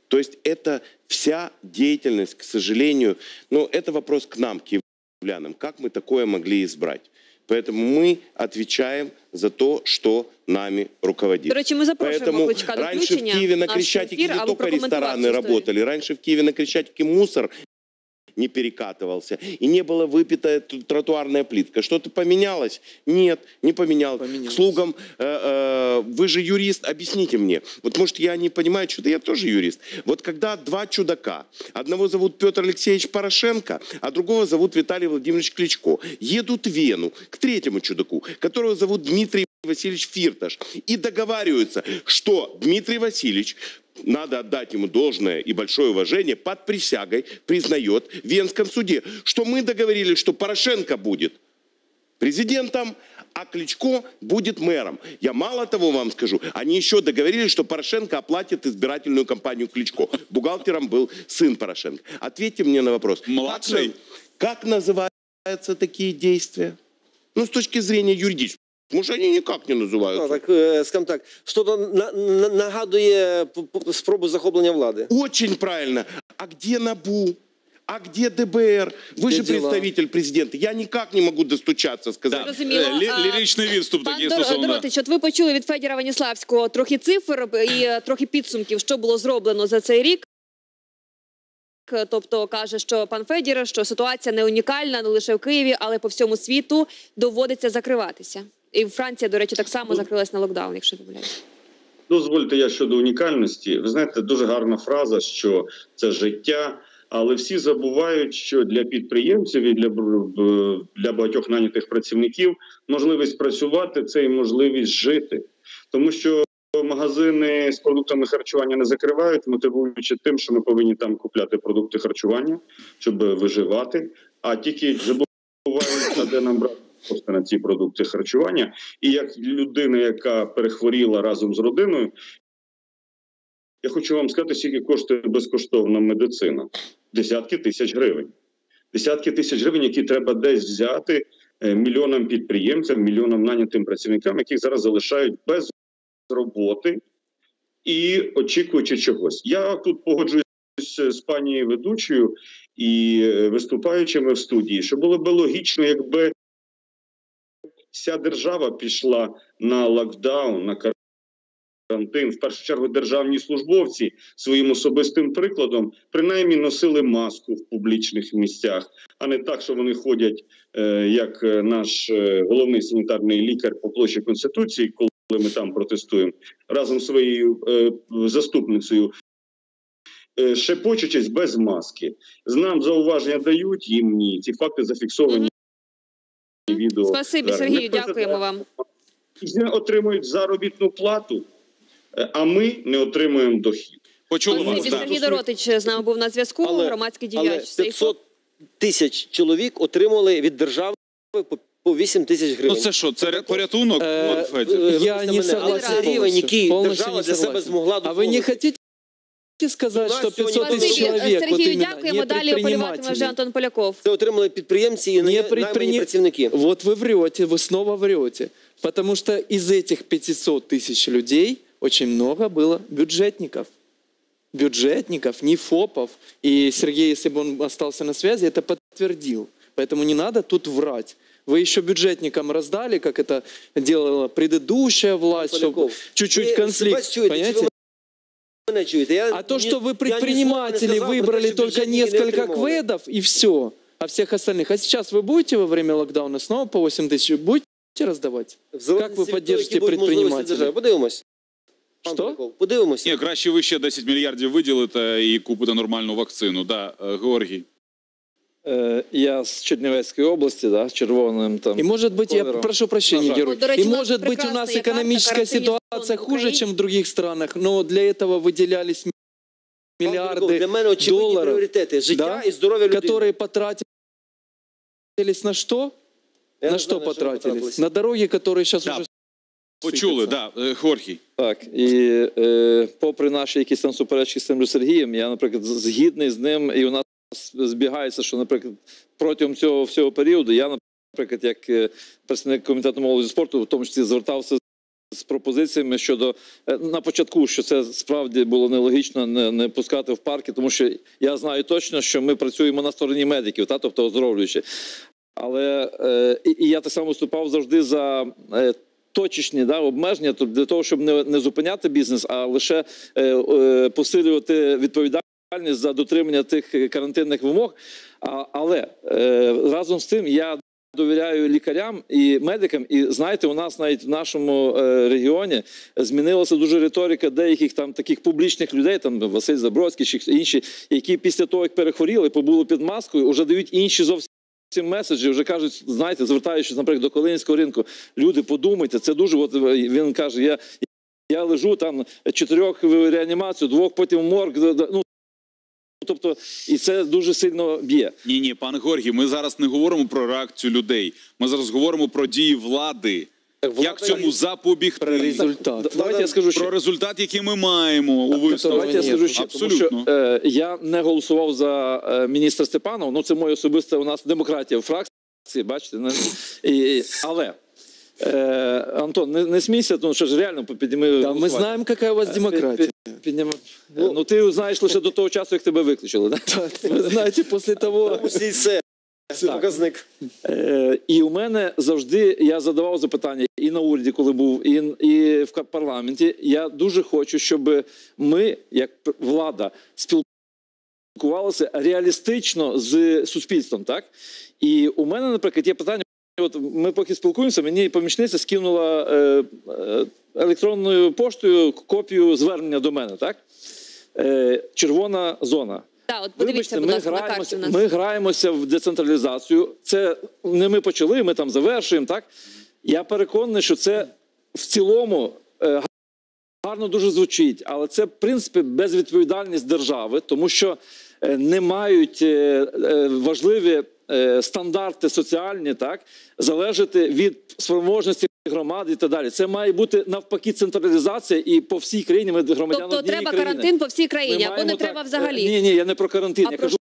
То есть это вся деятельность, к сожалению, ну, это вопрос к нам, киевлянам. Как мы такое могли избрать? Поэтому мы отвечаем за то, что нами руководит. До речі, ми запрошуємо Поэтому Кличка до раньше в включення Киеве в на наш Крещатике ефір, не аби только прокоментувати рестораны цю історію. работали, раньше в Киеве на Крещатике мусор не перекатывался, и не было выпита тротуарная плитка. Что-то поменялось? Нет, не поменялось. К слугам, э, э, вы же юрист, объясните мне. Вот может я не понимаю, что-то я тоже юрист. Вот когда два чудака, одного зовут Петр Алексеевич Порошенко, а другого зовут Виталий Владимирович Кличко, едут в Вену к третьему чудаку, которого зовут Дмитрий Васильевич Фирташ, и договариваются, что Дмитрий Васильевич надо отдать ему должное и большое уважение, под присягой признает в Венском суде, что мы договорились, что Порошенко будет президентом, а Кличко будет мэром. Я мало того вам скажу, они еще договорились, что Порошенко оплатит избирательную кампанию Кличко. Бухгалтером был сын Порошенко. Ответьте мне на вопрос. Младший. Как, как называются такие действия? Ну, с точки зрения юридической. Может, они никак не называются. Так, е, скажімо так, що то на- на- нагадує спробу захоплення влади. Очень правильно. А где НАБУ? А где ДБР? Вы Где же дела? представитель президента. Я никак не могу достучаться, сказать. Зрозуміло. Е, лі- Ліричний відступ такий стосовно. Доротич, от ви почули від Федіра Ваніславського трохи цифр і е, трохи підсумків, що було зроблено за цей рік. Тобто каже, що пан Федір, що ситуація не унікальна, не лише в Києві, але по всьому світу доводиться закриватися. І Франція, до речі, так само закрилась на локдаун, якщо помиляюсь. Дозвольте я щодо унікальності. Ви знаєте, дуже гарна фраза, що це життя. Але всі забувають, що для підприємців і для, для багатьох нанятих працівників можливість працювати це і можливість жити, тому що магазини з продуктами харчування не закривають, мотивуючи тим, що ми повинні там купляти продукти харчування, щоб виживати. А тільки забувають, а де нам брати кошти на ці продукти харчування. І як людина, яка перехворіла разом з родиною, я хочу вам сказати, скільки коштує безкоштовна медицина: десятки тисяч гривень. Десятки тисяч гривень, які треба десь взяти е, мільйонам підприємцям, мільйонам нанятим працівникам, яких зараз залишають без роботи і очікуючи чогось. Я тут погоджуюсь з пані ведучою і е, виступаючими в студії, що було б логічно, якби вся держава пішла на локдаун, на карантин. В першу чергу державні службовці своїм особистим прикладом принаймні носили маску в публічних місцях, а не так, що вони ходять е, як е, наш е, головний санітарний лікар по площі конституції, коли ми там протестуємо разом з своєю заступницею. Шепочучись без маски, нам зауваження дають їм ні. Ці факти зафіксовані Відео Спасибі, Зараз. Сергію, Ми дякуємо вам. не отримують заробітну плату, е, а ми не отримуємо дохід. Почули вас. Спасибі, так. Сергій Доротич з нами був на зв'язку, громадський Але діяч. Сейфо. 500 тисяч чоловік отримали від держави по, по 8 тисяч Ну гривень. це що, це порятунок? Э, Федір? э, Я Вибачте не мене, согласен але це рівень, полностью. який Полностью держава не для себе согласен. змогла А вы не хотите сказать, У нас что 500 сьогодні тысяч Спасибі, человек, вот Сергію, именно, дякуємо. не Далі оперуватиме вже предприниматели, Антон Поляков. Це отримали підприємці і не наймані предприни... працівники. Вот вы врете, вы снова врете. Потому что из этих 500 тысяч людей очень много было бюджетников. Бюджетников, не ФОПов. И Сергей, если бы он остался на связи, это подтвердил. Поэтому не надо тут врать. Вы еще бюджетникам раздали, как это делала предыдущая власть, чтобы Поляков, чуть-чуть ви конфликт. себе чуєте, чи Понимаете? А то, ні- что вы я ні слова не предприниматели сказав про те, выбрали що только бюджетники не несколько отримували. кведов и все, а всех остальных. А сейчас вы будете во время локдауна снова по 8 тысяч будете раздавать? В залежності Как вы від того, поддержите які будуть можливості предпринимателей? держави. Подивимось. Пан Що? Поляков, Подивимося. Ні, краще ви ще 10 мільярдів виділите і купите нормальну вакцину. Да, е, Георгій. Е, Я з Чернівецької області, да, з червоним там. И может быть, я колером. прошу прощения, Ага. Герой, Вот, до речи, и у нас может быть у нас прекрасная карта экономическая карантинизм ситуация в хуже, Украине. чем в других странах, но для этого выделялись Пан Поляков, миллиарды Для мене очевидні долларов, пріоритети. Життя да, і здоров'я людей. которые потратились на что? Я на не что знаю, на що потратились? потратились. На дороги, которые сейчас Да. уже Почули, да, е, Георгій. Так, і е, попри наші якісь там суперечки з тим же Сергієм, я, наприклад, з- згідний з ним, і у нас збігається, що, наприклад, протягом цього всього періоду я, наприклад, як е, представник комітету молоді спорту, в тому числі звертався з пропозиціями щодо е, на початку, що це справді було нелогічно не, не пускати в парки, тому що я знаю точно, що ми працюємо на стороні медиків, та тобто оздоровлюючи. Але е, і, я так само виступав завжди за е, точечні да, обмеження, тобто для того, щоб не, не зупиняти бізнес, а лише е, е, посилювати відповідальність за дотримання тих е, карантинних вимог. Але е, разом з тим я. Довіряю лікарям і медикам, і знаєте, у нас навіть в нашому е, регіоні змінилася дуже риторика деяких там таких публічних людей, там Василь Забродський чи інші, які після того, як перехворіли, побули під маскою, вже дають інші зовсім ці меседжі вже кажуть, знаєте, звертаючись, наприклад, до Калинського ринку, люди, подумайте, це дуже. От він каже, я, я лежу там чотирьох в реанімацію, двох потім в морг. Ну, тобто, і це дуже сильно б'є. Ні, ні, пане Георгій, ми зараз не говоримо про реакцію людей. Ми зараз говоримо про дії влади. Як цьому запобігти? про результат. Давайте я скажу, Про результат, який ми маємо у висновку. Давайте я скажу ще, тому що е, я не голосував за е, міністра Степанова. Ну це моя особиста у нас демократія в фракції. Бачите, не, і, але. Е, Антон, не, не смійся, тому що ж реально підніми. Да, мы голосування. знаем, какая у вас демократия. Під- підніми. Ну, ти знаєш лише до того часу, як тебе виключили. Да? Вы знаете, после того... Усі це. Це показник. Е, і у мене завжди я задавав запитання і на уряді, коли був, і, і в парламенті. Я дуже хочу, щоб ми, як влада, спілкувалися реалістично з суспільством. Так? І у мене, наприклад, є питання. От ми поки спілкуємося, мені помічниця скинула е, е, електронною поштою копію звернення до мене. Так? Е, червона зона. Так, от подивіться, Вибачте, будь ми ласка, на карті граємося, у нас. ми граємося в децентралізацію. Це не ми почали, ми там завершуємо. Так я переконаний, що це в цілому е, гарно дуже звучить, але це в принципі безвідповідальність держави, тому що е, не мають е, е, важливі стандарти соціальні, так залежати від спроможності громади і так далі. Це має бути навпаки централізація, і по всій країні ми громадяни Тобто треба країни. карантин по всій Ми країні, або маємо не так, треба е, взагалі. Ні, ні, я не про карантин. А я про кажу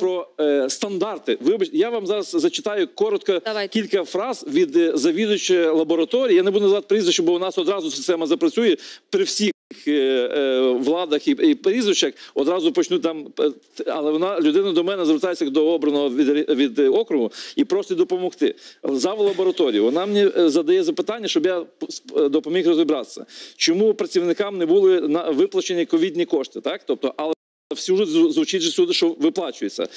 про е, стандарти. Вибач, я вам зараз зачитаю коротко кілька фраз від е, завідувача лабораторії. Я не буду називати прізвище, бо у нас одразу система запрацює при всіх. Е, е, Владах і, прізвищах одразу почнуть там, е, але вона людина до мене звертається до обраного від, від округу і просить допомогти. Зав лабораторії. Вона мені задає запитання, щоб я допоміг розібратися. Чому працівникам не були виплачені ковідні кошти? Так, тобто, але всюди звучить сюди, що виплачується.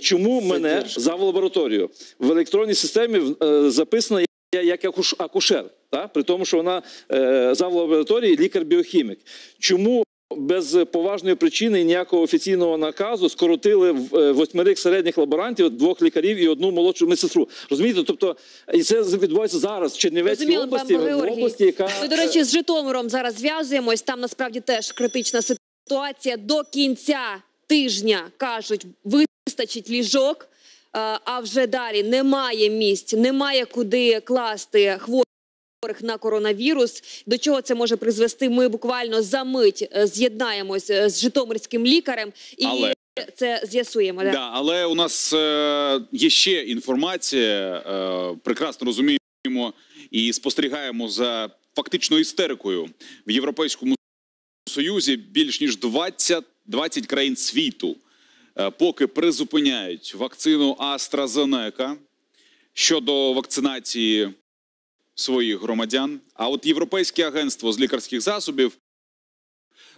Чому мене за лабораторію в електронній системі записано я як акуш- акушер, та? при тому, що вона е, зав лабораторії лікар-біохімік. Чому без поважної причини і ніякого офіційного наказу скоротили е, восьмерих середніх лаборантів, двох лікарів і одну молодшу медсестру? Розумієте? Тобто, і це відбувається зараз в Чернівецькій області, в області, яка Ми, до речі, з Житомиром зараз зв'язуємось. Там насправді теж критична ситуація. До кінця тижня кажуть, вистачить ліжок, е, а вже далі немає місць, немає куди класти хворих. На коронавірус до чого це може призвести? Ми буквально за мить е, з'єднаємось е, з житомирським лікарем і Але- це з'ясуємо. Да, але у нас е, є ще інформація. Е, прекрасно розуміємо і спостерігаємо за фактично істерикою в Європейському Союзі. Більш ніж 20, 20 країн світу е, поки призупиняють вакцину AstraZeneca щодо вакцинації своїх громадян. А от Європейське агентство з лікарських засобів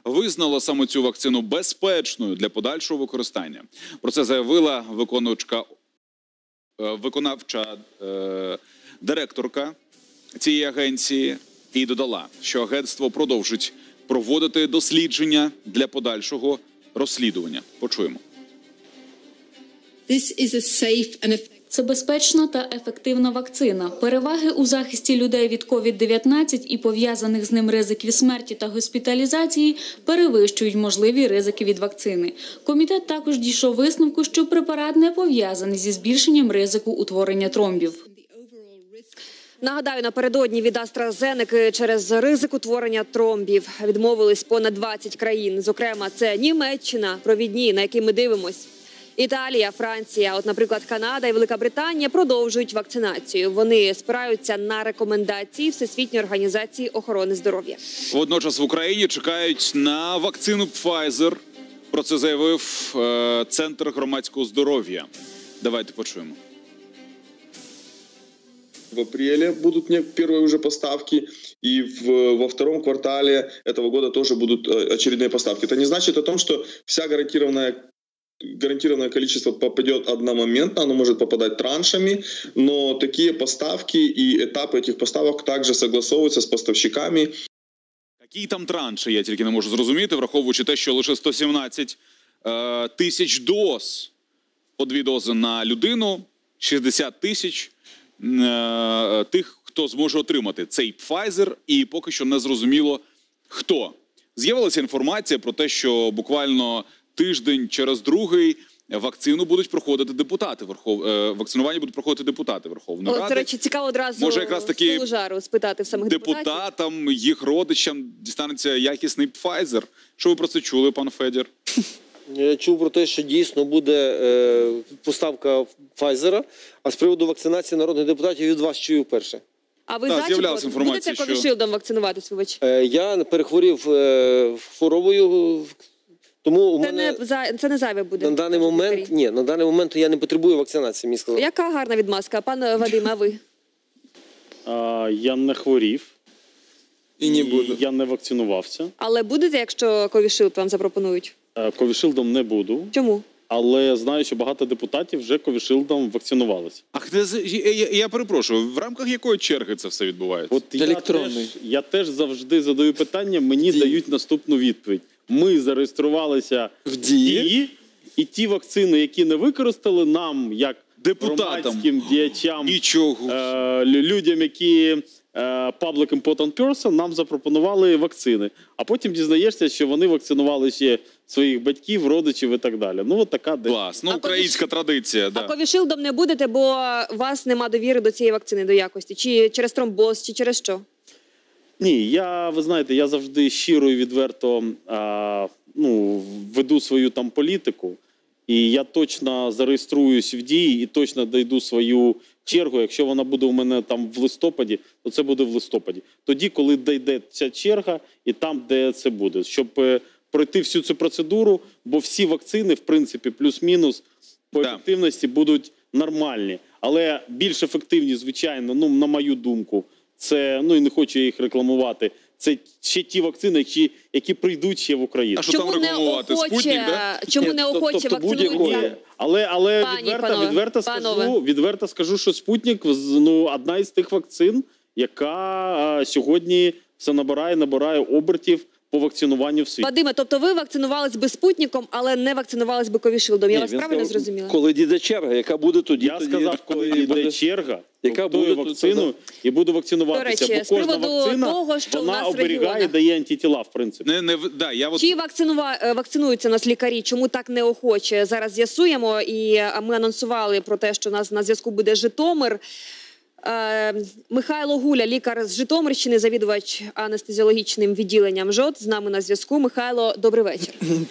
визнало саме цю вакцину безпечною для подальшого використання. Про це заявила виконувачка, е, виконавча е, директорка цієї агенції і додала, що агентство продовжить проводити дослідження для подальшого розслідування. Почуємо. Це безпечна та ефективна вакцина. Переваги у захисті людей від COVID-19 і пов'язаних з ним ризиків смерті та госпіталізації перевищують можливі ризики від вакцини. Комітет також дійшов висновку, що препарат не пов'язаний зі збільшенням ризику утворення тромбів. Нагадаю, напередодні від AstraZeneca через ризик утворення тромбів відмовились понад 20 країн. Зокрема, це Німеччина, провідні, на які ми дивимось. Італія, Франція, от, наприклад, Канада і Велика Британія продовжують вакцинацію. Вони спираються на рекомендації Всесвітньої організації охорони здоров'я. Водночас в Україні чекають на вакцину Pfizer. Про це заявив е, Центр громадського здоров'я. Давайте почуємо. В апреле будут не- первые уже поставки, и в, во втором квартале этого года тоже будут э, очередные поставки. Это не значит о том, что вся гарантированная гарантированное количество попадет одномоментно, оно может попадать траншами, но такие поставки и этапы этих поставок также согласовываются с поставщиками. Які там транші, я тільки не можу зрозуміти, враховуючи те, що лише 117 е, тисяч доз по дві дози на людину, 60 тисяч е, тих, хто зможе отримати цей Pfizer, і поки що не зрозуміло хто. З'явилася інформація про те, що буквально тиждень через другий вакцину будуть проходити депутати Верхов... е, вакцинування будуть проходити депутати Верховної От, Ради. до речі, цікаво одразу Може, якраз таки жару спитати в самих депутатів. депутатам, їх родичам дістанеться якісний Pfizer. Що ви про це чули, пан Федір? Я чув про те, що дійсно буде е, поставка Пфайзера, а з приводу вакцинації народних депутатів від вас чую вперше. А ви Так, за чи з'являлася інформація, будете що- ковішилдом вакцинуватись, вибач? Е, я перехворів е, хворобою, тому у Це мене не за це не зайве буде. на даний момент ні, на даний момент я не потребую вакцинації. Мені сказали. Яка гарна відмазка, пан Вадим, а ви? А, я не хворів. І не буду. Я не вакцинувався. Але будете, якщо ковішилд вам запропонують? Е, Ковішилдом не буду. Чому? Але знаю, що багато депутатів вже ковішилдом вакцинувалися. Ах, ти з- я, я, я перепрошую, в рамках якої черги це все відбувається? От я теж, я теж завжди задаю питання, мені дають наступну відповідь. Ми зареєструвалися в дії, і ті вакцини, які не використали, нам, як Депутатам. громадським діячам, Нічого. е, лю- людям, які е, Public Important Person нам запропонували вакцини. А потім дізнаєшся, що вони вакцинували ще своїх батьків, родичів і так далі. Ну, от така де. Клас. Ну, українська традиція. А Да. ковішилдом не будете, бо у вас нема довіри до цієї вакцини, до якості. Чи через тромбоз, чи через що? Ні, я ви знаєте, я завжди щиро і відверто а, ну, веду свою там політику, і я точно зареєструюсь в дії і точно дойду свою чергу. Якщо вона буде у мене там в листопаді, то це буде в листопаді. Тоді, коли дійде ця черга, і там, де це буде, щоб е, пройти всю цю процедуру, бо всі вакцини, в принципі, плюс-мінус по ефективності будуть нормальні, але більш ефективні, звичайно, ну на мою думку, це ну і не хочу їх рекламувати. Це ще ті вакцини, які, які прийдуть ще в Україну. А що там рекламувати? Спутник, да? чому не охоче вакцинуються? Але але Пані, відверто, панове, відверто панове. скажу, відверто скажу, що Спутник з- ну одна із тих вакцин, яка а, сьогодні все набирає, набирає обертів по вакцинуванню в світі. Вадиме, тобто ви вакцинувались би спутником, але не вакцинувались би ковішилдом. Я Ні, вас він правильно сказав, зрозуміла? Коли дійде черга, яка буде тоді? Я тоді сказав, коли йде черга, Яка яка буде, буде вакцину і буду вакцинуватися. До речі, з бо кожна приводу вакцина того, що в вона нас в оберігає, регіонах. дає антитіла, в принципі. Не, не, в- да, я от... Чи вакцинува... е, вакцинуються нас лікарі? Чому так неохоче? Зараз з'ясуємо. І е, ми анонсували про те, що у нас на зв'язку буде Житомир. Е, Михайло Гуля, лікар з Житомирщини, завідувач анестезіологічним відділенням ЖОТ, з нами на зв'язку. Михайло, добрий вечір. *clears throat*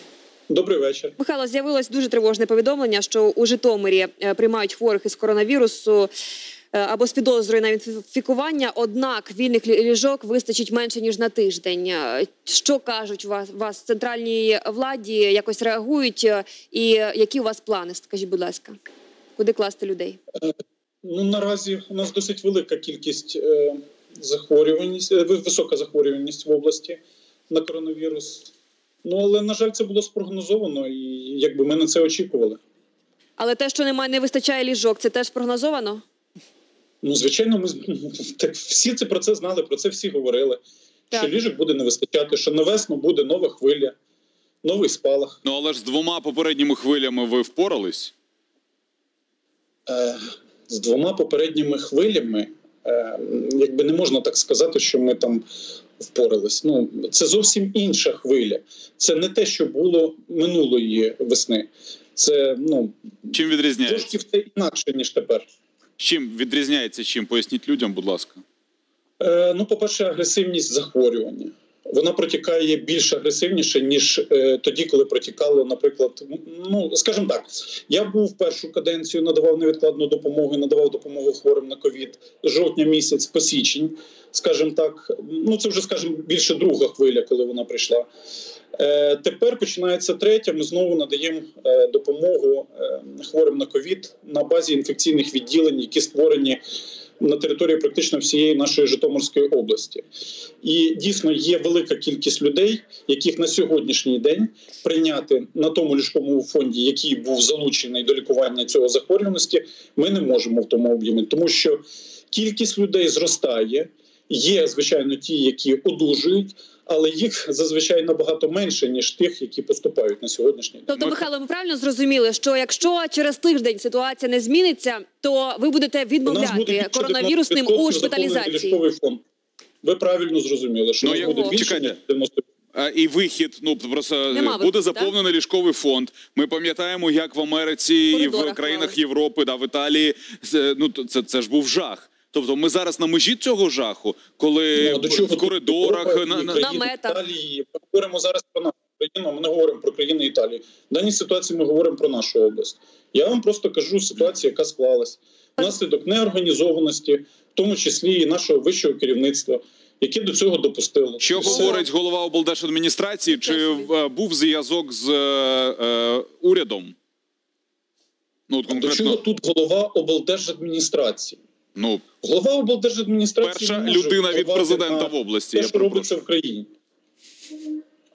Добрий вечір. Михайло, з'явилось дуже тривожне повідомлення, що у Житомирі е, приймають хворих із коронавірусу е, або з підозрою на інфікування. Однак вільних ліжок вистачить менше ніж на тиждень. Е, Що кажуть вас, вас центральній владі? Якось реагують? І які у вас плани? Скажіть, будь ласка, куди класти людей? Ну наразі у нас досить велика кількість е, захворюваність, е, висока захворюваність в області на коронавірус. Ну але на жаль, це було спрогнозовано, і якби ми на це очікували. Але те, що немає, не вистачає ліжок, це теж прогнозовано. Ну звичайно, ми *laughs* так всі це про це знали, про це всі говорили. Що ліжок буде не вистачати, що на весну буде нова хвиля, новий спалах. Ну але ж з двома попередніми хвилями ви впорались. Е, з двома попередніми хвилями, е, якби не можна так сказати, що ми там впорались. Ну, це зовсім інша хвиля. Це не те, що було минулої весни. Це ну Чим відрізняється? трошки все інакше, ніж тепер. Чим відрізняється? Чим поясніть людям, будь ласка. Е, ну, по-перше, агресивність захворювання. Вона протікає більш агресивніше, ніж е, тоді, коли протікало, наприклад, ну скажімо так, я був першу каденцію, надавав невідкладну допомогу, надавав допомогу хворим на ковід жовтня місяць по січень, скажімо так. Ну це вже скажімо, більше друга хвиля, коли вона прийшла. Е, тепер починається третя. Ми знову надаємо е, допомогу хворим на ковід на базі інфекційних відділень, які створені на території практично всієї нашої Житомирської області. І дійсно є велика кількість людей, яких на сьогоднішній день прийняти на тому ліжковому фонді, який був залучений до лікування цього захворюваності, ми не можемо в тому об'ємі, тому що кількість людей зростає. Є, звичайно, ті, які одужують, але їх зазвичай набагато менше, ніж тих, які поступають на сьогоднішній день. Тобто, Михайло, ми правильно зрозуміли, що якщо через тиждень ситуація не зміниться, то ви будете нас буде відмовляти коронавірусним у шпиталізації. ліжковий фонд. Ви правильно зрозуміли, що Ну, буде більше ніж 90%. І вихід, ну просто Нема буде виходу, заповнений ліжковий фонд. Ми пам'ятаємо, як в Америці і в країнах клали. Європи, да, в Італії. Ну то- це, це ж був жах. Тобто ми зараз на межі цього жаху, коли Ну, до чого в коридорах Європа на, і на... Італії. Ми говоримо зараз про нашу країну, ми не говоримо про країни Італії. В даній ситуації ми говоримо про нашу область. Я вам просто кажу ситуацію, яка склалась. Внаслідок неорганізованості, в тому числі і нашого вищого керівництва, яке до цього допустило. Що Все. говорить голова облдержадміністрації? Чи е, був зв'язок з е, е, урядом? Ну, от До чого тут голова облдержадміністрації? Ну, Голова облдержадміністрації перша людина від президента в області. Те, що робиться в країні.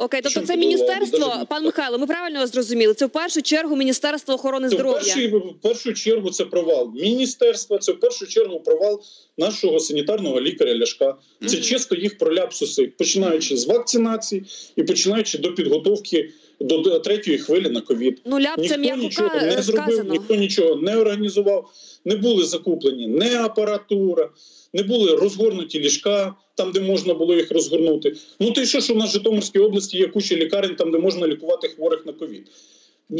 Окей, тобто це це міністерство, пан Михайло, ми правильно вас зрозуміли. Це в першу чергу Міністерство охорони Це в, здоров'я. першій, в першу чергу це провал міністерства, це в першу чергу провал нашого санітарного лікаря Ляшка. Це чисто їх проляпсуси, починаючи з вакцинації і починаючи до підготовки до третьої хвилі на ковід. Ну, ляп це ніхто м'яко нічого не зробив, сказано. ніхто нічого не організував, не були закуплені не апаратура, не були розгорнуті ліжка там, де можна було їх розгорнути. Ну то й що, що в нас в Житомирській області є куча лікарень, там де можна лікувати хворих на ковід.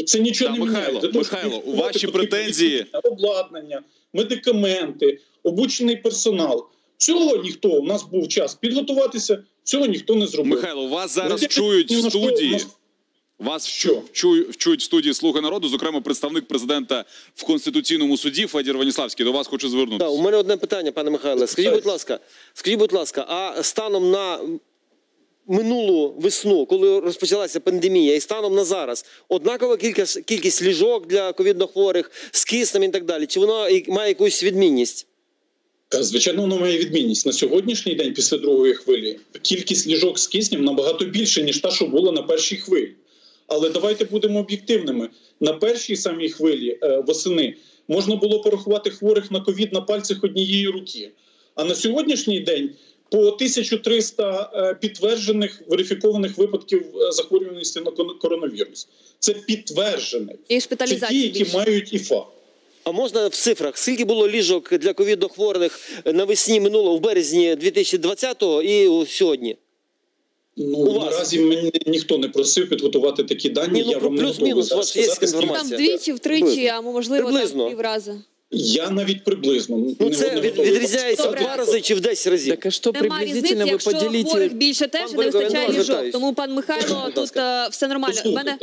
Це нічого Та, не Михайло, міняє. Михайло, у ваші претензії- обладнання, медикаменти, обучений персонал. Цього ніхто у нас був час підготуватися. Цього ніхто не зробив. Михайло, вас зараз Ну, чують в що- студії. на- Вас вчу, вчу, вчують в студії Слуги народу, зокрема представник президента в конституційному суді Федір Ваніславський. До вас хочу звернутися. Так, у мене одне питання, пане Михайле. Скажіть, будь ласка, скажіть, будь ласка, а станом на минулу весну, коли розпочалася пандемія, і станом на зараз, однакова кількість, кількість ліжок для ковіднохворих з киснем і так далі? Чи воно і- має якусь відмінність? Звичайно, воно має відмінність на сьогоднішній день, після другої хвилі, кількість ліжок з киснем набагато більше ніж та, що була на першій хвилі. Але давайте будемо об'єктивними. На першій самій хвилі е, восени можна було порахувати хворих на ковід на пальцях однієї руки. А на сьогоднішній день по 1300 е, підтверджених верифікованих випадків е, захворюваності на коронавірус. Це підтверджених. І Це ті, шпиталізації які більше. мають ІФА. А можна в цифрах, скільки було ліжок для ковіднохворих навесні минулого, в березні 2020-го і сьогодні? Ну наразі мене ніхто не просив підготувати такі дані. Ні, ну, я вам не плюс-мінус, у вас є сказати, інформація? Там двічі, втричі, а можливо Приблизно. там піврази. Я навіть приблизно Ну це від, відрізняється в два рази чи в 10 разів. Так а Нема приблизительно вы якщо хворих більше теж не вистачає ліжок. Тому пан Михайло тут е, все нормально. У мене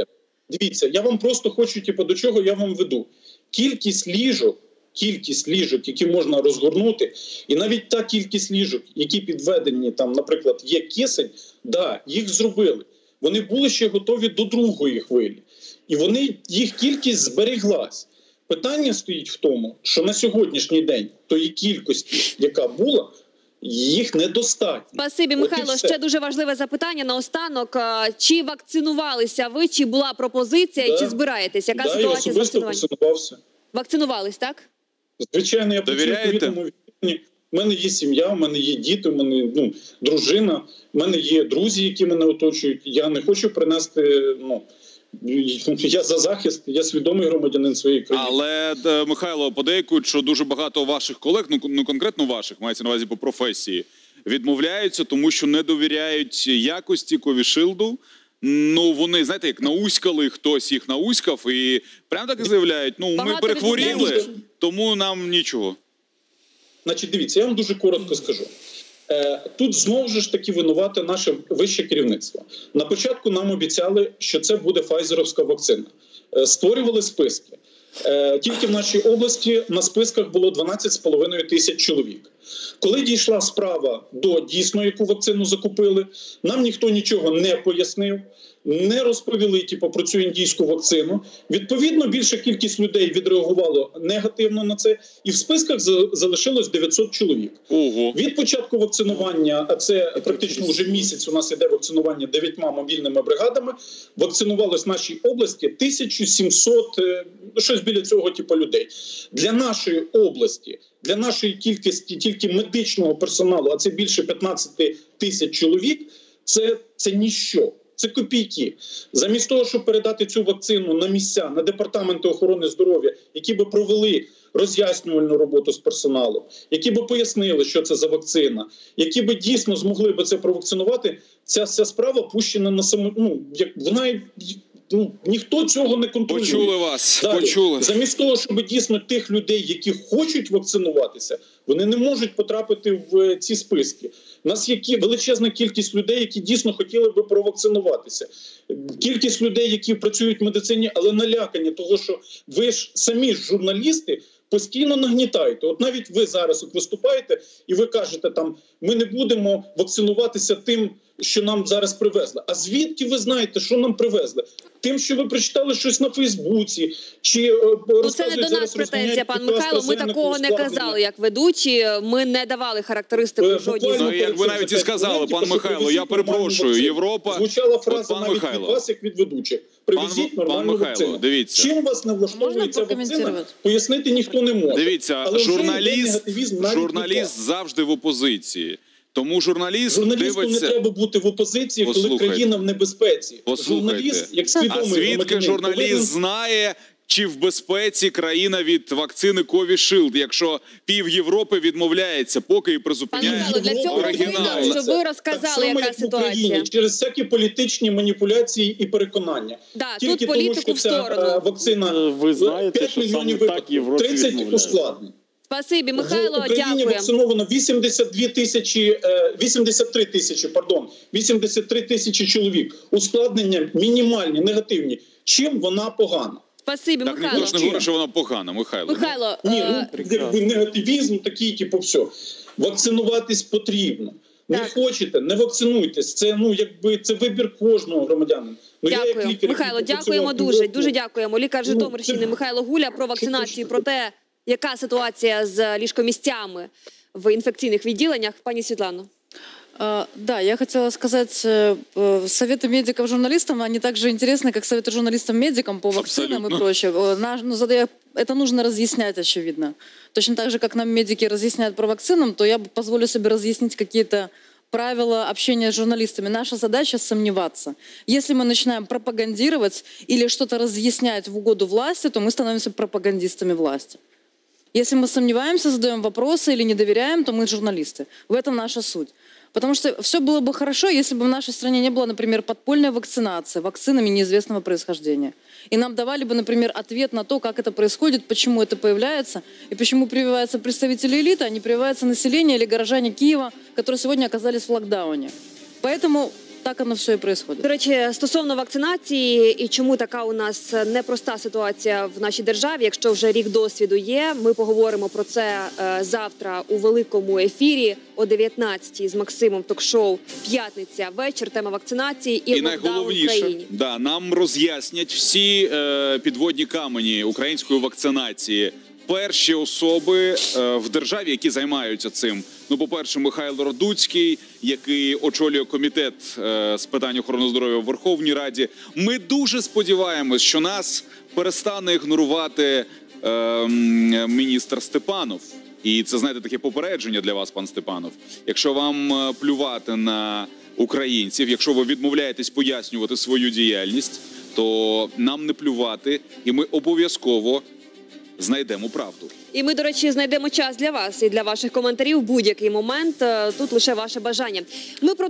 дивіться, я вам просто хочу, типу, до чого я вам веду. Кількість ліжок, кількість ліжок, які можна розгорнути, і навіть та кількість ліжок, які підведені там, наприклад, є кисень, да, їх зробили. Вони були ще готові до другої хвилі, і вони їх кількість зберіглась. Питання стоїть в тому, що на сьогоднішній день тої кількості, яка була, їх недостатньо. Спасибі, Михайло. Ще дуже важливе запитання наостанок. Е, Чи вакцинувалися ви? Чи була пропозиція? Да. чи збираєтесь? Яка да, я ситуація з особисто вакцинуванням? вакцинувався. Вакцинувались, так? Звичайно, я Довіряєте? відділенні. У мене є сім'я, у мене є діти, у мене ну, дружина, у мене є друзі, які мене оточують. Я не хочу принести. Ну *laughs* я за захист, я свідомий громадянин своєї країни. Але е, Михайло подейкують, що дуже багато ваших колег, ну, ну конкретно ваших, мається на увазі по професії, відмовляються, тому що не довіряють якості ковішилду. Ну вони знаєте, як науськали, хтось їх науськав, і прямо так і заявляють: ну ми перехворіли, тому нам нічого. Значить, дивіться, я вам дуже коротко скажу. Е, Тут знову ж таки винувате наше вище керівництво. На початку нам обіцяли, що це буде файзеровська вакцина. Е, Створювали списки. Е, Тільки в нашій області на списках було 12,5 тисяч чоловік. Коли дійшла справа до дійсно, яку вакцину закупили, нам ніхто нічого не пояснив, не розповіли типу, про цю індійську вакцину. Відповідно, більша кількість людей відреагувало негативно на це, і в списках залишилось 900 чоловік. Ого. Від початку вакцинування, а це практично вже місяць. У нас іде вакцинування дев'ятьма мобільними бригадами. Вакцинувалось в нашій області 1700, е, ну, щось біля цього типу людей. Для нашої області, для нашої кількості тільки медичного персоналу, а це більше 15 тисяч чоловік. Це, це ніщо. Це копійки. Замість того, щоб передати цю вакцину на місця, на департаменти охорони здоров'я, які би провели роз'яснювальну роботу з персоналом, які би пояснили, що це за вакцина, які би дійсно змогли би це провакцинувати, ця вся справа пущена на саму. Ну як вона ну ніхто цього не контролює. Почули вас, Далі, почули. Замість того, щоб дійсно тих людей, які хочуть вакцинуватися, вони не можуть потрапити в е, ці списки. У нас є величезна кількість людей, які дійсно хотіли би провакцинуватися. Кількість людей, які працюють в медицині, але налякані, того що ви ж самі ж журналісти. Постійно нагнітаєте. От навіть ви зараз от виступаєте, і ви кажете, там ми не будемо вакцинуватися тим, що нам зараз привезли. А звідки ви знаєте, що нам привезли? Тим, що ви прочитали щось на Фейсбуці, чи е, Ну це не до нас претензія, пан Михайло. Ми такого не казали, як ведучі. Ми не давали характеристику Е, жодній Ну, як ви навіть і сказали, пан Михайло, я перепрошую, Європа. Звучала фраза От, пан навіть Михайло. від вас, як від ведучих. Привезіть Пан нормальну Михайло, вакцину. дивіться. Чим вас не влаштовує ця вакцина, пояснити ніхто не може. Дивіться, Але журналіст, журналіст завжди в опозиції. Тому журналіст Журналісту дивиться. не треба бути в опозиції, коли країна в небезпеці. Послухайте, Журналіст, як а свідомий звідки журналіст повинен- знає, чи в безпеці країна від вакцини Covishield, якщо пів Європи відмовляється, поки і призупиняє Пане для цього оригінал. щоб ви розказали, яка ситуація. Україні, через всякі політичні маніпуляції і переконання. Да, Тільки тут тому, що в ця сторону. е, вакцина Ви знаєте, 5 що мільйонів саме так випадків, Європі 30 ускладнень. Спасибі, В Михайло, Україні дякуємо. вакциновано 82 тисячі, е, 83 тисячі, пардон, 83 тисячі чоловік. Ускладнення мінімальні, негативні. Чим вона погана? Спасибі, Так Михайло. ніхто ж не говорить, що вона погана, Михайло. Михайло, Ні, е, ну якби негативізм такий, типу, все. Вакцинуватись потрібно. Не хочете, не вакцинуйтесь. Це ну якби це вибір кожного громадянина. Ну, я як Дякую, лікар, Михайло. який Дякуємо дуже. Дуже дякуємо. Лікар Ну, Житомирщини це- Михайло Гуля про вакцинацію, про те, яка ситуація з ліжкомістями в інфекційних відділеннях. Пані Світлано. А, Да, я хотела сказать, э, э, советы медиков журналистам, они также интересны, как советы журналистам медикам по вакцинам Абсолютно. и прочее. Э, ну, задая- Это нужно разъяснять, очевидно. Точно так же, как нам медики разъясняют про вакцинам, то я позволю себе разъяснить какие-то правила общения с журналистами. Наша задача сомневаться. Если мы начинаем пропагандировать или что-то разъяснять в угоду власти, то мы становимся пропагандистами власти. Если мы сомневаемся, задаем вопросы или не доверяем, то мы журналисты. В этом наша суть. Потому что все было бы хорошо, если бы в нашей стране не было, например, подпольной вакцинации вакцинами неизвестного происхождения. И нам давали бы, например, ответ на то, как это происходит, почему это появляется, и почему прививаются представители элиты, а не прививается население или горожане Киева, которые сегодня оказались в локдауне. Поэтому так оно все и происходит. До речі, стосовно вакцинації і чому така у нас непроста ситуація в нашій державі, якщо вже рік досвіду є, ми поговоримо про це е, завтра у великому ефірі о 19-й з Максимом ток-шоу П'ятниця вечір. Тема вакцинації і, І найголовніше, да, нам роз'яснять всі е, підводні камені української вакцинації. Перші особи е, в державі, які займаються цим. Ну, по-перше, Михайло Радуцький, який очолює комітет е, з питань охорони здоров'я в Верховній Раді. Ми дуже сподіваємось, що нас перестане ігнорувати е, міністр Степанов. І це знаєте таке попередження для вас, пан Степанов. Якщо вам плювати на українців, якщо ви відмовляєтесь пояснювати свою діяльність, то нам не плювати, і ми обов'язково знайдемо правду. І ми, до речі, знайдемо час для вас і для ваших коментарів в будь-який момент. Е, Тут лише ваше бажання. Ми продовжуємо.